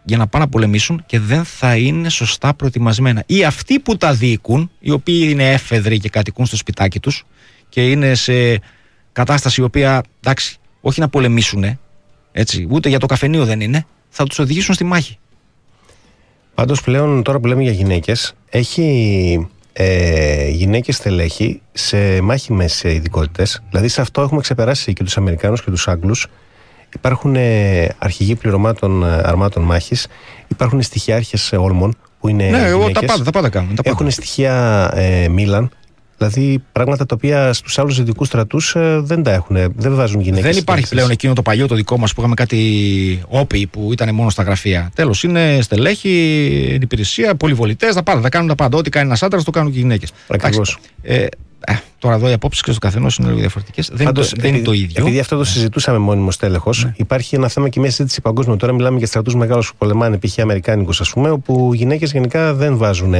για να πάνε να πολεμήσουν και δεν θα είναι σωστά προετοιμασμένα. Ή αυτοί που τα δίκουν, οι οποίοι είναι έφεδροι και κατοικούν στο σπιτάκι τους και είναι σε κατάσταση η οποία, εντάξει, όχι να πολεμήσουν, έτσι, ούτε για το καφενείο δεν είναι, θα τους οδηγήσουν στη μάχη. Πάντως πλέον, τώρα που λέμε για γυναίκες, έχει ε, γυναίκες στελέχη σε μάχημε ειδικότητες. Δηλαδή σε αυτό έχουμε ξεπεράσει και τους Αμερικάνους και τους Άγγλους Υπάρχουν ε, αρχηγοί πληρωμάτων ε, αρμάτων μάχης, υπάρχουν στοιχειάρχε όλμων που είναι. Ναι, εγώ τα γυναίκες. πάντα, τα πάντα κάνουμε. Τα πάντα. Έχουν στοιχεία ε, Μίλαν. Δηλαδή πράγματα τα οποία στους άλλους δυτικού στρατούς δεν τα έχουν. Δεν βάζουν γυναίκες. Δεν υπάρχει πλέον εκείνο το παλιό το δικό μας που είχαμε κάτι όπι που ήταν μόνο στα γραφεία. Τέλος, είναι στελέχη, υπηρεσία, πολυβολητές, τα πάντα. Θα κάνουν τα πάντα. Ό,τι κάνει ένας άντρας το κάνουν και οι γυναίκες. Ακριβώς. Ε, ε, τώρα εδώ οι απόψεις και στο καθενός είναι λίγο διαφορετικές. Δεν, είναι το- δεν είναι το ίδιο. Επειδή αυτό το συζητούσαμε μόνιμος τέλεχο, Ναι. υπάρχει ένα θέμα και μια συζήτηση παγκόσμια. Τώρα μιλάμε για στρατούς μεγάλους που πολεμάνε, π.χ. Αμερικάνικους, ας πούμε, όπου οι γυναίκες γενικά δεν βάζουν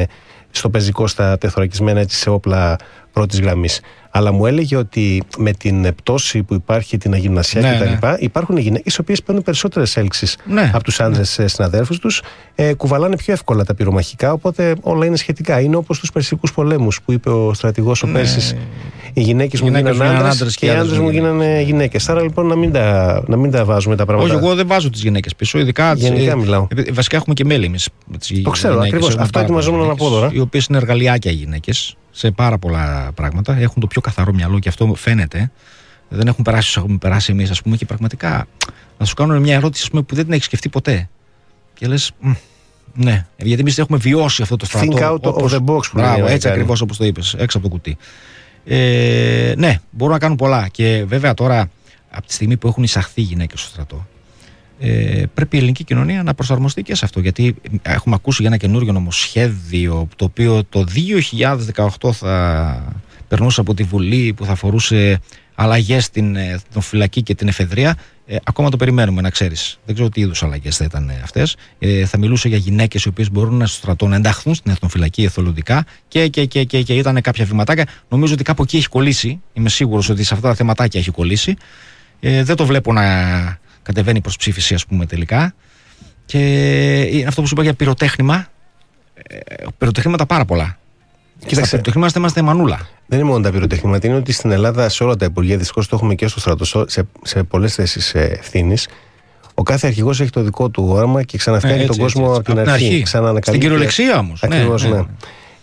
στο πεζικό στα τεθωρακισμένα έτσι σε όπλα πρώτης γραμμής. Αλλά μου έλεγε ότι με την πτώση που υπάρχει, την αγυμνασιά Ναι, κτλ., υπάρχουν γυναίκες οι οποίες παίρνουν περισσότερες έλξεις Ναι. από τους άντρε συναδέλφου τους, ε, κουβαλάνε πιο εύκολα τα πυρομαχικά, οπότε όλα είναι σχετικά. Είναι όπως τους Περσικούς πολέμους που είπε ο στρατηγός ο Ναι. Πέρσης, Οι γυναίκες μου γυναίκες γίνανε γίνανε άντρε άντρες και οι άντρε μου γίνανε γυναίκες. Άρα λοιπόν να μην, τα, να μην τα βάζουμε τα πράγματα. Όχι, εγώ δεν βάζω τις γυναίκες πίσω. Ειδικά τις- Γενικά ε, μιλάω. ε, Βασικά έχουμε και μέλη εμείς. Το ξέρω, ακριβώς. Αυτό ετοιμαζόμουν να πω τώρα. Οι οποίες είναι εργαλειάκια οι γυναίκες σε πάρα πολλά πράγματα. Έχουν το πιο καθαρό μυαλό και αυτό φαίνεται. Δεν έχουν περάσει όσο έχουμε περάσει εμείς, ας πούμε, και πραγματικά να σου κάνουν μια ερώτηση ας πούμε, που δεν την έχεις σκεφτεί ποτέ. Και λες, ναι, γιατί εμείς έχουμε βιώσει αυτό το στρατό. Think out of the box που λένε οι Μπράβο, έτσι Αμερικάνοι. ακριβώς όπως το είπες, έξω από το κουτί. Ε, ναι, μπορούν να κάνουν πολλά. Και βέβαια τώρα, από τη στιγμή που έχουν εισαχθεί γυναίκες στο στρατό, ε, πρέπει η ελληνική κοινωνία να προσαρμοστεί και σε αυτό. Γιατί έχουμε ακούσει για ένα καινούριο νομοσχέδιο το οποίο το 2018 θα περνούσε από τη Βουλή που θα αφορούσε αλλαγές στην ε, φυλακή και την εφεδρεία. Ε, ακόμα το περιμένουμε να ξέρεις. Δεν ξέρω τι είδους αλλαγές θα ήταν αυτές. Ε, θα μιλούσε για γυναίκες οι οποίες μπορούν να στο στρατό να ενταχθούν στην εθνοφυλακή εθελοντικά και, και, και, και, και ήταν κάποια βηματάκια. Νομίζω ότι κάπου εκεί έχει κολλήσει. Είμαι σίγουρος ότι σε αυτά τα θεματάκια έχει κολλήσει. Ε, δεν το βλέπω να κατεβαίνει προς ψήφιση, ας πούμε, τελικά. Και είναι αυτό που σου είπα για πυροτέχνημα. Ε, πυροτεχνήματα πάρα πολλά. Κοίταξε. Στα πυροτεχνήματα είμαστε μανούλα. Δεν είναι μόνο τα πυροτεχνήματα, είναι ότι στην Ελλάδα σε όλα τα υπουργεία, δυστυχώς το έχουμε και στο στρατό, σε, σε πολλές θέσεις ευθύνης. Ο κάθε αρχηγός έχει το δικό του όραμα και ξαναφτιάχνει Ε, τον έτσι, κόσμο έτσι. από την Απ' την αρχή. αρχή. Ξαναανακαλύπτει- Στην κυριολεξία όμως. Ναι, Ακριβώς, ναι, ναι. ναι.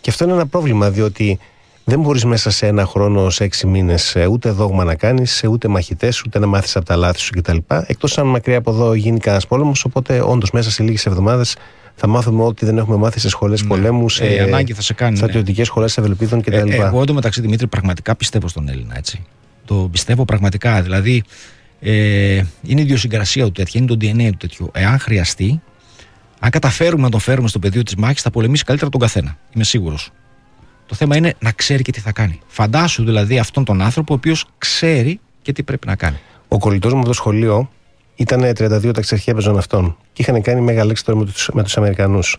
Και αυτό είναι ένα πρόβλημα, διότι δεν μπορείς μέσα σε ένα χρόνο, σε έξι μήνες, ούτε δόγμα να κάνεις, ούτε μαχητές, ούτε να μάθεις από τα λάθη σου κτλ. Εκτός αν μακριά από εδώ γίνει κανένας πόλεμος. Οπότε, όντως, μέσα σε λίγες εβδομάδες θα μάθουμε ό,τι δεν έχουμε μάθει σε σχολές πολέμου, σε Ε, η ανάγκη θα σε κάνει, ναι. στρατιωτικές σχολές ευελπίδων κτλ. Ε, εγώ εντωμεταξύ Δημήτρη πραγματικά πιστεύω στον Έλληνα έτσι. Το πιστεύω πραγματικά. Δηλαδή ε, είναι η ιδιοσυγκρασία του τέτοια, είναι το DNA του τέτοιου. Εάν χρειαστεί, αν καταφέρουμε να τον φέρουμε στο πεδίο της μάχης, θα πολεμήσει καλύτερα τον καθένα. Είμαι σίγουρος. Το θέμα είναι να ξέρει και τι θα κάνει. Φαντάσου δηλαδή αυτόν τον άνθρωπο ο οποίος ξέρει και τι πρέπει να κάνει. Ο κολλητός μου από το σχολείο ήταν 32 ταξιαρχεία έπαιζαν αυτών και είχαν κάνει μεγάλη λέξη τώρα με τους με τους Αμερικανούς.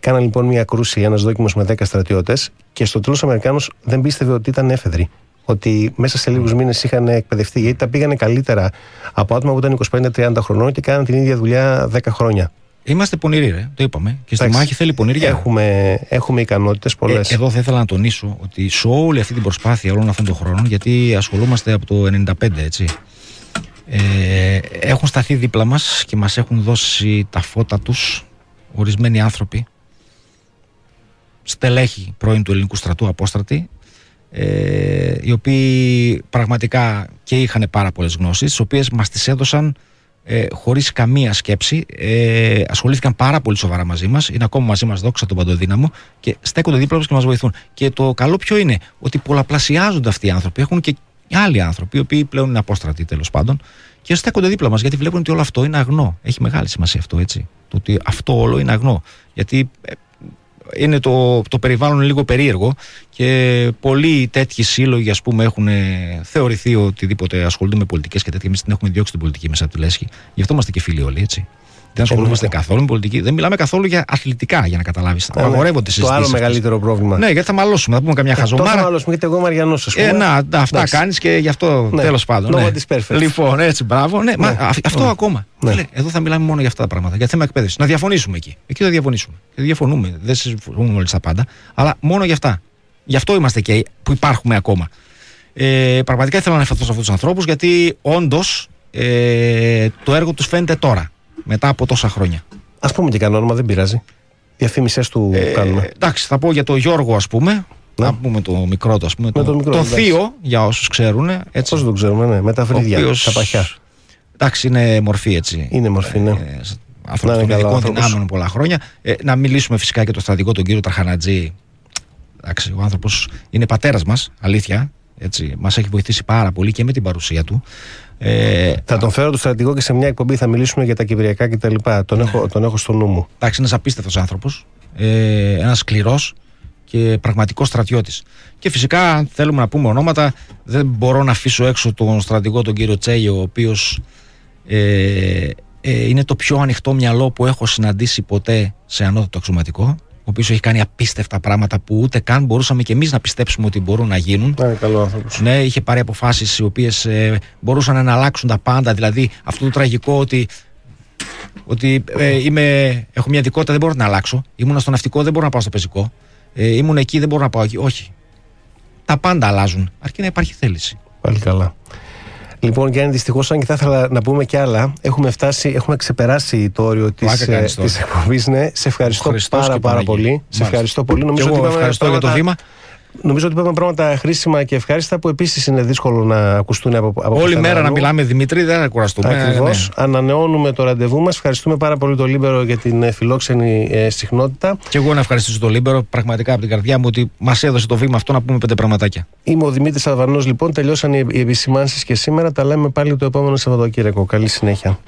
Κάναν λοιπόν μια κρούση, ένας δόκιμος με 10 στρατιώτες και στο τέλος ο Αμερικάνος δεν πίστευε ότι ήταν έφεδροι. Ότι μέσα σε λίγους μήνες είχαν εκπαιδευτεί γιατί τα πήγανε καλύτερα από άτομα που ήταν 25-30 χρονών και κάναν την ίδια δουλειά 10 χρόνια. Είμαστε πονηροί, ρε. Το είπαμε. Και στη Εντάξει, μάχη θέλει πονηριά. Έχουμε, έχουμε ικανότητες πολλές. Ε, εδώ θα ήθελα να τονίσω ότι σε όλη αυτή την προσπάθεια όλων αυτών των χρόνων, γιατί ασχολούμαστε από το 95, έτσι. Ε, έχουν σταθεί δίπλα μας και μας έχουν δώσει τα φώτα τους ορισμένοι άνθρωποι στελέχη πρώην του ελληνικού στρατού απόστρατοι ε, οι οποίοι πραγματικά και είχαν πάρα πολλές γνώσεις τις οποίες μας τις έδωσαν ε, χωρίς καμία σκέψη ε, ασχολήθηκαν πάρα πολύ σοβαρά μαζί μας είναι ακόμα μαζί μας δόξα τον παντοδύναμο και στέκονται δίπλα μας και μας βοηθούν. Και το καλό ποιο είναι ότι πολλαπλασιάζονται αυτοί οι άνθρωποι. Έχουν και άλλοι άνθρωποι οι οποίοι πλέον είναι απόστρατοι τέλος πάντων και στέκονται δίπλα μας γιατί βλέπουν ότι όλο αυτό είναι αγνό. Έχει μεγάλη σημασία αυτό έτσι. Το ότι αυτό όλο είναι αγνό. Γιατί ε, είναι το, το περιβάλλον λίγο περίεργο και πολλοί τέτοιοι σύλλογοι ας πούμε έχουν ε, θεωρηθεί οτιδήποτε ασχολούνται με πολιτικές και τέτοια. Εμείς την έχουμε διώξει την πολιτική μέσα από τη λέσχη. Γι' αυτό είμαστε και φίλοι όλοι έτσι δεν ασχολούμαστε Εννοείται. καθόλου με πολιτική. Δεν μιλάμε καθόλου για αθλητικά, για να καταλάβεις. Ναι, ναι. Απαγορεύονται Το συζητήσεις άλλο αυτές. μεγαλύτερο πρόβλημα. Ναι, γιατί θα μαλώσουμε, θα πούμε καμιά Ε, Τόσο χαζομάρα. μάλλον, γιατί εγώ είμαι Αριανός, ας πούμε. Ε, να, να, αυτά Εντάξει. κάνεις και γι' αυτό Ναι. τέλος πάντων. Λόγω ναι. της perfect. Λοιπόν, έτσι, μπράβο. Ναι, Μα, Ναι. α- αυτό Ναι. ακόμα. Ναι. Φίλε, εδώ θα μιλάμε μόνο για αυτά τα πράγματα. Για θέμα εκπαίδευσης. Να διαφωνήσουμε εκεί. Εκεί θα διαφωνήσουμε. Και διαφωνούμε. Δεν συμφωνούμε όλοι στα πάντα. Αλλά μόνο για αυτά. Γι' αυτό είμαστε και που υπάρχουμε ακόμα. Ε, πραγματικά ήθελα να αναφερθώ σε αυτούς τους ανθρώπους γιατί όντως ε, το έργο τους φαίνεται τώρα. Μετά από τόσα χρόνια. Α πούμε και κανένα όνομα, δεν πειράζει. Διαφήμισες του Ε, κάνουμε. εντάξει, θα πω για το Γιώργο, ας πούμε. Ναι. Να πούμε το μικρό του, ας πούμε. Με το, το μικρό, το εντάξει. Θείο, για όσους ξέρουν. Έτσι. Πώ δεν το ξέρουμε, ναι. Με τα ο βρύδια, οποίος- τα παχιά. Εντάξει, είναι μορφή έτσι. Είναι μορφή, ναι. Ε, Να είναι ανθρωπιστικών καλά άνθρωπος. δυνάμεων πολλά χρόνια. Ε, να μιλήσουμε φυσικά και το στρατηγό τον κύριο Τραχανατζή. Εντάξει, ο άνθρωπος είναι πατέρας μας, αλήθεια. Έτσι, μας έχει βοηθήσει πάρα πολύ και με την παρουσία του. Ε, Θα τον φέρω το στρατηγό και σε μια εκπομπή θα μιλήσουμε για τα κυπριακά κτλ. Τον, έχω, τον έχω στο νου μου. Εντάξει, είναι ένας απίστευτος άνθρωπος. Ε, ένας σκληρός και πραγματικός στρατιώτης. Και φυσικά, αν θέλουμε να πούμε ονόματα, δεν μπορώ να αφήσω έξω τον στρατηγό τον κύριο Τσέγιο, ο οποίος ε, ε, είναι το πιο ανοιχτό μυαλό που έχω συναντήσει ποτέ σε ανώτατο αξιωματικό. Ο οποίος έχει κάνει απίστευτα πράγματα που ούτε καν μπορούσαμε κι εμείς να πιστέψουμε ότι μπορούν να γίνουν. Να είναι καλό άνθρωπος. Ναι, είχε πάρει αποφάσεις οι οποίες ε, μπορούσαν να αλλάξουν τα πάντα. Δηλαδή, αυτό το τραγικό ότι, ότι ε, είμαι, έχω μια ειδικότητα, δεν μπορώ να την αλλάξω. Ήμουν στο ναυτικό, δεν μπορώ να πάω στο πεζικό. Ε, ήμουν εκεί, δεν μπορώ να πάω εκεί. Όχι. Τα πάντα αλλάζουν. Αρκεί να υπάρχει θέληση. Πάλι καλά. Λοιπόν, Γιάννη, δυστυχώς, αν και θα ήθελα να πούμε κι άλλα, έχουμε, φτάσει, έχουμε ξεπεράσει το όριο της Πλάκα κάνεις τώρα. εκπομπής. Ναι, σε ευχαριστώ Χριστός πάρα, και πάρα Παναγία. πολύ. Σε Μάλιστα. ευχαριστώ πολύ. Και εγώ είπαμε ευχαριστώ για το πράγματα- βήμα. Νομίζω ότι είπαμε πράγματα χρήσιμα και ευχάριστα που επίσης είναι δύσκολο να ακουστούν από, από Όλη πουθενά μέρα να αλλού. μιλάμε Δημήτρη, δεν θα κουραστούμε. Ακριβώς. Ναι. Ανανεώνουμε το ραντεβού μας. Ευχαριστούμε πάρα πολύ το Λίμπερο για την ε, φιλόξενη ε, συχνότητα. Και εγώ να ευχαριστήσω τον Λίμπερο πραγματικά από την καρδιά μου ότι μας έδωσε το βήμα αυτό να πούμε πέντε πραγματάκια. Είμαι ο Δημήτρης Αλβανός. Λοιπόν, τελειώσαν οι, οι επισημάνσεις και σήμερα. Τα λέμε πάλι το επόμενο Σαββατοκύριακο. Καλή συνέχεια.